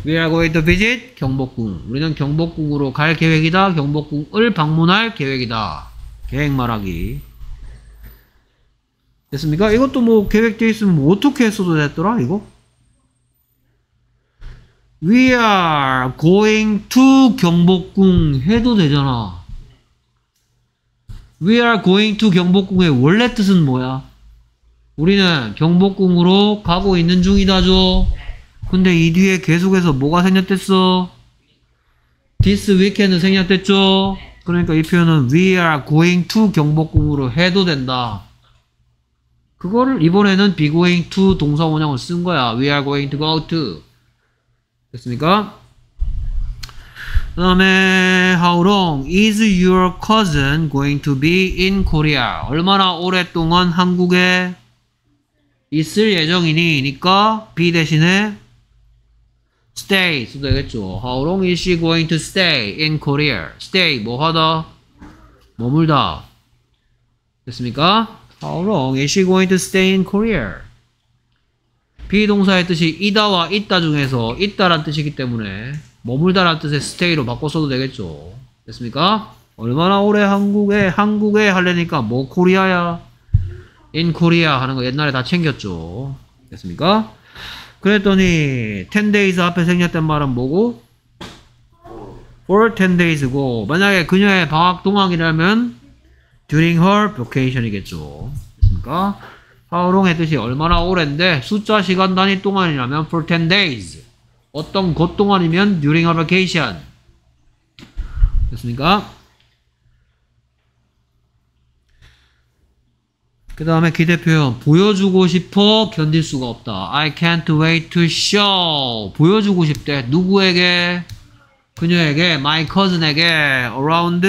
We are going to visit 경복궁. 우리는 경복궁으로 갈 계획이다. 경복궁을 방문할 계획이다. 계획 말하기. 됐습니까? 이것도 뭐 계획되어 있으면 뭐 어떻게 써도 됐더라, 이거? We are going to 경복궁 해도 되잖아. We are going to 경복궁의 원래 뜻은 뭐야? 우리는 경복궁으로 가고 있는 중이다죠. 근데 이 뒤에 계속해서 뭐가 생략됐어? This weekend 생략됐죠. 그러니까 이 표현은 we are going to 경복궁으로 해도 된다. 그거를 이번에는 be going to 동사 원형을 쓴 거야. We are going to go to. 됐습니까? 그 다음에 how long is your cousin going to be in Korea? 얼마나 오랫동안 한국에 있을 예정이니? 니까 be 대신에 stay 써도 되겠죠. How long is she going to stay in Korea? stay 뭐 하다? 머물다. 됐습니까? How long is she going to stay in Korea? 비동사의 뜻이 이다와 있다 중에서 있다란 뜻이기 때문에 머물다란 뜻의 stay로 바꿔 써도 되겠죠. 됐습니까? 얼마나 오래 한국에 한국에 하려니까 뭐 코리아야 in Korea 하는 거 옛날에 다 챙겼죠. 됐습니까? 그랬더니 10 days 앞에 생략된 말은 뭐고? for 10 days고 만약에 그녀의 방학 동안이라면 during her vacation이겠죠. 됐습니까? How long의 뜻이 얼마나 오랜데 숫자 시간 단위 동안이라면 for 10 days 어떤 것 동안이면 during her vacation. 됐습니까? 그 다음에 기대 표현. 보여주고 싶어 견딜 수가 없다. I can't wait to show. 보여주고 싶대. 누구에게? 그녀에게. My cousin에게. Around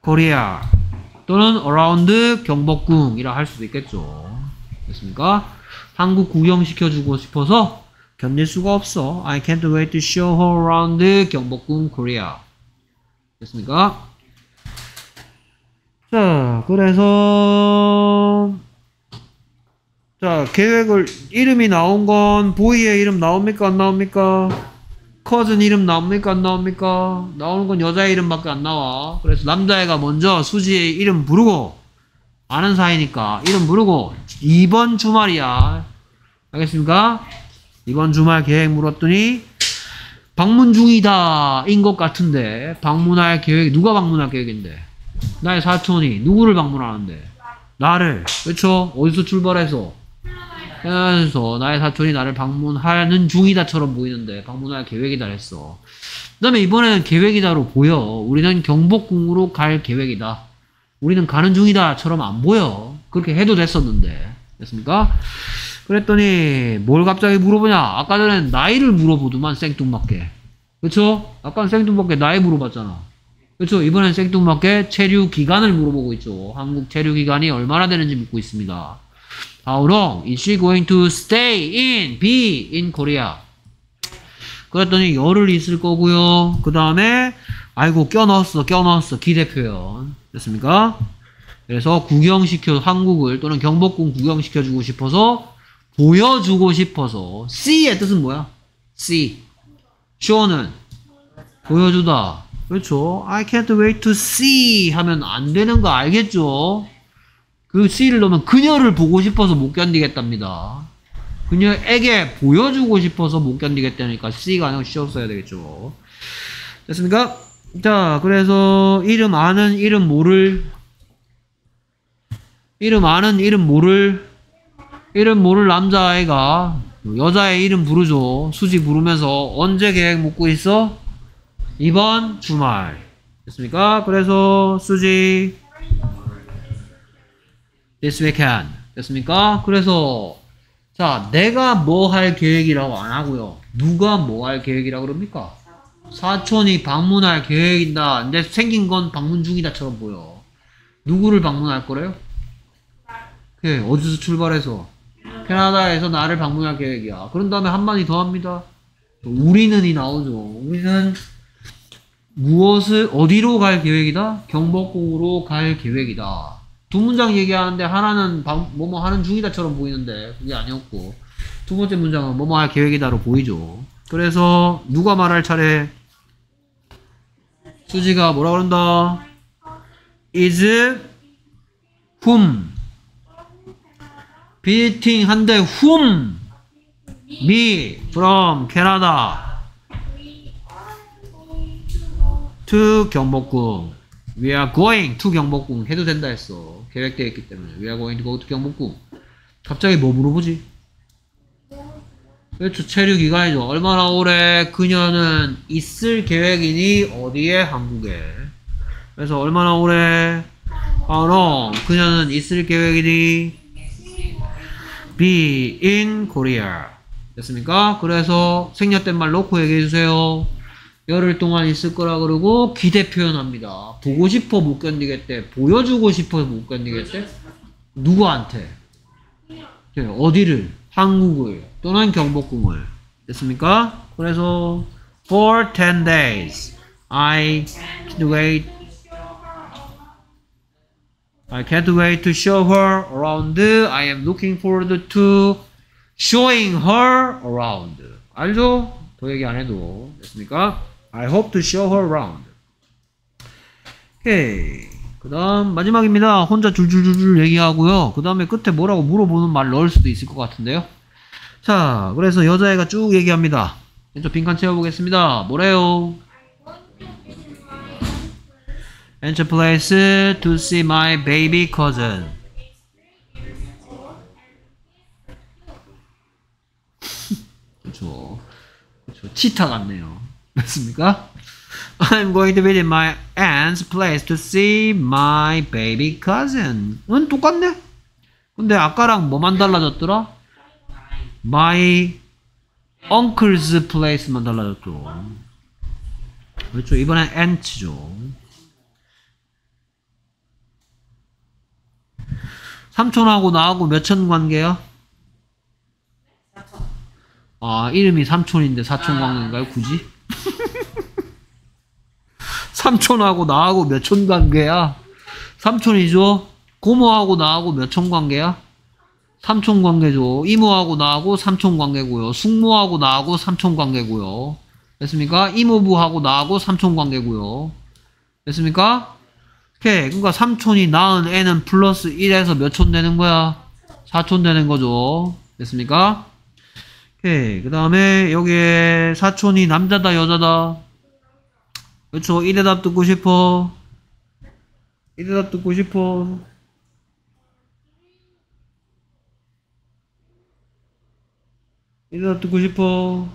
Korea. 또는 around 경복궁이라 할 수도 있겠죠. 됐습니까? 한국 구경시켜주고 싶어서 견딜 수가 없어 I can't wait to show her around 경복궁 Korea 됐습니까? 자, 그래서 자, 계획을 이름이 나온 건 보이의 이름 나옵니까 안 나옵니까? 커즌 이름 나옵니까 안 나옵니까? 나오는 건 여자의 이름밖에 안 나와. 그래서 남자애가 먼저 수지의 이름 부르고 아는 사이니까 이름 부르고 이번 주말이야. 알겠습니까? 이번 주말 계획 물었더니 방문 중이다 인 것 같은데 방문할 계획 누가 방문할 계획인데? 나의 사촌이 누구를 방문하는데? 나를 그렇죠? 어디서 출발해서? 해서 나의 사촌이 나를 방문하는 중이다처럼 보이는데 방문할 계획이다 했어. 그 다음에 이번에는 계획이다로 보여. 우리는 경복궁으로 갈 계획이다. 우리는 가는 중이다처럼 안 보여. 그렇게 해도 됐었는데 됐습니까? 그랬더니 뭘 갑자기 물어보냐? 아까 전에 나이를 물어보더만 생뚱맞게. 그렇죠? 아까 생뚱맞게 나이 물어봤잖아. 그렇죠. 이번엔 생뚱맞게 체류 기간을 물어보고 있죠. 한국 체류 기간이 얼마나 되는지 묻고 있습니다. How long is she going to stay in, be in Korea? 그랬더니 열흘 있을 거고요. 그 다음에 아이고 껴넣었어, 껴넣었어. 기대 표현. 됐습니까? 그래서 구경시켜 한국을 또는 경복궁 구경시켜주고 싶어서 보여주고 싶어서 see의 뜻은 뭐야? see. show는 보여주다. 그렇죠. I can't wait to see 하면 안 되는 거 알겠죠? 그 see를 넣으면 그녀를 보고 싶어서 못 견디겠답니다. 그녀에게 보여주고 싶어서 못 견디겠다니까 see가 아니고 show 써야 되겠죠. 됐습니까? 자, 그래서 이름 아는 이름 모를 이름 아는 이름 모를 이름 모를 남자아이가 여자의 이름 부르죠. 수지 부르면서 언제 계획 묻고 있어? 이번 주말. 됐습니까? 그래서 수지 this weekend. 됐습니까? 그래서 자, 내가 뭐 할 계획이라고 안 하고요. 누가 뭐 할 계획이라고 그럽니까? 사촌이 방문할 계획이다. 근데 생긴 건 방문 중이다처럼 보여. 누구를 방문할 거래요? 예, 어디서 출발해서? 캐나다에서 나를 방문할 계획이야. 그런 다음에 한마디 더 합니다. 우리는이 나오죠. 우리는 무엇을 어디로 갈 계획이다? 경복궁으로 갈 계획이다. 두 문장 얘기하는데 하나는 방, 뭐뭐 하는 중이다처럼 보이는데 그게 아니었고 두 번째 문장은 뭐뭐 할 계획이다로 보이죠. 그래서 누가 말할 차례? 수지가 뭐라 그런다? is whom visiting 한데 whom? Me from Canada. To 경복궁. We are going to 경복궁. 해도 된다 했어. 계획되어 있기 때문에. We are going to go to 경복궁. 갑자기 뭐 물어보지? 그렇죠 체류 기간이죠 얼마나 오래 그녀는 있을 계획이니? 어디에? 한국에. 그래서 얼마나 오래? how long 그녀는 있을 계획이니 be in Korea 됐습니까? 그래서 생략된 말 놓고 얘기해 주세요. 열흘 동안 있을 거라 그러고 기대 표현합니다. 보고 싶어 못 견디겠대. 보여주고 싶어 못 견디겠대. 누구한테? 네, 어디를? 한국을 또는 경복궁을 됐습니까? 그래서 for 10 days I wait I can't wait to show her around. I am looking forward to showing her around. 알죠? 더 얘기 안 해도 됐습니까? I hope to show her around. 오케이. 그 다음, 마지막입니다. 혼자 줄줄줄줄 얘기하고요. 그 다음에 끝에 뭐라고 물어보는 말 넣을 수도 있을 것 같은데요. 자, 그래서 여자애가 쭉 얘기합니다. 왼쪽 빈칸 채워보겠습니다. 뭐래요? Enter place to see my baby cousin. 그렇죠. 그렇죠. 치타 같네요. 맞습니까? I'm going to visit my aunt's place to see my baby cousin. 은 똑같네? 근데 아까랑 뭐만 달라졌더라? My uncle's place만 달라졌죠. 그렇죠. 이번엔 aunt죠. 삼촌하고 나하고 몇천 관계야? 사촌. 아, 이름이 삼촌인데 사촌 아. 관계인가요, 굳이? 삼촌하고 나하고 몇촌 관계야? 삼촌이죠? 고모하고 나하고 몇촌 관계야? 삼촌 관계죠. 이모하고 나하고 삼촌 관계고요. 숙모하고 나하고 삼촌 관계고요. 됐습니까? 이모부하고 나하고 삼촌 관계고요. 됐습니까? 오케이. 그러니까 삼촌이 낳은 애는 플러스 1에서 몇 촌 되는 거야? 4촌 되는 거죠. 됐습니까? 오케이. 그 다음에 여기에 사촌이 남자다, 여자다? 그렇죠. 이 대답 듣고 싶어. 이 대답 듣고 싶어. 이 대답 듣고 싶어.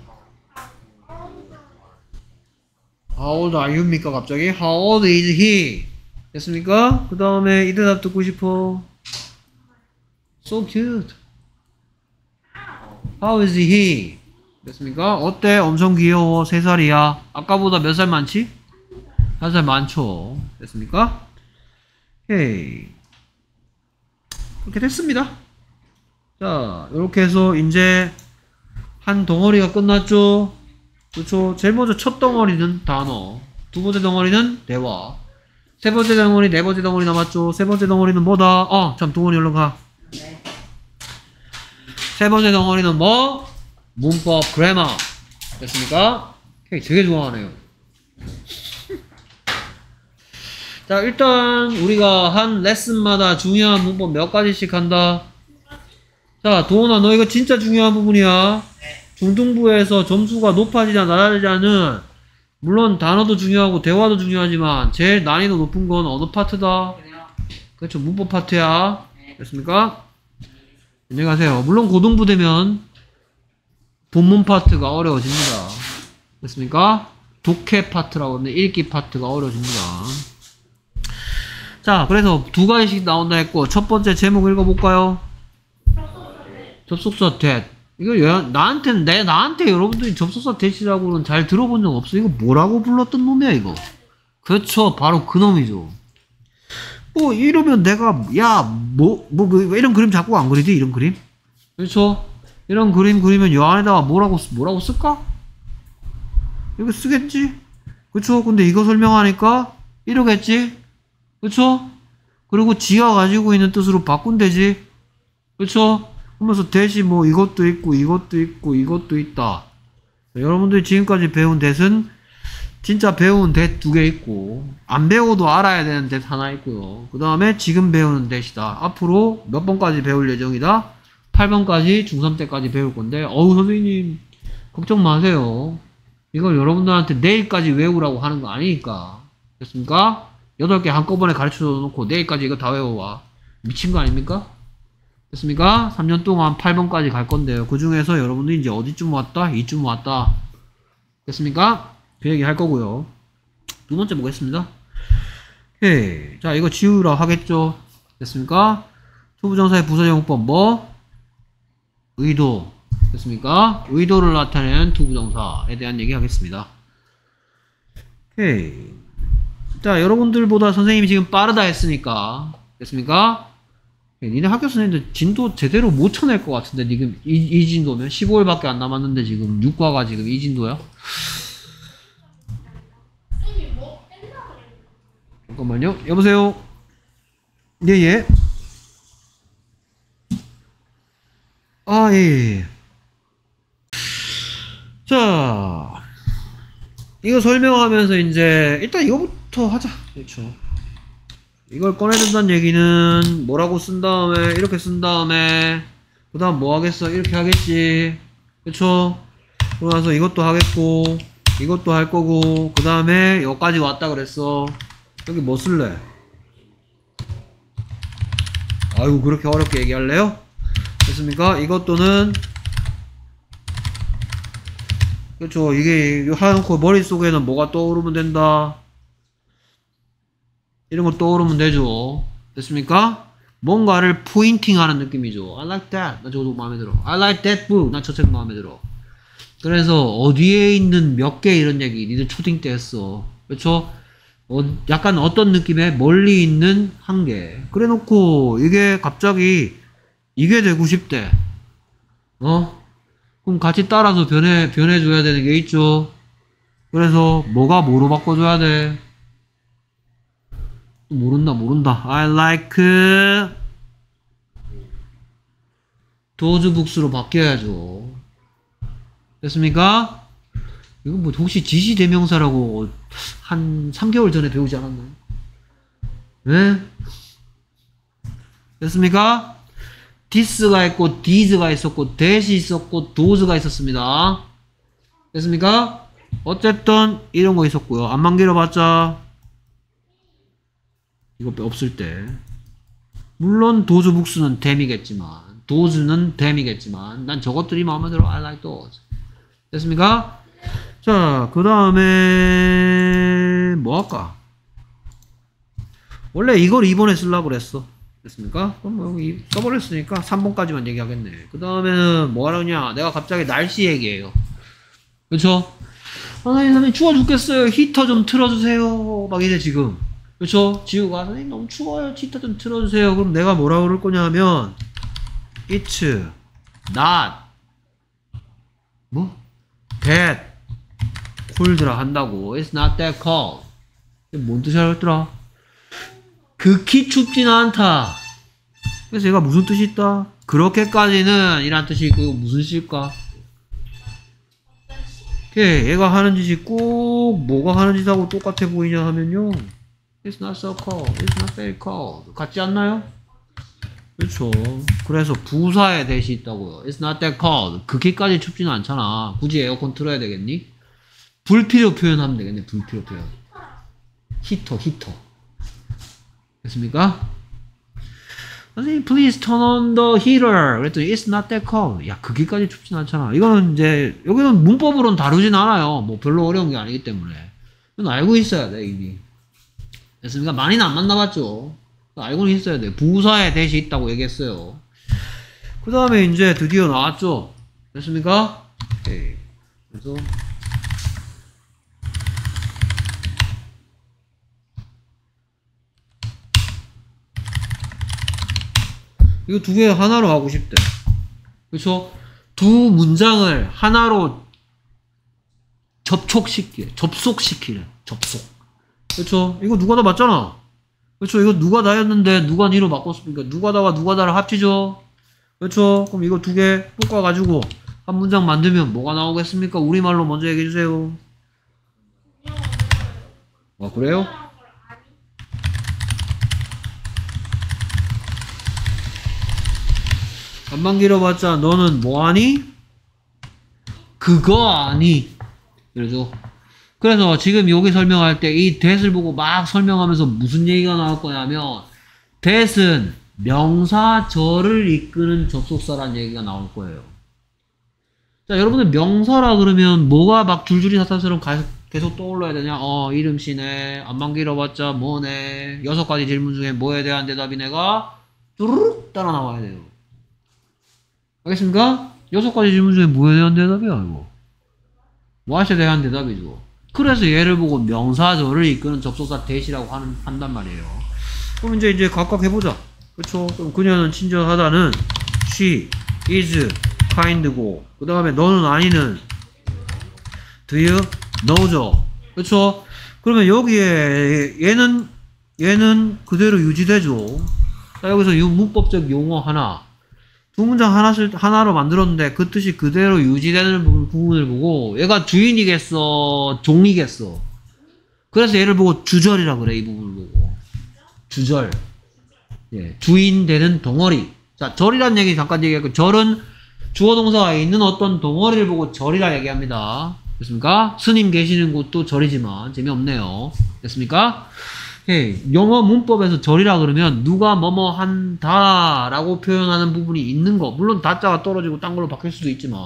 How you입니까, 갑자기? How old is he? 됐습니까? 그 다음에 이 대답 듣고 싶어. So cute. How is he? 됐습니까? 어때? 엄청 귀여워. 3살이야. 아까보다 몇 살 많지? 1살 많죠. 됐습니까? 오케이. 그렇게 됐습니다. 자, 이렇게 해서 이제 한 덩어리가 끝났죠? 그렇죠. 제일 먼저 첫 덩어리는 단어. 두 번째 덩어리는 대화. 세 번째 덩어리, 네 번째 덩어리 남았죠? 세 번째 덩어리는 뭐다? 어, 참, 동원이 얼른 가. 네. 세 번째 덩어리는 뭐? 문법 그래머 됐습니까? 오케이, 되게 좋아하네요. 자, 일단 우리가 한 레슨마다 중요한 문법 몇 가지씩 한다. 자, 도원아, 너 이거 진짜 중요한 부분이야. 중등부에서 점수가 높아지냐 낮아지냐는 물론 단어도 중요하고 대화도 중요하지만 제일 난이도 높은 건 어느 파트다? 그렇죠, 문법 파트야. 네. 됐습니까? 안녕히 가세요. 물론 고등부 되면 본문 파트가 어려워집니다. 됐습니까? 독해 파트라고 하는데 읽기 파트가 어려워집니다. 자, 그래서 두 가지씩 나온다 했고 첫 번째 제목 읽어볼까요? 접속사 that. 이거 여, 나한테는 내 나한테 여러분들이 접속사 that이라고는 잘 들어본 적 없어. 이거 뭐라고 불렀던 놈이야 이거? 그렇죠, 바로 그 놈이죠. 뭐 이러면 내가 야뭐뭐 뭐, 뭐 이런 그림 자꾸 안 그리지? 이런 그림? 그렇죠. 이런 그림 그리면 요 안에다가 뭐라고 쓰- 뭐라고 쓸까? 이거 쓰겠지? 그렇죠. 근데 이거 설명하니까 이러겠지? 그렇죠. 그리고 지가 가지고 있는 뜻으로 바꾼대지? 그렇죠 그러면서 대신 뭐 이것도 있고 이것도 있고 이것도 있다 여러분들이 지금까지 배운 대은 진짜 배운 대 두 개 있고 안 배워도 알아야 되는 대 하나 있고요. 그 다음에 지금 배우는 대시다. 앞으로 몇 번까지 배울 예정이다. 8번까지 중3 때까지 배울 건데 어우 선생님 걱정 마세요. 이걸 여러분들한테 내일까지 외우라고 하는 거 아니니까 됐습니까? 8개 한꺼번에 가르쳐 놓고 내일까지 이거 다 외워와 미친 거 아닙니까? 됐습니까? 3년 동안 8번까지 갈 건데요. 그 중에서 여러분들이 이제 어디쯤 왔다? 이쯤 왔다. 됐습니까? 그 얘기 할 거고요. 두 번째 보겠습니다. 오케이. 자, 이거 지우라 하겠죠? 됐습니까? 투부정사의 부사용법 뭐? 의도. 됐습니까? 의도를 나타내는 투부정사에 대한 얘기 하겠습니다. 오케이. 자, 여러분들보다 선생님이 지금 빠르다 했으니까. 됐습니까? 오케이, 니네 학교 선생님들 진도 제대로 못 쳐낼 것 같은데, 지금 이, 이 진도면? 15일밖에 안 남았는데, 지금 6과가 지금 이 진도야? 잠깐만요. 여보세요. 예, 예. 아, 예, 예. 자. 이거 설명하면서 이제 일단 이거부터 하자. 그렇죠. 이걸 꺼내준다는 얘기는 뭐라고 쓴 다음에 이렇게 쓴 다음에 그 다음 뭐 하겠어? 이렇게 하겠지. 그쵸? 그러고 나서 이것도 하겠고 이것도 할 거고 그 다음에 여기까지 왔다 그랬어. 여기 뭐 쓸래? 아이고 그렇게 어렵게 얘기할래요? 됐습니까? 이것도는 그쵸? 이게 하놓고 머릿속에는 뭐가 떠오르면 된다 이런 거 떠오르면 되죠. 됐습니까? 뭔가를 포인팅 하는 느낌이죠. I like that. 나 저도 마음에 들어. I like that book. 나 저 책 마음에 들어. 그래서 어디에 있는 몇 개 이런 얘기 니들 초딩 때 했어. 그렇죠? 어, 약간 어떤 느낌의 멀리 있는 한 개. 그래 놓고 이게 갑자기 이게 되고 싶대. 어? 그럼 같이 따라서 변해 변해 줘야 되는 게 있죠. 그래서 뭐가 뭐로 바꿔 줘야 돼? 모른다 모른다 I like those books로 바뀌어야죠 됐습니까? 이건 뭐 혹시 지시대명사라고 한 3개월 전에 배우지 않았나요? 네? 됐습니까? this가 있고 these가 있었고 that이 있었고 those가 있었습니다 됐습니까? 어쨌든 이런 거 있었고요 안만 길어봤자 이거 없을 때. 물론 도즈 북스는 댐이겠지만 도즈는 댐이겠지만 난 저것들이 마음에 들어. I like those. 됐습니까? 자 그 다음에 뭐 할까? 원래 이걸 2번에 쓰려고 그랬어. 됐습니까? 그럼 뭐 여기 써버렸으니까 3번까지만 얘기하겠네. 그 다음에는 뭐 하느냐? 내가 갑자기 날씨 얘기해요. 그쵸? 선생님 선생님 추워 죽겠어요. 히터 좀 틀어주세요. 막 이래 지금 그렇죠? 지우가 선생님 너무 추워요. 히터 좀 틀어주세요. 그럼 내가 뭐라 그럴 거냐면 it's not 뭐 that cold라 한다고. It's not that cold. 뭔 뜻이라고 했더라? 극히 춥지는 않다. 그래서 얘가 무슨 뜻이 있다? 그렇게까지는 이란 뜻이 있고 무슨 시일까? 걔 얘가 하는 짓이 꼭 뭐가 하는 짓하고 똑같아 보이냐 하면요. It's not so cold. It's not very cold. 같지 않나요? 그렇죠. 그래서 부사에 대시 있다고요. It's not that cold. 그렇게까지 춥지는 않잖아. 굳이 에어컨 틀어야 되겠니? 불필요 표현하면 되겠네. 불필요 표현. 히터, 히터. 됐습니까? 선생님, please turn on the heater. 그랬더니 it's not that cold. 야, 그게까지 춥진 않잖아. 이거는 이제 여기는 문법으로는 다루진 않아요. 뭐 별로 어려운 게 아니기 때문에. 이건 알고 있어야 돼 이미. 됐습니까? 많이는 안 만나봤죠. 알고는 있어야 돼. 부사에 대시 있다고 얘기했어요. 그 다음에 이제 드디어 나왔죠. 됐습니까? 오케이. 그래서 이거 두 개 하나로 하고 싶대. 그렇죠? 두 문장을 하나로 접촉시키래. 접속시키래. 접속. 그렇죠? 이거 누가 다 맞잖아. 그렇죠? 이거 누가 다였는데 누가 니로 바꿨습니까? 누가 다와 누가 다를 합치죠. 그렇죠? 그럼 이거 두개 볶아 가지고 한 문장 만들면 뭐가 나오겠습니까? 우리말로 먼저 얘기해 주세요. 아 그래요? 안만 길어봤자 너는 뭐하니? 그거 아니. 그래서 그래서 지금 여기 설명할 때 이 that을 보고 막 설명하면서 무슨 얘기가 나올 거냐면 that은 명사절을 이끄는 접속사란 얘기가 나올 거예요. 자, 여러분들 명사라 그러면 뭐가 막 줄줄이 사탄처럼 가- 계속 떠올라야 되냐? 어, 이름 씨네, 안만 길어봤자 뭐네, 여섯 가지 질문 중에 뭐에 대한 대답이 내가 뚜루룩 따라 나와야 돼요. 알겠습니까? 여섯 가지 질문 중에 뭐에 대한 대답이야, 이거? what에 대한 대답이죠. 그래서 얘를 보고 명사절을 이끄는 접속사 대시라고 하는, 한단 말이에요. 그럼 이제, 이제 각각 해보자. 그쵸? 그럼 그녀는 친절하다는 she is kind고, 그 다음에 너는 아니는 do you know죠. 그쵸? 그러면 여기에 얘는, 얘는 그대로 유지되죠. 자, 여기서 이 문법적 용어 하나. 두 문장 하나씩, 하나로 만들었는데 그 뜻이 그대로 유지되는 부- 부분을 보고 얘가 주인이겠어? 종이겠어? 그래서 얘를 보고 주절이라 그래, 이 부분을 보고. 주절. 예, 주인 되는 덩어리. 자, 절이란 얘기 잠깐 얘기했고, 절은 주어 동사가 있는 어떤 덩어리를 보고 절이라 얘기합니다. 됐습니까? 스님 계시는 곳도 절이지만 재미없네요. 됐습니까? 예, 영어 문법에서 절이라 그러면 누가 뭐뭐 한다라고 표현하는 부분이 있는 거. 물론 다자가 떨어지고 딴 걸로 바뀔 수도 있지만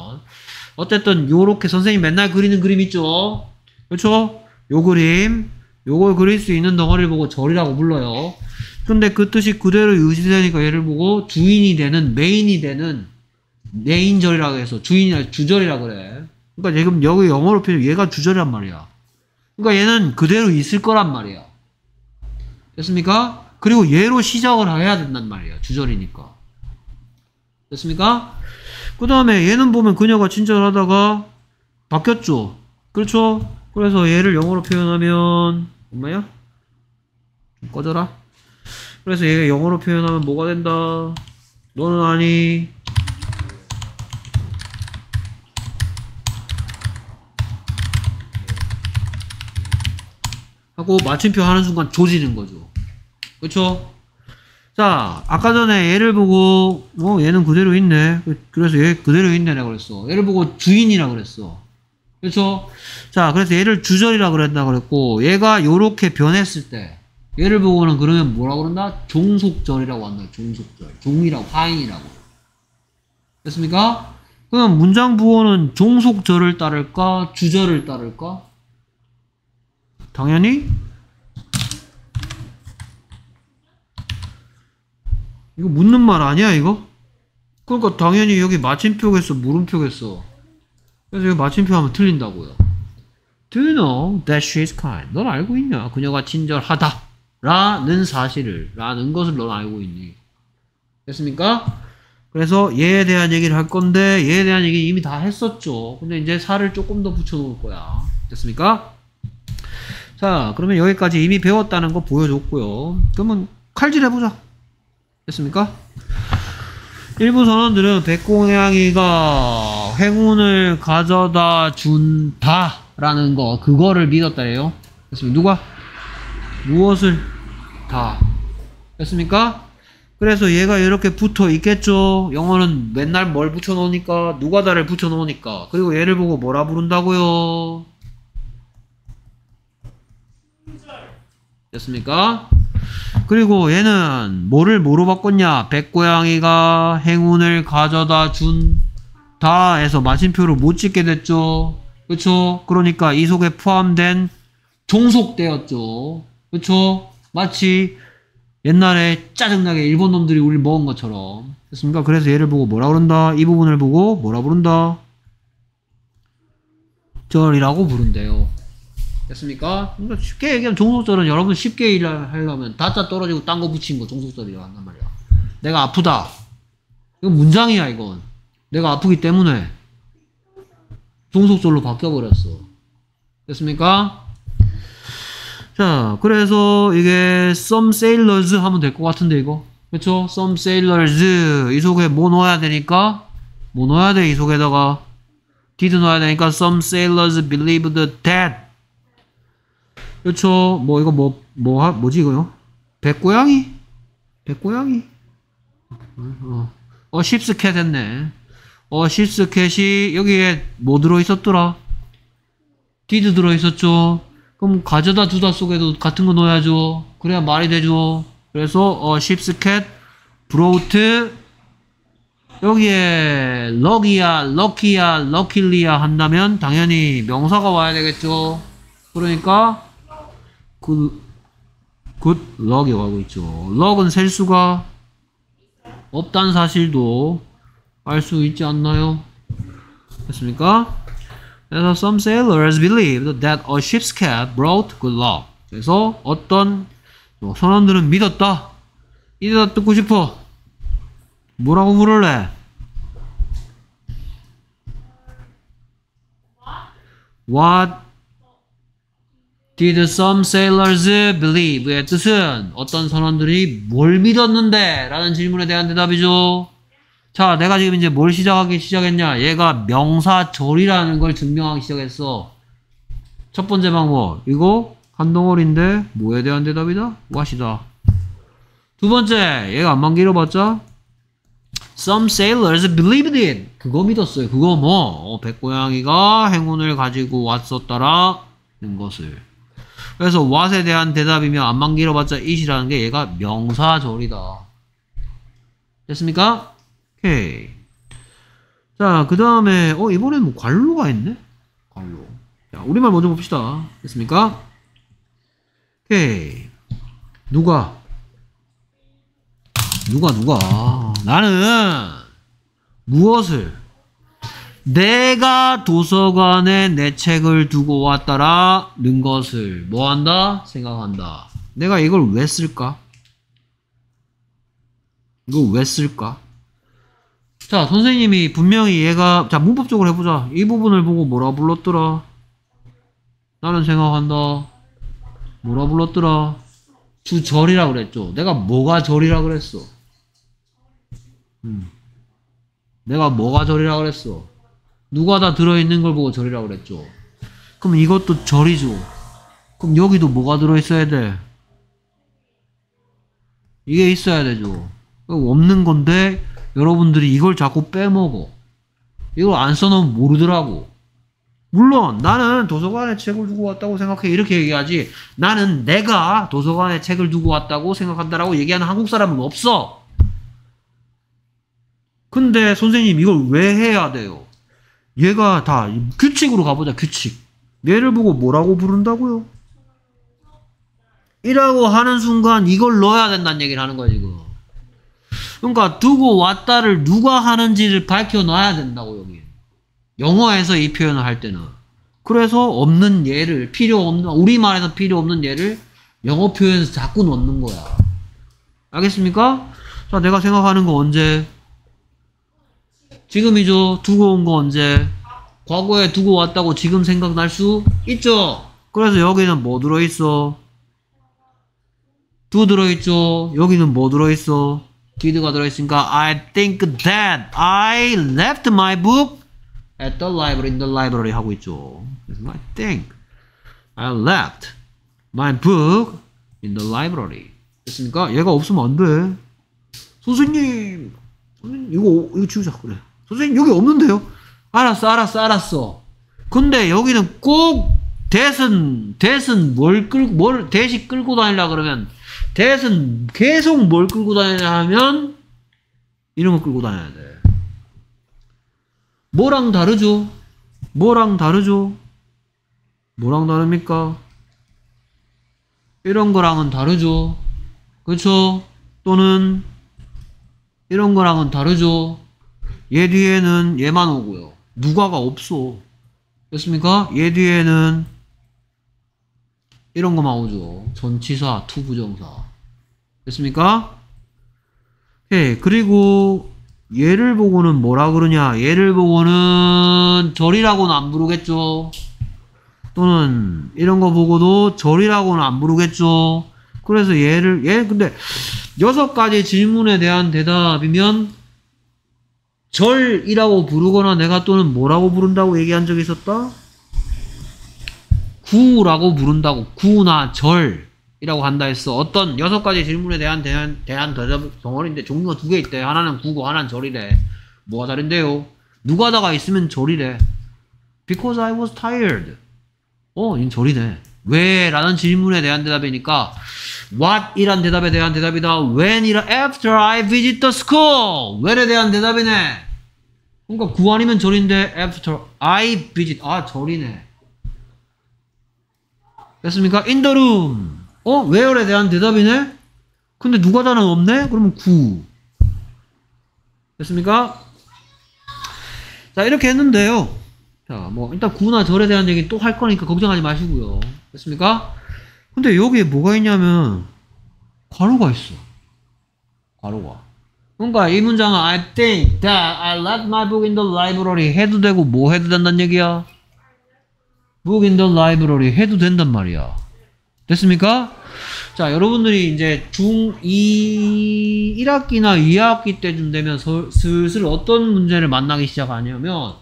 어쨌든 요렇게 선생님 맨날 그리는 그림 있죠? 그렇죠? 요 그림 요걸 그릴 수 있는 덩어리를 보고 절이라고 불러요. 근데 그 뜻이 그대로 유지되니까 얘를 보고 주인이 되는 메인이 되는 메인절이라고 해서 주인이 주절이라 그래. 그러니까 지금 여기 영어로 표현 얘가 주절이란 말이야. 그러니까 얘는 그대로 있을 거란 말이야. 됐습니까? 그리고 얘로 시작을 해야 된단 말이야. 주절이니까. 됐습니까? 그 다음에 얘는 보면 그녀가 친절하다가 바뀌었죠. 그렇죠? 그래서 얘를 영어로 표현하면 엄마야? 좀 꺼져라. 그래서 얘가 영어로 표현하면 뭐가 된다? 너는 아니. 하고 마침표 하는 순간 조지는 거죠. 그쵸? 자, 아까 전에 얘를 보고, 어, 얘는 그대로 있네. 그- 그래서 얘 그대로 있네. 내가 그랬어. 얘를 보고 주인이라 그랬어. 그쵸? 자, 그래서 얘를 주절이라 그랬다 그랬고, 얘가 요렇게 변했을 때, 얘를 보고는 그러면 뭐라 그런다? 종속절이라고 한다. 종속절. 종이라고, 화인이라고. 됐습니까? 그럼 문장 부호는 종속절을 따를까? 주절을 따를까? 당연히 이거 묻는 말 아니야 이거? 그러니까 당연히 여기 마침표겠어 물음표겠어 그래서 여기 마침표 하면 틀린다고요 Do you know that she is kind? 넌 알고 있냐? 그녀가 친절하다 라는 사실을 라는 것을 넌 알고 있니? 됐습니까? 그래서 얘에 대한 얘기를 할 건데 얘에 대한 얘기 이미 다 했었죠 근데 이제 살을 조금 더 붙여 놓을 거야 됐습니까? 자, 그러면 여기까지 이미 배웠다는 거 보여줬고요. 그러면 칼질 해보자. 됐습니까? 일부 선원들은 백고양이가 행운을 가져다 준다라는 거, 그거를 믿었다예요. 됐습니까? 누가? 무엇을? 다. 됐습니까? 그래서 얘가 이렇게 붙어 있겠죠. 영어는 맨날 뭘 붙여 놓으니까, 누가 다를 붙여 놓으니까. 그리고 얘를 보고 뭐라 부른다고요? 됐습니까? 그리고 얘는 뭐를 뭐로 바꿨냐? 백고양이가 행운을 가져다 준다 해서 마침표를 못 찍게 됐죠. 그쵸? 그러니까 이 속에 포함된 종속되었죠. 그쵸? 마치 옛날에 짜증나게 일본 놈들이 우리 먹은 것처럼. 됐습니까? 그래서 얘를 보고 뭐라 그런다? 이 부분을 보고 뭐라 부른다? 절이라고 부른대요. 됐습니까? 그러니까 쉽게 얘기하면 종속절은 여러분 쉽게 일을 하려면 다짜 떨어지고 딴 거 붙인 거 종속절이라고 한단 말이야. 내가 아프다. 이건 문장이야 이건. 내가 아프기 때문에 종속절로 바뀌어버렸어. 됐습니까? 자, 그래서 이게 some sailors 하면 될 것 같은데 이거. 그쵸? some sailors 이 속에 뭐 넣어야 되니까 뭐 넣어야 돼 이 속에다가 did 넣어야 되니까 some sailors believed that 그렇죠. 뭐 이거 뭐 뭐 하 뭐지 이거요? 백고양이? 백고양이? 어, 어 십스캣 했네. 어 십스캣이 여기에 뭐 들어 있었더라? 디드 들어 있었죠. 그럼 가져다 두다 속에도 같은 거 넣어야죠. 그래야 말이 되죠. 그래서 어 십스캣 brought 여기에 luck이야, lucky야, luckily야 한다면 당연히 명사가 와야 되겠죠. 그러니까 그, good luck이 가고 있죠. luck은 셀 수가 없다는 사실도 알 수 있지 않나요? 됐습니까? 그래서 some sailors believed that a ship's cat brought good luck. 그래서 어떤 뭐 선원들은 믿었다. 이대다 듣고 싶어. 뭐라고 물을래? What did some sailors believe의 뜻은 어떤 선원들이 뭘 믿었는데? 라는 질문에 대한 대답이죠. 자, 내가 지금 이제 뭘 시작하기 시작했냐? 얘가 명사절이라는 걸 증명하기 시작했어. 첫 번째 방법. 이거 한 덩어리인데 뭐에 대한 대답이다? what이다. 두 번째, 얘가 안만 길어봤자 Some sailors believed it. 그거 믿었어요. 그거 뭐 어, 백고양이가 행운을 가지고 왔었다라는 것을. 그래서 what에 대한 대답이면 안만 길어봤자 it이라는 게 얘가 명사절이다. 됐습니까? 오케이. 자, 그 다음에, 어, 이번엔 뭐 관로가 있네? 관로. 자, 우리말 먼저 봅시다. 됐습니까? 오케이. 누가? 누가, 누가? 나는 무엇을? 내가 도서관에 내 책을 두고 왔다라는 것을 뭐 한다? 생각한다. 내가 이걸 왜 쓸까? 이거 왜 쓸까? 자, 선생님이 분명히 얘가, 자, 문법적으로 해보자. 이 부분을 보고 뭐라 불렀더라? 나는 생각한다. 뭐라 불렀더라? 주절이라 그랬죠. 내가 뭐가 절이라 그랬어? 음. 내가 뭐가 절이라 그랬어? 누가 다 들어있는 걸 보고 절이라 그랬죠. 그럼 이것도 절이죠. 그럼 여기도 뭐가 들어있어야 돼? 이게 있어야 되죠. 없는 건데 여러분들이 이걸 자꾸 빼먹어. 이걸 안 써놓으면 모르더라고. 물론 나는 도서관에 책을 두고 왔다고 생각해 이렇게 얘기하지 나는 내가 도서관에 책을 두고 왔다고 생각한다라고 얘기하는 한국 사람은 없어. 근데 선생님 이걸 왜 해야 돼요? 얘가 다 규칙으로 가보자 규칙. 얘를 보고 뭐라고 부른다고요? 이라고 하는 순간 이걸 넣어야 된다는 얘기를 하는 거야 지금. 그러니까 두고 왔다를 누가 하는지를 밝혀놔야 된다고 여기. 영어에서 이 표현을 할 때는. 그래서 없는 예를 필요 없는 우리말에서 필요 없는 예를 영어 표현에서 자꾸 넣는 거야. 알겠습니까? 자, 내가 생각하는 거 언제? 지금이죠. 두고 온 거 언제? 과거에 두고 왔다고 지금 생각날 수 있죠. 그래서 여기는 뭐 들어있어? 두 들어있죠. 여기는 뭐 들어있어? did가 들어있으니까 I think that I left my book at the library in the library 하고 있죠. 그래서 I think I left my book in the library. 됐습니까? 얘가 없으면 안 돼. 선생님, 선생님 이거 이거 지우자 그래. 선생님 여기 없는데요? 알았어, 알았어, 알았어. 근데 여기는 꼭 대선 대선 뭘 끌고 뭘 대시 끌고 다니려 그러면 대선 계속 뭘 끌고 다니냐 하면 이런 거 끌고 다녀야 돼. 뭐랑 다르죠? 뭐랑 다르죠? 뭐랑 다릅니까? 이런 거랑은 다르죠. 그렇죠? 또는 이런 거랑은 다르죠. 얘 뒤에는 얘만 오고요. 누가가 없어. 됐습니까? 얘 뒤에는 이런 거만 오죠. 전치사, 투부정사. 됐습니까? 예, 그리고 얘를 보고는 뭐라 그러냐? 얘를 보고는 절이라고는 안 부르겠죠. 또는 이런 거 보고도 절이라고는 안 부르겠죠. 그래서 얘를 얘 근데 여섯 가지 질문에 대한 대답이면 절이라고 부르거나 내가 또는 뭐라고 부른다고 얘기한 적이 있었다? 구라고 부른다고 구나 절이라고 한다 했어. 어떤 여섯 가지 질문에 대한 대한 대한 대답 덩어리인데 종류가 두 개 있대. 하나는 구고 하나는 절이래. 뭐가 다른데요? 누가 다가 있으면 절이래. Because I was tired. 어, 이 절이네. 왜? 라는 질문에 대한 대답이니까 what 이란 대답에 대한 대답이다. when 이란 after I visit the school. where에 대한 대답이네. 그러니까 구 아니면 절인데 after I visit 아 절이네. 됐습니까? in the room. 어? where에 대한 대답이네? 근데 누가 다는 없네? 그러면 구. 됐습니까? 자, 이렇게 했는데요. 자, 뭐, 일단 구나 절에 대한 얘기 또 할 거니까 걱정하지 마시고요. 됐습니까? 근데 여기에 뭐가 있냐면, 괄호가 있어. 괄호가. 그러니까 이 문장은 I think that I left my book in the library 해도 되고 뭐 해도 된다는 얘기야? book in the library 해도 된단 말이야. 됐습니까? 자, 여러분들이 이제 중2, 1학기나 2학기 때쯤 되면 서- 슬슬 어떤 문제를 만나기 시작하냐면,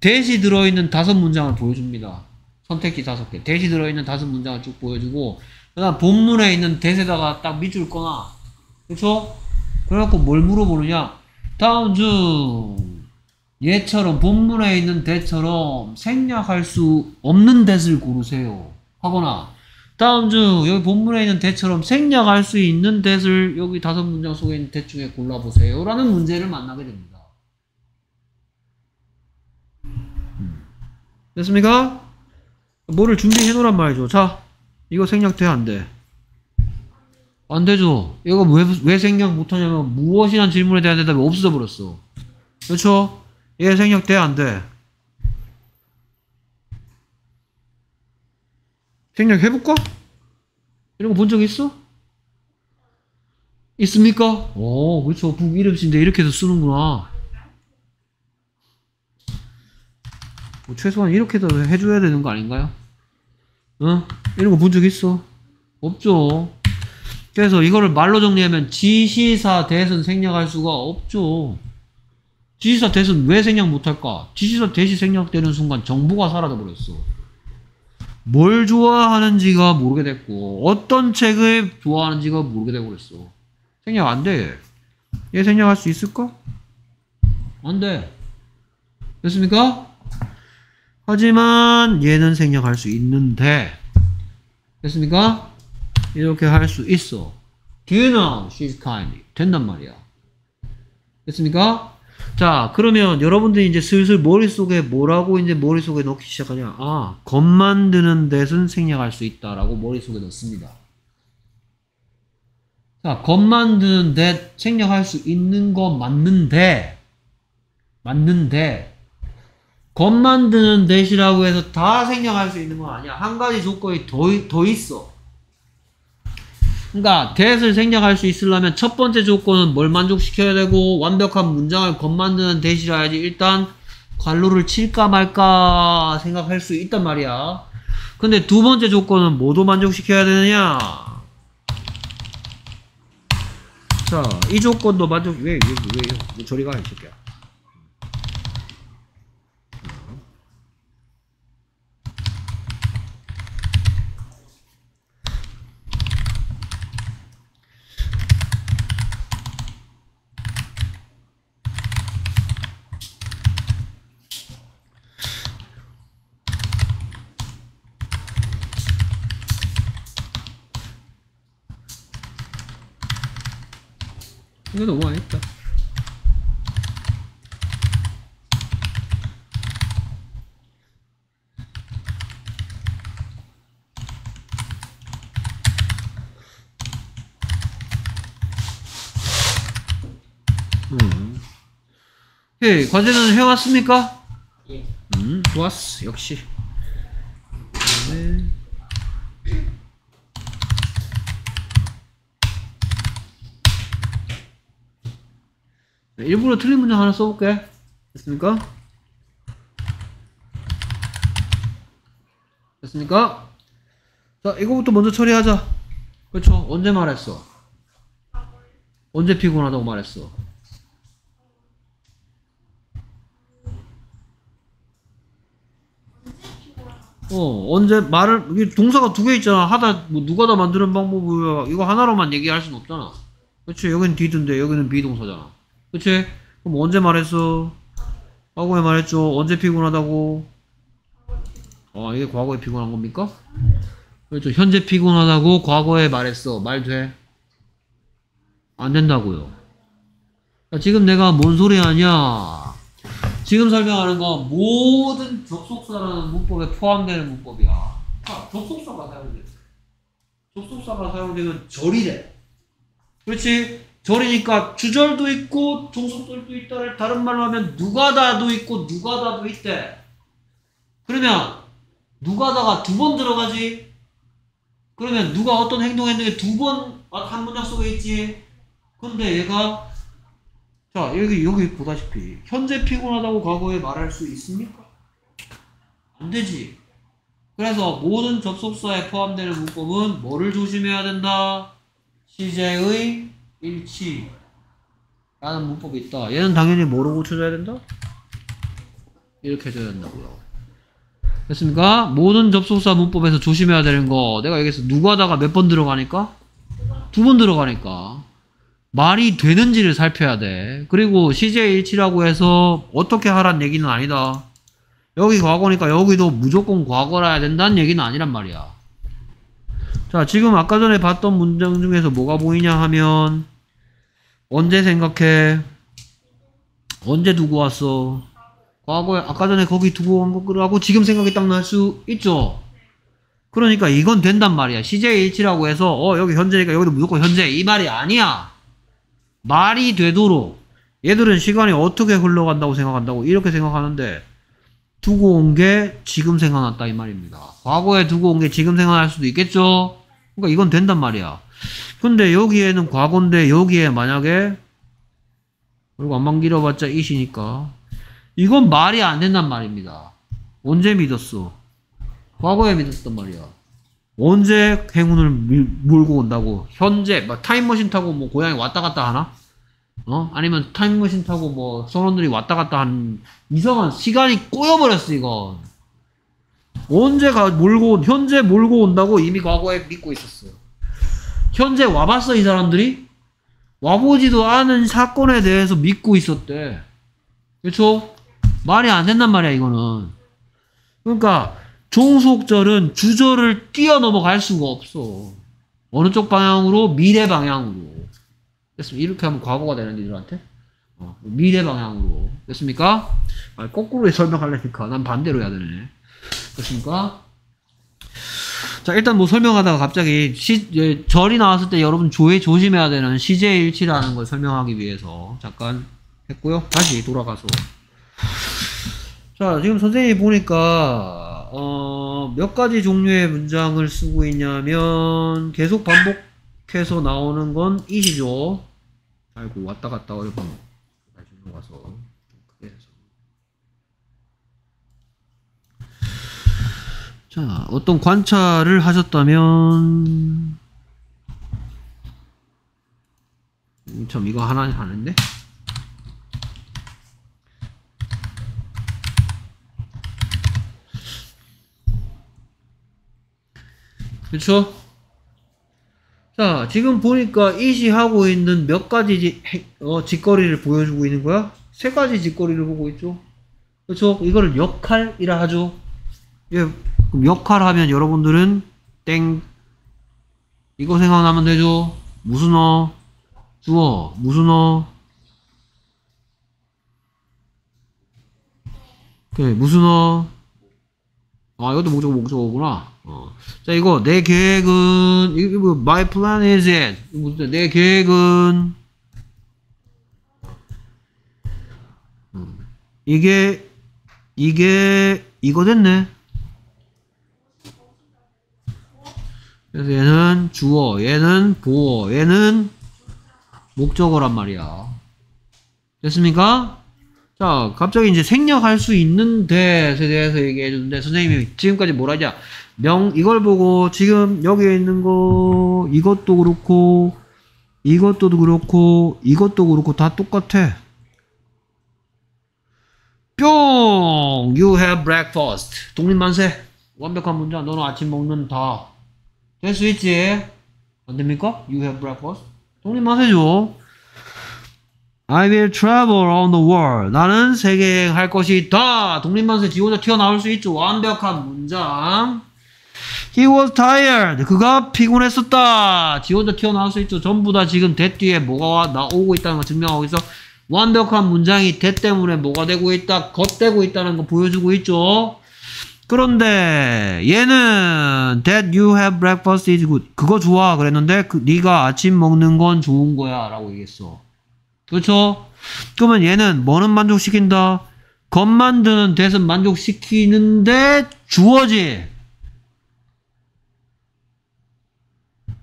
대시 들어있는 다섯 문장을 보여줍니다. 선택지 다섯 개. 대시 들어있는 다섯 문장을 쭉 보여주고, 그 다음 본문에 있는 대세다가 딱 밑줄 거나, 그쵸? 그래갖고 뭘 물어보느냐? 다음 중, 얘처럼 본문에 있는 대처럼 생략할 수 없는 대를 고르세요. 하거나, 다음 중 여기 본문에 있는 대처럼 생략할 수 있는 대를 여기 다섯 문장 속에 있는 대 중에 골라보세요. 라는 문제를 만나게 됩니다. 음. 됐습니까? 뭐를 준비해 놓으란 말이죠. 자, 이거 생략돼, 안 돼? 안 되죠. 이거 왜, 왜 생략 못 하냐면 무엇이란 질문에 대한 대답이 없어져 버렸어. 그렇죠? 얘 생략돼, 안 돼? 생략해볼까? 이런 거 본 적 있어? 있습니까? 오, 그렇죠. 북 이름씨인데 이렇게 해서 쓰는구나. 뭐 최소한 이렇게도 해줘야 되는 거 아닌가요? 어? 이런 거 본 적 있어? 없죠. 그래서 이거를 말로 정리하면 지시사 대선 생략할 수가 없죠. 지시사 대선 왜 생략 못할까? 지시사 대시 생략되는 순간 정보가 사라져버렸어. 뭘 좋아하는지가 모르게 됐고 어떤 책을 좋아하는지가 모르게 되고 그랬어. 생략 안 돼. 얘 생략할 수 있을까? 안 돼. 됐습니까? 하지만 얘는 생략할 수 있는데 됐습니까? 이렇게 할 수 있어. Do you know she's kind? 된단 말이야. 됐습니까? 자, 그러면 여러분들이 이제 슬슬 머릿속에 뭐라고 이제 머릿속에 넣기 시작하냐? 아, 겁 만드는 데는 생략할 수 있다라고 머릿속에 넣습니다. 자, 겁 만드는 데 생략할 수 있는 거 맞는데, 맞는데, 겁 만드는 데시라고 해서 다 생략할 수 있는 건 아니야. 한 가지 조건이 더, 더 있어. 그러니까 대을 생략할 수 있으려면 첫 번째 조건은 뭘 만족시켜야 되고 완벽한 문장을 겉 만드는 대시라 야지 일단 관로를 칠까 말까 생각할 수 있단 말이야. 근데 두 번째 조건은 뭐도 만족시켜야 되느냐? 자, 이 조건도 만족 왜 왜 왜 왜 저리 가 이 새끼야. 이거 너무 많이 했다. 음. 예, 과제는 해왔습니까? 예. 음, 좋았어. 역시. 네. 일부러 틀린 문장 하나 써볼게. 됐습니까? 됐습니까? 자, 이거부터 먼저 처리하자. 그렇죠? 언제 말했어? 언제 피곤하다고 말했어? 어, 언제 말을, 이게 동사가 두 개 있잖아. 하다, 뭐, 누가 다 만드는 방법이야. 이거 하나로만 얘기할 순 없잖아. 그치? 여기는 디드인데, 여기는 비동사잖아. 그치? 그럼 언제 말했어? 과거에 말했죠. 언제 피곤하다고? 어, 이게 과거에 피곤한 겁니까? 그렇죠. 현재 피곤하다고 과거에 말했어. 말 돼? 안 된다고요. 자, 지금 내가 뭔 소리 하냐? 지금 설명하는 건 모든 접속사라는 문법에 포함되는 문법이야. 자, 접속사가 사용돼. 접속사가 사용되면 절이래. 그렇지? 절이니까 주절도 있고 종속절도 있다를 다른 말로 하면 누가다도 있고 누가다도 있대. 그러면 누가다가 두 번 들어가지? 그러면 누가 어떤 행동했는데 두 번 한 문장 속에 있지? 근데 얘가 자 여기 여기 보다시피 현재 피곤하다고 과거에 말할 수 있습니까? 안 되지. 그래서 모든 접속사에 포함되는 문법은 뭐를 조심해야 된다? 시제의 일치 라는 문법이 있다. 얘는 당연히 뭐로 고쳐줘야 된다? 이렇게 해줘야 된다고요. 됐습니까? 모든 접속사 문법에서 조심해야 되는 거 내가 여기서 누가다가 몇 번 들어가니까? 두 번 들어가니까 말이 되는지를 살펴야 돼. 그리고 시제 일치라고 해서 어떻게 하란 얘기는 아니다. 여기 과거니까 여기도 무조건 과거라 해야 된다는 얘기는 아니란 말이야. 자, 지금 아까 전에 봤던 문장 중에서 뭐가 보이냐 하면 언제 생각해? 언제 두고 왔어? 과거에 아까 전에 거기 두고 온 거하고 지금 생각이 딱 날 수 있죠. 그러니까 이건 된단 말이야. 일치라고 해서 어 여기 현재니까 여기도 무조건 현재 이 말이 아니야. 말이 되도록 얘들은 시간이 어떻게 흘러간다고 생각한다고 이렇게 생각하는데 두고 온 게 지금 생각났다 이 말입니다. 과거에 두고 온 게 지금 생각날 수도 있겠죠. 그러니까 이건 된단 말이야. 근데 여기에는 과거인데 여기에 만약에 그리고 안만 길어봤자 이시니까 이건 말이 안 된단 말입니다. 언제 믿었어? 과거에 믿었단 말이야. 언제 행운을 밀, 몰고 온다고? 현재 막 타임머신 타고 뭐 고향에 왔다 갔다 하나? 어? 아니면 타임머신 타고 뭐 선원들이 왔다 갔다 한 이상한 시간이 꼬여버렸어 이건. 언제가 몰고 온- 현재 몰고 온다고 이미 과거에 믿고 있었어. 현재 와봤어 이 사람들이? 와보지도 않은 사건에 대해서 믿고 있었대. 그렇죠? 말이 안 된단 말이야 이거는. 그러니까 종속절은 주절을 뛰어넘어갈 수가 없어. 어느 쪽 방향으로? 미래 방향으로. 됐습니다. 이렇게 하면 과거가 되는 니들한테. 어, 미래 방향으로. 됐습니까? 아, 거꾸로 설명하려니까 난 반대로 해야 되네. 됐습니까? 자, 일단 뭐 설명하다가 갑자기 시, 예, 절이 나왔을 때 여러분 조에 조심해야 되는 시제 일치라는 걸 설명하기 위해서 잠깐 했고요. 다시 돌아가서. 자, 지금 선생님이 보니까, 어, 몇 가지 종류의 문장을 쓰고 있냐면, 계속 반복해서 나오는 건 이시죠. 아이고, 왔다 갔다 어렵네. 나중에 와서. 좀 크게 해서. 자, 어떤 관찰을 하셨다면, 음, 참, 이거 하나 하는데? 그쵸? 자, 지금 보니까 이시 하고 있는 몇 가지 지, 해- 어, 짓거리를 보여주고 있는 거야? 세 가지 짓거리를 보고 있죠? 그쵸? 이거를 역할이라 하죠? 예, 그럼 역할 하면 여러분들은 땡, 이거 생각나면 되죠? 무슨 어? 주어, 무슨 어? 오케이, 무슨 어? 아, 이것도 목적어, 목적어구나. 어. 자, 이거, 내 계획은, 이거, 뭐, my plan is it. 이거 내 계획은, 음. 이게, 이게, 이거 됐네. 그래서 얘는 주어, 얘는 보어, 얘는 목적어란 말이야. 됐습니까? 자, 갑자기 이제 생략할 수 있는 데에 대해서 얘기해 주는데, 선생님이 지금까지 뭐라 하냐. 명, 이걸 보고, 지금 여기에 있는 거, 이것도 그렇고, 이것도 그렇고, 이것도 그렇고, 다 똑같아. 뿅! You have breakfast. 독립만세. 완벽한 문장. 너는 아침 먹는다. 될 수 있지? 안 됩니까? You have breakfast. 독립만세죠. I will travel around the world. 나는 세계 여행 할 것이다. 독립만세 지 혼자 튀어나올 수 있죠. 완벽한 문장. He was tired. 그가 피곤했었다. 지 혼자 튀어나올 수 있죠. 전부 다 지금 대 뒤에 뭐가 와- 나오고 있다는 걸 증명하고 있어. 완벽한 문장이 대 때문에 뭐가 되고 있다. 겉되고 있다는 거 보여주고 있죠. 그런데 얘는 that you have breakfast is good. 그거 좋아 그랬는데 그, 네가 아침 먹는 건 좋은 거야 라고 얘기했어. 그렇죠? 그러면 얘는 뭐는 만족시킨다? 겉 만드는 대은 만족시키는데 주어지.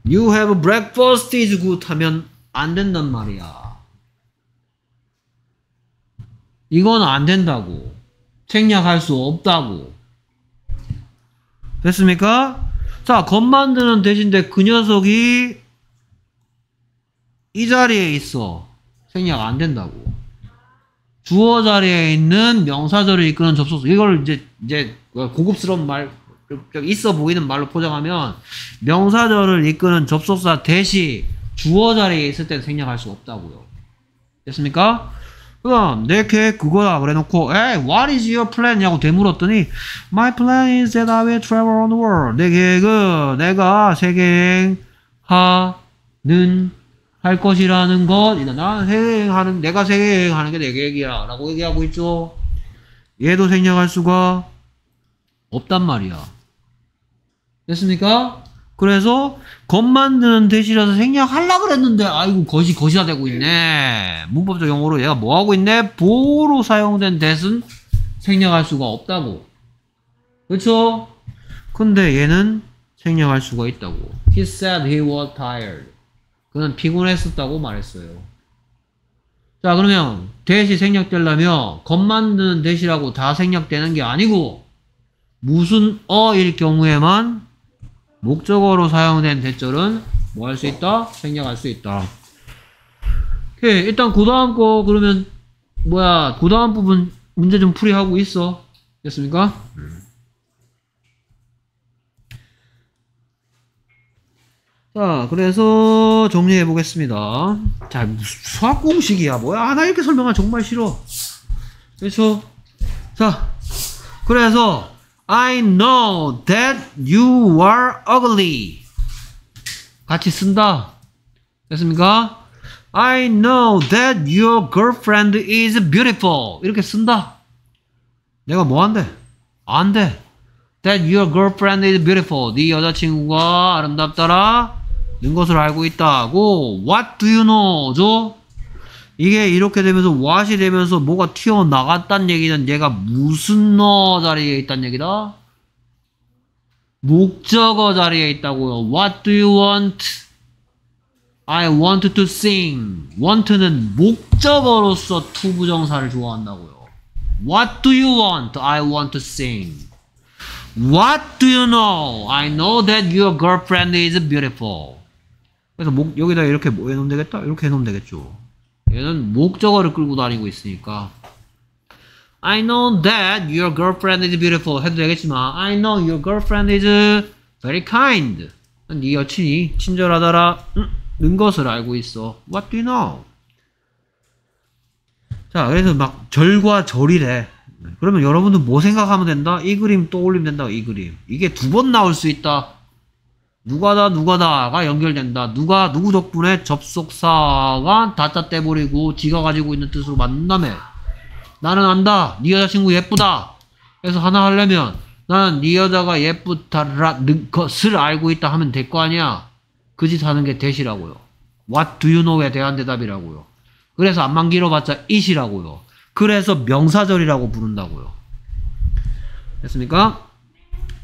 You have breakfast is good 하면 안 된단 말이야. 이건 안 된다고. 생략할 수 없다고. 됐습니까? 자, 겉 만드는 대신데 그 녀석이 이 자리에 있어. 생략 안 된다고. 주어 자리에 있는 명사절을 이끄는 접속사. 이걸 이제, 이제 고급스러운 말, 좀 있어 보이는 말로 포장하면 명사절을 이끄는 접속사 대시 주어 자리에 있을 땐 생략할 수 없다고요. 됐습니까? 그럼 내 계획 그거야. 그래 놓고 에이 what is your plan? 냐고 되물었더니 my plan is that I will travel on the world. 내 계획은 내가 세계여행 하는 할 것이라는 것. 나 세계여행하는 내가 세계여행하는 게 내 계획이야. 라고 얘기하고 있죠. 얘도 생략할 수가 없단 말이야. 됐습니까? 그래서 겉 만드는 대시라서 생략하려 그랬는데 아이고 것이 것이다 되고 있네. 문법적 용어로 얘가 뭐 하고 있네? 보로 사용된 대은 생략할 수가 없다고. 그렇죠? 근데 얘는 생략할 수가 있다고. He said he was tired. 그는 피곤했었다고 말했어요. 자 그러면 대시 생략되려면 겉 만드는 대시라고 다 생략되는 게 아니고 무슨 어일 경우에만 목적어로 사용된 대절은 뭐 할 수 있다? 생략할 수 있다. 오케이. 일단 그 다음 거 그러면 뭐야 그 다음 부분 문제 좀 풀이하고 있어. 됐습니까? 자, 그래서 정리해 보겠습니다. 자, 수학 공식이야. 뭐야? 아, 나 이렇게 설명하 정말 싫어. 그렇죠? 자, 그래서 I know that you are ugly. 같이 쓴다. 됐습니까? I know that your girlfriend is beautiful. 이렇게 쓴다. 내가 뭐 한대? 안 돼. That your girlfriend is beautiful. 네 여자친구가 아름답더라. 는 것을 알고 있다고. What do you know? 죠? 이게 이렇게 되면서 what이 되면서 뭐가 튀어나갔단 얘기는 얘가 무슨 너 자리에 있단 얘기다? 목적어 자리에 있다고요. What do you want? I want to sing. want는 목적어로서 투부정사를 좋아한다고요. What do you want? I want to sing. What do you know? I know that your girlfriend is beautiful. 그래서 목, 여기다 이렇게 뭐 해놓으면 되겠다? 이렇게 해놓으면 되겠죠. 얘는 목적어를 끌고 다니고 있으니까. I know that your girlfriend is beautiful. 해도 되겠지만 I know your girlfriend is very kind. 네 여친이 친절하다라 음, 는 것을 알고 있어. What do you know? 자 그래서 막 절과 절이래. 그러면 여러분들 뭐 생각하면 된다? 이 그림 떠올리면 된다 이 그림. 이게 두 번 나올 수 있다 누가다 누가다가 연결된다. 누가 누구 덕분에 접속사가 다짜 떼버리고 지가 가지고 있는 뜻으로 만나매. 나는 안다. 네 여자친구 예쁘다. 그래서 하나 하려면 나는 네 여자가 예쁘다라는 것을 알고 있다 하면 될 거 아니야. 그 짓 하는 게 대시라고요. What do you know에 대한 대답이라고요. 그래서 안만 길어봤자 it이라고요. 그래서 명사절이라고 부른다고요. 됐습니까?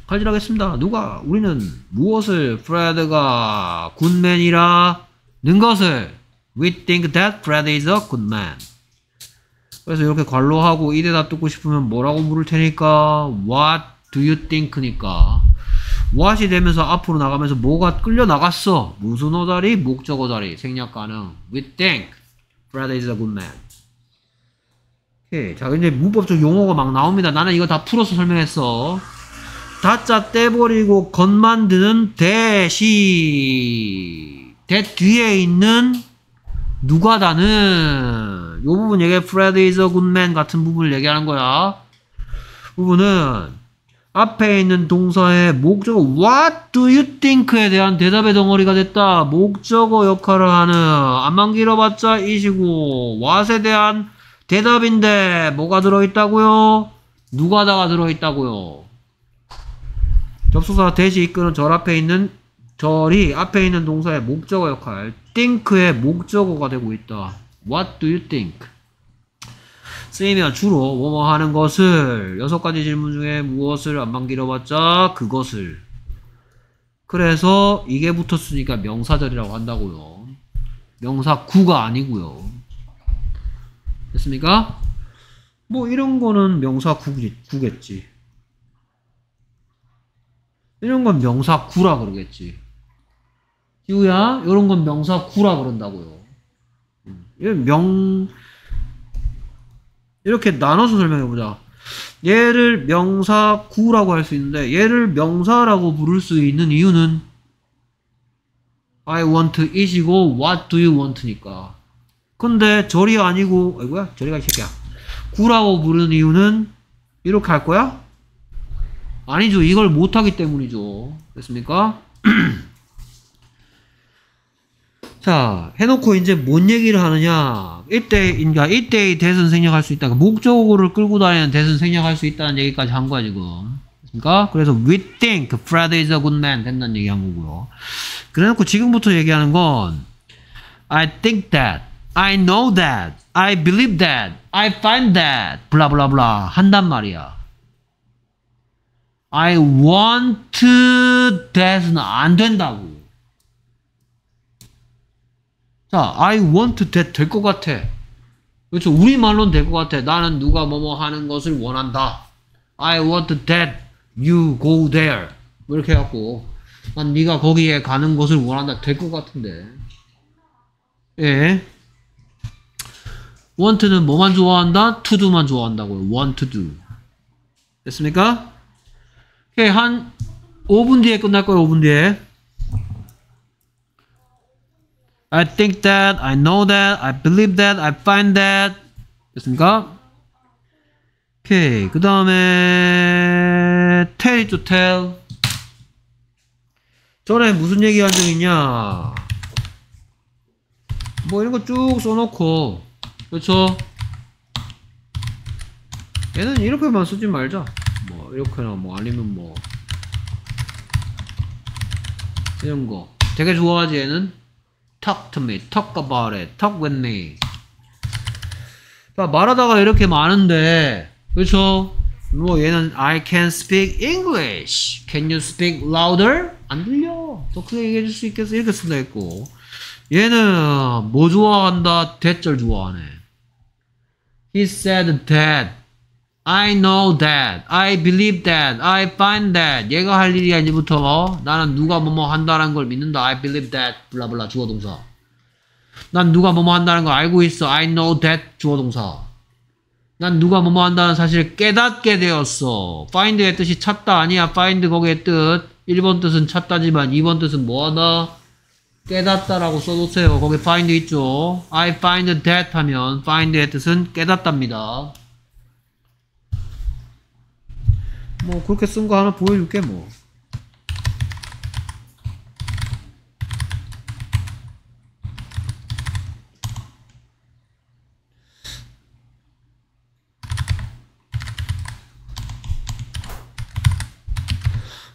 가지라겠습니다. 누가 우리는 무엇을 프레드가 굿맨이라는 것을 we think that Fred is a good man. 그래서 이렇게 관로하고 이 대답 듣고 싶으면 뭐라고 물을 테니까 what do you think니까 what이 되면서 앞으로 나가면서 뭐가 끌려 나갔어 무슨 어 자리 목적어 자리 생략 가능 we think Fred is a good man. 오케이. 자 이제 문법적 용어가 막 나옵니다. 나는 이거 다 풀어서 설명했어. 다짜 떼버리고 겉 만드는 대시. that 뒤에 있는 누가다는? 요 부분 얘기 Fred is good man 같은 부분을 얘기하는 거야. 부분은 앞에 있는 동사의 목적어 What do you think에 대한 대답의 덩어리가 됐다. 목적어 역할을 하는. 암만 길어봤자 이시고 what에 대한 대답인데 뭐가 들어있다고요? 누가다가 들어있다고요 접속사 대시 이끄는 절 앞에 있는 절이 앞에 있는 동사의 목적어 역할 think의 목적어가 되고 있다. What do you think? 쓰이면 주로 뭐뭐 하는 것을 여섯 가지 질문 중에 무엇을 안만 길어봤자 그것을 그래서 이게 붙었으니까 명사절이라고 한다고요. 명사 구가 아니고요. 됐습니까? 뭐 이런 거는 명사 구겠지. 이런 건 명사 구라 그러겠지. 지우야, 이런 건 명사 구라 그런다고요. 음, 이명 이렇게 나눠서 설명해 보자. 얘를 명사 구라고 할 수 있는데 얘를 명사라고 부를 수 있는 이유는 I want it이고 what do you want니까. 근데 절이 아니고 아이고야 저리가 이 새끼야. 구라고 부르는 이유는 이렇게 할 거야? 아니죠. 이걸 못하기 때문이죠. 됐습니까? 자, 해놓고 이제 뭔 얘기를 하느냐. 이때, 그러니까 이때의 대선 생략할 수 있다. 목적어를 끌고 다니는 대선 생략할 수 있다는 얘기까지 한 거야, 지금. 됐습니까? 그래서 we think Fred is a good man 된다는 얘기 한 거고요. 그래 놓고 지금부터 얘기하는 건 I think that, I know that, I believe that, I find that, 블라블라블라 한단 말이야. I want that은 안 된다고. 자, I want that 될 것 같아. 그렇죠. 우리말로는 될 것 같아. 나는 누가 뭐뭐 하는 것을 원한다. I want that you go there. 뭐 이렇게 해갖고 난 네가 거기에 가는 것을 원한다. 될 것 같은데. 예. want는 뭐만 좋아한다? to do만 좋아한다고요. want to do. 됐습니까? 오케이, 한 5분 뒤에 끝날 거예요. 5분 뒤에. I think that, I know that, I believe that, I find that. 됐습니까? 오케이. 그 다음에, tell 있죠, tell. 전에 무슨 얘기 한 적 있냐. 뭐 이런 거 쭉 써놓고, 그렇죠? 얘는 이렇게만 쓰지 말자. 뭐, 이렇게나 뭐, 아니면 뭐, 이런 거. 되게 좋아하지, 얘는? talk to me, talk about it, talk with me. 자, 말하다가 이렇게 많은데, 그렇죠? 뭐 얘는 I can speak English. Can you speak louder? 안 들려. 더 크게 얘기해 줄 수 있겠어? 이렇게 쓴다 했고. 얘는 뭐 좋아한다? 대절 좋아하네. He said that. I know that. I believe that. I find that. 얘가 할 일이 아니부터 나는 누가 뭐뭐 한다는 걸 믿는다. I believe that. 블라블라 주어 동사. 난 누가 뭐뭐 한다는 걸 알고 있어. I know that. 주어 동사. 난 누가 뭐뭐 한다는 사실을 깨닫게 되었어. find의 뜻이 찾다 아니야. find 거기의 뜻. 1번 뜻은 찾다지만 2번 뜻은 뭐하다? 깨닫다라고 써놓으세요. 거기 find 있죠. I find that 하면 find의 뜻은 깨닫답니다. 뭐 그렇게 쓴 거 하나 보여줄게 뭐.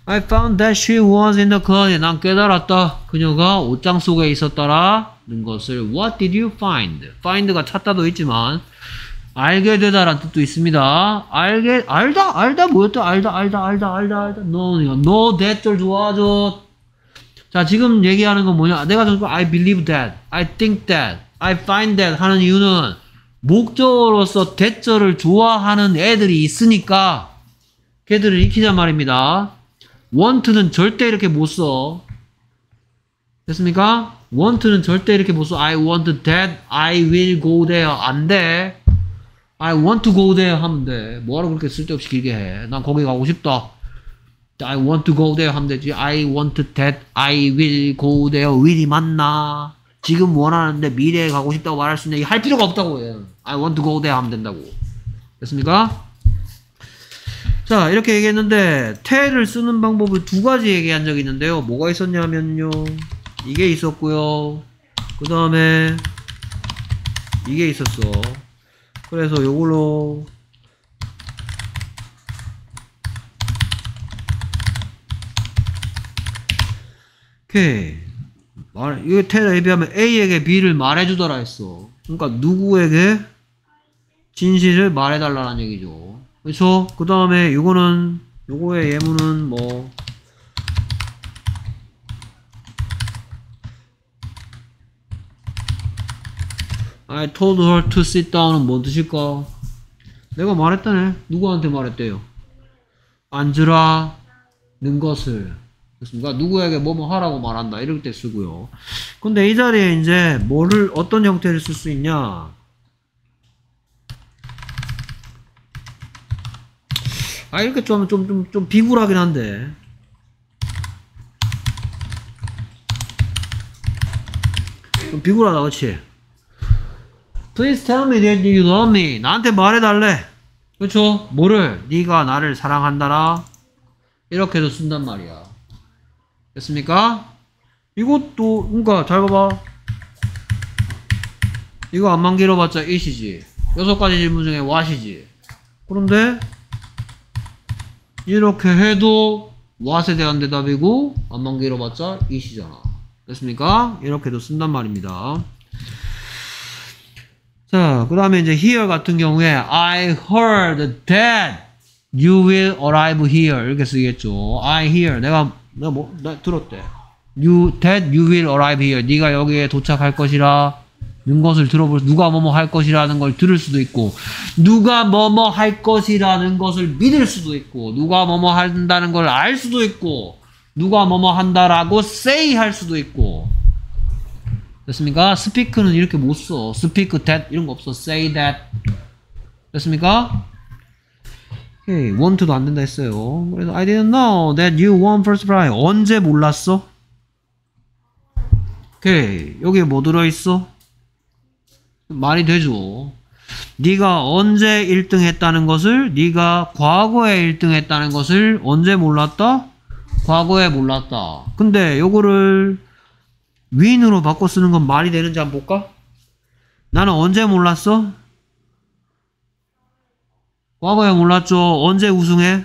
I found that she was in the closet. 난 깨달았다. 그녀가 옷장 속에 있었다라는 것을 What did you find? find가 찾다도 있지만 알게 되다라는 뜻도 있습니다. 알게 알다 알다 뭐였다 알다 알다 알다 알다 알다 no no that를 좋아하죠. 자 지금 얘기하는 건 뭐냐? 내가 정말 I believe that, I think that, I find that 하는 이유는 목적어로서 that를 좋아하는 애들이 있으니까 걔들을 익히자 말입니다. want는 절대 이렇게 못 써. 됐습니까? want는 절대 이렇게 못 써. I want that, I will go there. 안 돼. I want to go there 하면 돼. 뭐하러 그렇게 쓸데없이 길게 해. 난 거기 가고 싶다. I want to go there 하면 되지. I want that, I will go there. will이 맞나? 지금 원하는데 미래에 가고 싶다고 말할 수 있는 할 필요가 없다고 해. I want to go there 하면 된다고. 됐습니까? 자, 이렇게 얘기했는데, 테를 쓰는 방법을 두 가지 얘기한 적이 있는데요. 뭐가 있었냐면요. 이게 있었고요. 그 다음에, 이게 있었어. 그래서 요걸로, 오케이. 말, 이거 테에 비하면 A에게 B를 말해주더라 했어. 그러니까 누구에게 진실을 말해달라는 얘기죠. 그렇죠? 그 다음에 요거는 요거의 예문은 뭐 I told her to sit down은 뭔 뜻일까? 내가 말했다네. 누구한테 말했대요? 앉으라. 는 것을 됐습니까? 누구에게 뭐뭐 하라고 말한다 이럴 때 쓰고요. 근데 이 자리에 이제 뭐를 어떤 형태를 쓸 수 있냐? 아 이렇게 좀 좀 좀 좀 비굴하긴 한데 좀 비굴하다 그치? Please tell me that you love me. 나한테 말해달래. 그쵸? 뭐를? 네가 나를 사랑한다라. 이렇게도 쓴단 말이야. 됐습니까? 이것도 그러니까 잘 봐봐. 이거 안만 길어봤자 it이지. 여섯 가지 질문 중에 what이지. 그런데 이렇게 해도 what에 대한 대답이고 안만 길어봤자 it이잖아. 됐습니까? 이렇게도 쓴단 말입니다. 자, 그 다음에 이제 here 같은 경우에 I heard that you will arrive here 이렇게 쓰겠죠. I hear 내가 내가 뭐나 들었대. You that you will arrive here 네가 여기에 도착할 것이라 는 것을 들어볼 누가 뭐뭐 할 것이라는 걸 들을 수도 있고 누가 뭐뭐 할 것이라는 것을 믿을 수도 있고 누가 뭐뭐 한다는 걸 알 수도 있고 누가 뭐뭐 한다라고 say 할 수도 있고 됐습니까? speak는 이렇게 못 써. speak that 이런 거 없어. say that. 됐습니까? 오케이. want도 안 된다 했어요. 그래서 I didn't know that you won first prize. 언제 몰랐어? 오케이. 여기에 뭐 들어있어? 말이 되죠. 네가 언제 1등 했다는 것을 네가 과거에 1등 했다는 것을 언제 몰랐다? 과거에 몰랐다. 근데 요거를 윈으로 바꿔 쓰는 건 말이 되는지 한번 볼까? 나는 언제 몰랐어? 과거에 몰랐죠. 언제 우승해?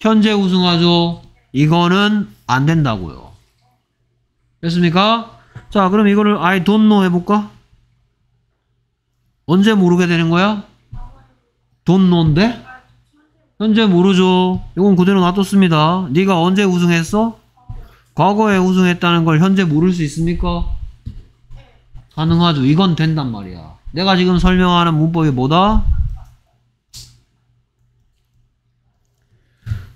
현재 우승하죠. 이거는 안 된다고요. 됐습니까? 자, 그럼 이거를 I don't know 해볼까? 언제 모르게 되는 거야? don't know인데? 현재 모르죠. 이건 그대로 놔뒀습니다. 네가 언제 우승했어? 과거에 우승했다는 걸 현재 모를 수 있습니까? 가능하죠. 이건 된단 말이야. 내가 지금 설명하는 문법이 뭐다?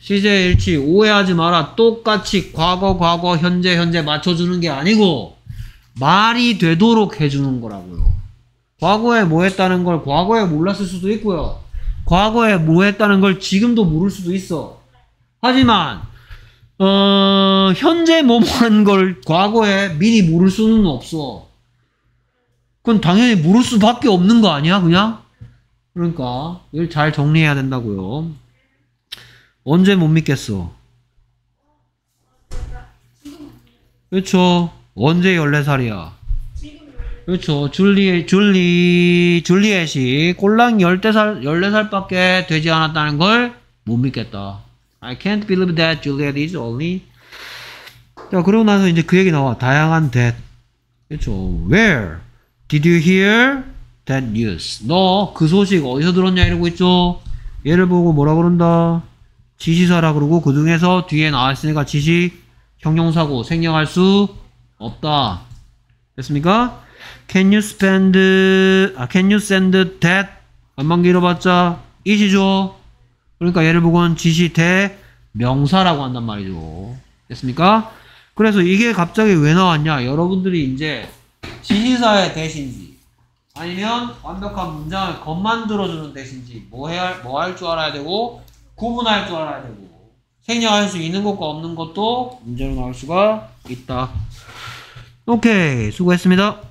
시제 일치 오해하지 마라. 똑같이 과거, 과거, 현재, 현재 맞춰주는 게 아니고 말이 되도록 해주는 거라고요. 과거에 뭐 했다는 걸 과거에 몰랐을 수도 있고요. 과거에 뭐 했다는 걸 지금도 모를 수도 있어. 하지만 어, 현재 뭐뭐한 걸 과거에 미리 모를 수는 없어. 그건 당연히 모를 수밖에 없는 거 아니야, 그냥? 그러니까 이걸 잘 정리해야 된다고요. 언제 못 믿겠어? 그렇죠. 언제 14살이야? 그렇죠. 줄리, 줄리, 줄리엣이 꼴랑 14살, 14살밖에 되지 않았다는 걸 못 믿겠다. I can't believe that Juliet is only. 자, 그러고 나서 이제 그 얘기 나와. 다양한 that. 그렇죠. Where did you hear that news? 너 그 소식 어디서 들었냐 이러고 있죠. 얘를 보고 뭐라 그런다? 지시사라 그러고 그 중에서 뒤에 나왔으니까 지시 형용사고 생략할 수 없다. 됐습니까? Can you spend 아 can you send that 안만 길어봤자 이시죠. 그러니까 얘를 보고는 지시 대 명사라고 한단 말이죠. 됐습니까? 그래서 이게 갑자기 왜 나왔냐? 여러분들이 이제 지시사의 대신지 아니면 완벽한 문장을 겉만 들어주는 대신지 뭐 해야 뭐 알아야 되고 구분할 줄 알아야 되고 생략할 수 있는 것과 없는 것도 문제로 나올 수가 있다. 오케이 수고했습니다.